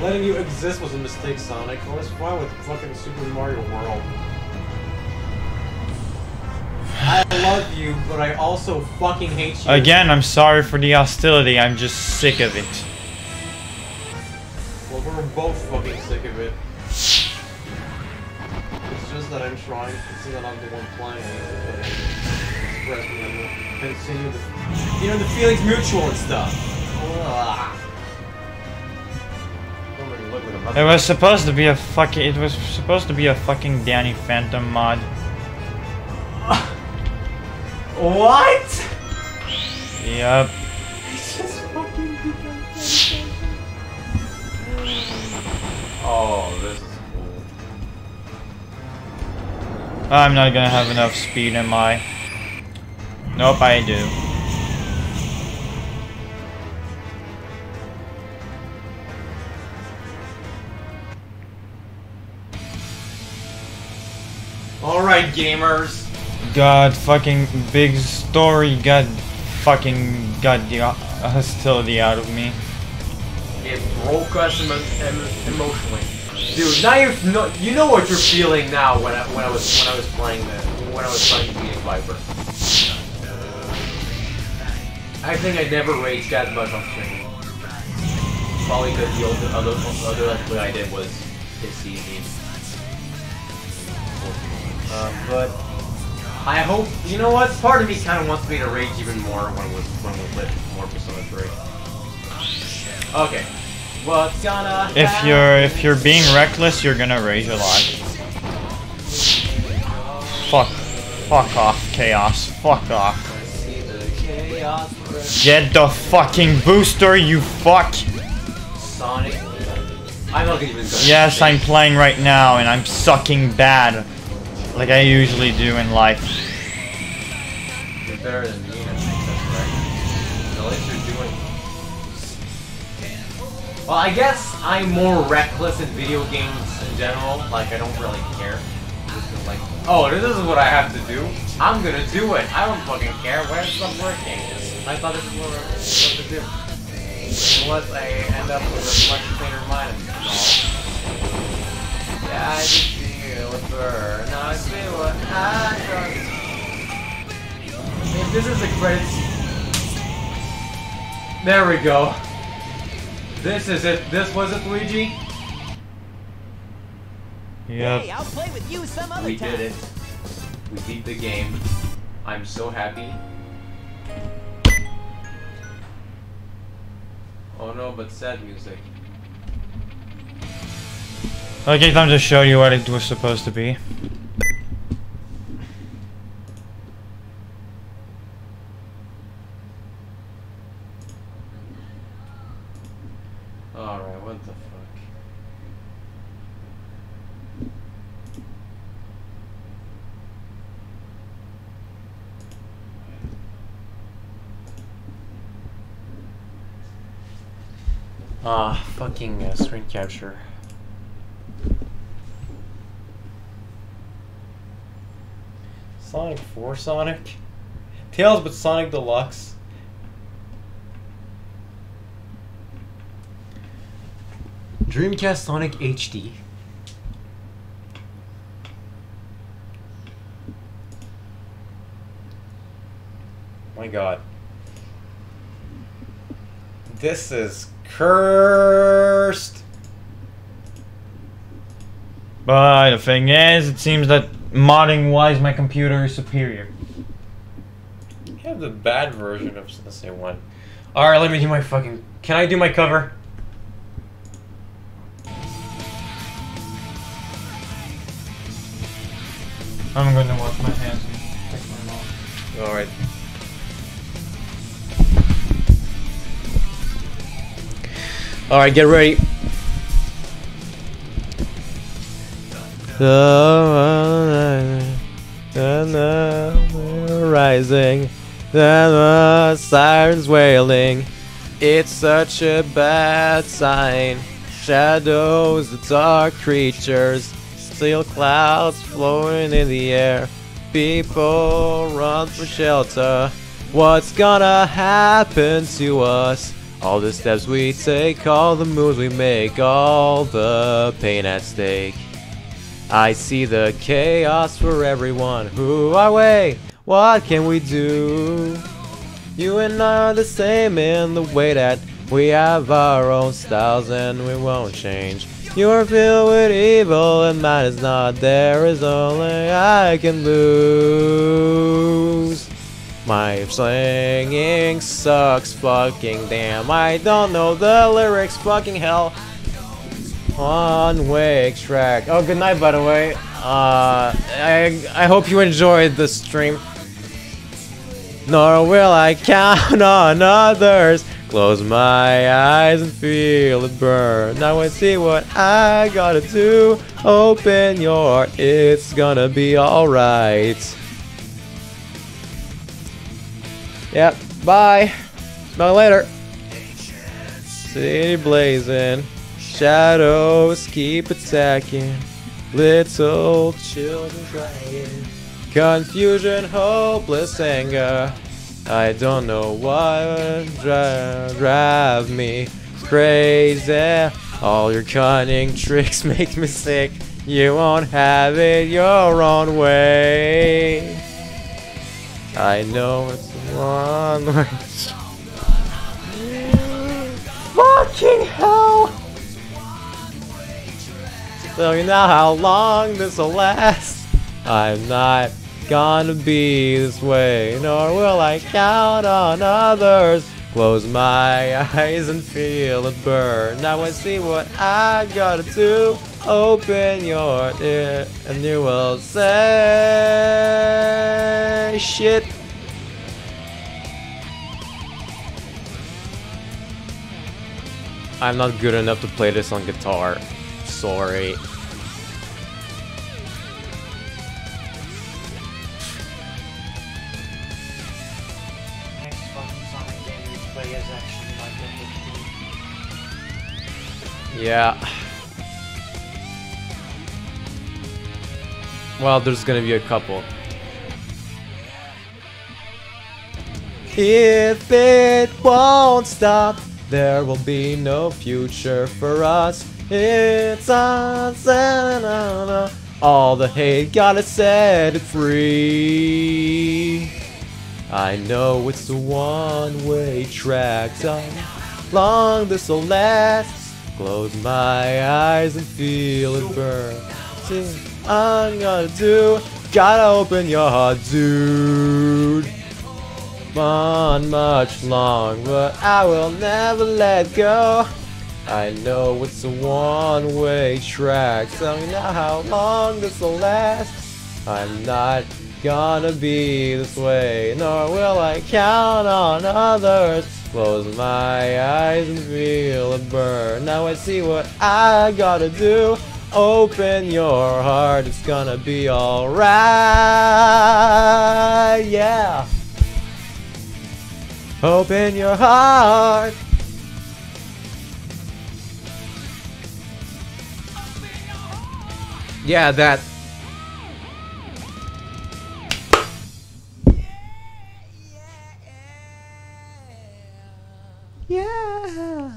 Letting you exist was a mistake, Sonic. What's wrong with fucking Super Mario World? I love you, but I also fucking hate you. Again, I'm sorry for the hostility. I'm just sick of it. Well, we're both fucking sick of it. It's just that I'm trying to see that I'm the one playing it, but express me continue the, you know, the feelings mutual and stuff. Ugh. Don't really look at him. It was supposed to be a fucking. It was supposed to be a fucking Danny Phantom mod. What? Yep. Oh, this is cool. I'm not gonna have enough speed in my. Nope, I do. Alright, gamers. God fucking big story. God fucking got the hostility out of me. It broke us emo em emotionally. Dude, now you know you know what you're feeling now when I when I was when I was playing the when I was playing Viper. I think I never raged that much on stream. Probably because the other other other let's play I did was it's easy. Uh, but I hope you know what. Part of me kind of wants me to rage even more when we when we play more Persona 3. Okay. What's gonna If happen? you're if you're being reckless, you're gonna rage a lot. Fuck, fuck off, chaos. Fuck off. Get the fucking booster, you fuck. Sonic. I'm not even gonna. Yes, I'm playing right now, and I'm sucking bad, like I usually do in life. You're better than Well, I guess I'm more reckless in video games in general. Like, I don't really care. Just like, oh, this is what I have to do. I'm gonna do it. I don't fucking care. Where's not working? I thought this is what was supposed to do. Unless I end up with a much cleaner mind. Yeah, I just. I what I. If this is a credits. There we go. This is it. This was it, Luigi. Yep. Hey, I'll play with you some other We time. did it. We beat the game. I'm so happy. Oh no, but sad music. Okay, time to show you what it was supposed to be. Alright, what the fuck? Ah, fucking uh, screen capture. Sonic 4 Sonic? Tails but Sonic Deluxe. Dreamcast Sonic HD. My god. This is cursed. But the thing is, it seems that modding wise, my computer is superior. You have the bad version of SA1. Alright, let me do my fucking. Can I do my cover? I'm gonna wash my hands and take my mouth. Alright. Alright, get ready. The moon rising, the sirens wailing. It's such a bad sign. Shadows, the dark creatures, steel clouds floating in the air. People run for shelter. What's gonna happen to us? All the steps we take, all the moves we make, all the pain at stake. I see the chaos for everyone. Who are we? What can we do? You and I are the same in the way that we have our own styles and we won't change. You're filled with evil and mine is not. There is only I can lose. My singing sucks fucking damn. I don't know the lyrics fucking hell. On way track. Oh, good night, by the way. Uh, I I hope you enjoyed the stream. Nor will I count on others. Close my eyes and feel it burn. Now I see what I gotta do. Open your it's gonna be alright. Yep, bye. Smell you later. City blazing. Shadows keep attacking. Little children crying. Confusion, hopeless anger. I don't know why would dri- drive me crazy. All your cunning tricks make me sick. You won't have it your own way. I know it's one way. Fucking hell! So you know how long this'll last. I'm not gonna be this way, nor will I count on others. Close my eyes and feel it burn. Now I see what I gotta do. Open your ear and you will say shit. I'm not good enough to play this on guitar. Sorry. Yeah. Well, there's gonna be a couple. If it won't stop, there will be no future for us. It's us and. All the hate, gotta set it free. I know it's a one-way track. So long this'll last. Close my eyes and feel it burn. See, I'm gonna do. Gotta open your heart, dude. On much long, but I will never let go. I know it's a one-way track. Tell me now how long this'll last. I'm not gonna be this way, nor will I count on others. Close my eyes and feel it burn. Now I see what I gotta do. Open your heart, it's gonna be alright. Yeah. Open your heart. Yeah, that. Yeah,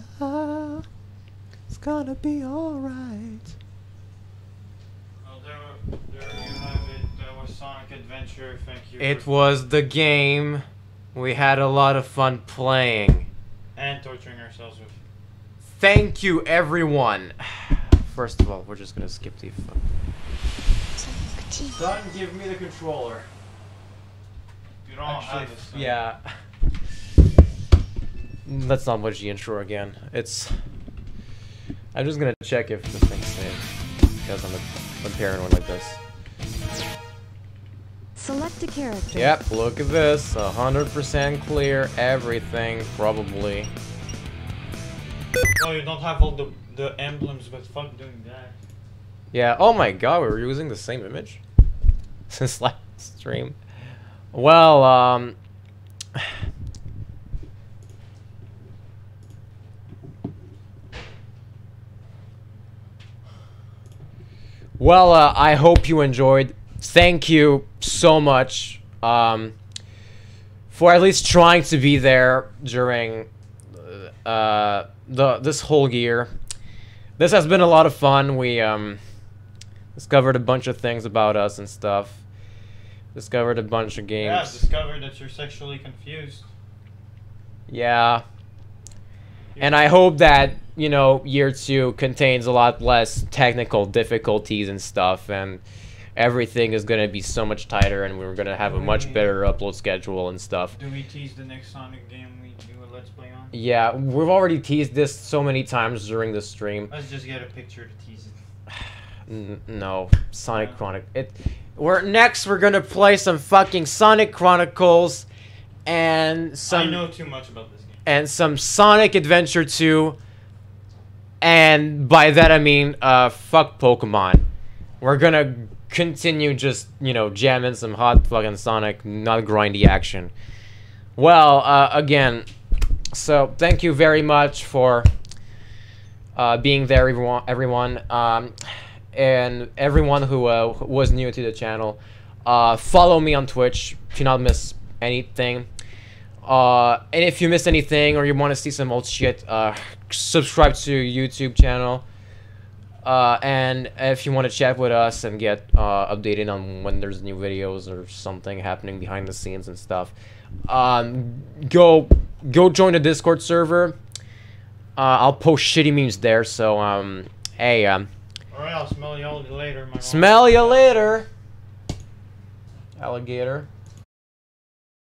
it's gonna be alright. Well, there, there you have it. That was Sonic Adventure. Thank you. It was the game we had a lot of fun playing. and torturing ourselves with. Thank you, everyone. First of all, we're just gonna skip the fun. Son, give me the controller. You don't have this. son. Yeah. Let's not watch the intro again. It's. I'm just gonna check if the thing's saved. Because I'm a, I'm paranoid like this. Select a character. Yep, look at this. 100% clear, everything, probably. Oh, you don't have all the the emblems, but fuck doing that. Yeah. Oh my god, we were using the same image since last stream. Well, um. Well, uh, I hope you enjoyed. Thank you so much um, for at least trying to be there during uh, the this whole year. This has been a lot of fun. We um, discovered a bunch of things about us and stuff. Discovered a bunch of games. Yeah, discovered that you're sexually confused. Yeah. And I hope that, you know, year two contains a lot less technical difficulties and stuff, and everything is going to be so much tighter, and we're going to have a much better upload schedule and stuff. Do we tease the next Sonic game we do a Let's Play on? Yeah, we've already teased this so many times during the stream. Let's just get a picture to tease it. No, Sonic Chronic. It. We're next. We're gonna play some fucking Sonic Chronicles, and some. I know too much about this game. and some Sonic Adventure 2. And by that I mean, uh, fuck Pokemon. We're gonna continue just, you know, jamming some hot fucking Sonic, not grindy action. Well, uh, again, so thank you very much for uh, being there, everyone. everyone. Um, and everyone who uh, was new to the channel. Uh, follow me on Twitch to not miss anything. Uh, and if you missed anything or you want to see some old shit, uh, subscribe to YouTube channel. Uh, and if you want to chat with us and get uh, updated on when there's new videos or something happening behind the scenes and stuff, um, go go join the Discord server. Uh, I'll post shitty memes there. So um, hey, um, Alright, I'll smell y'all later, my smell you later, alligator.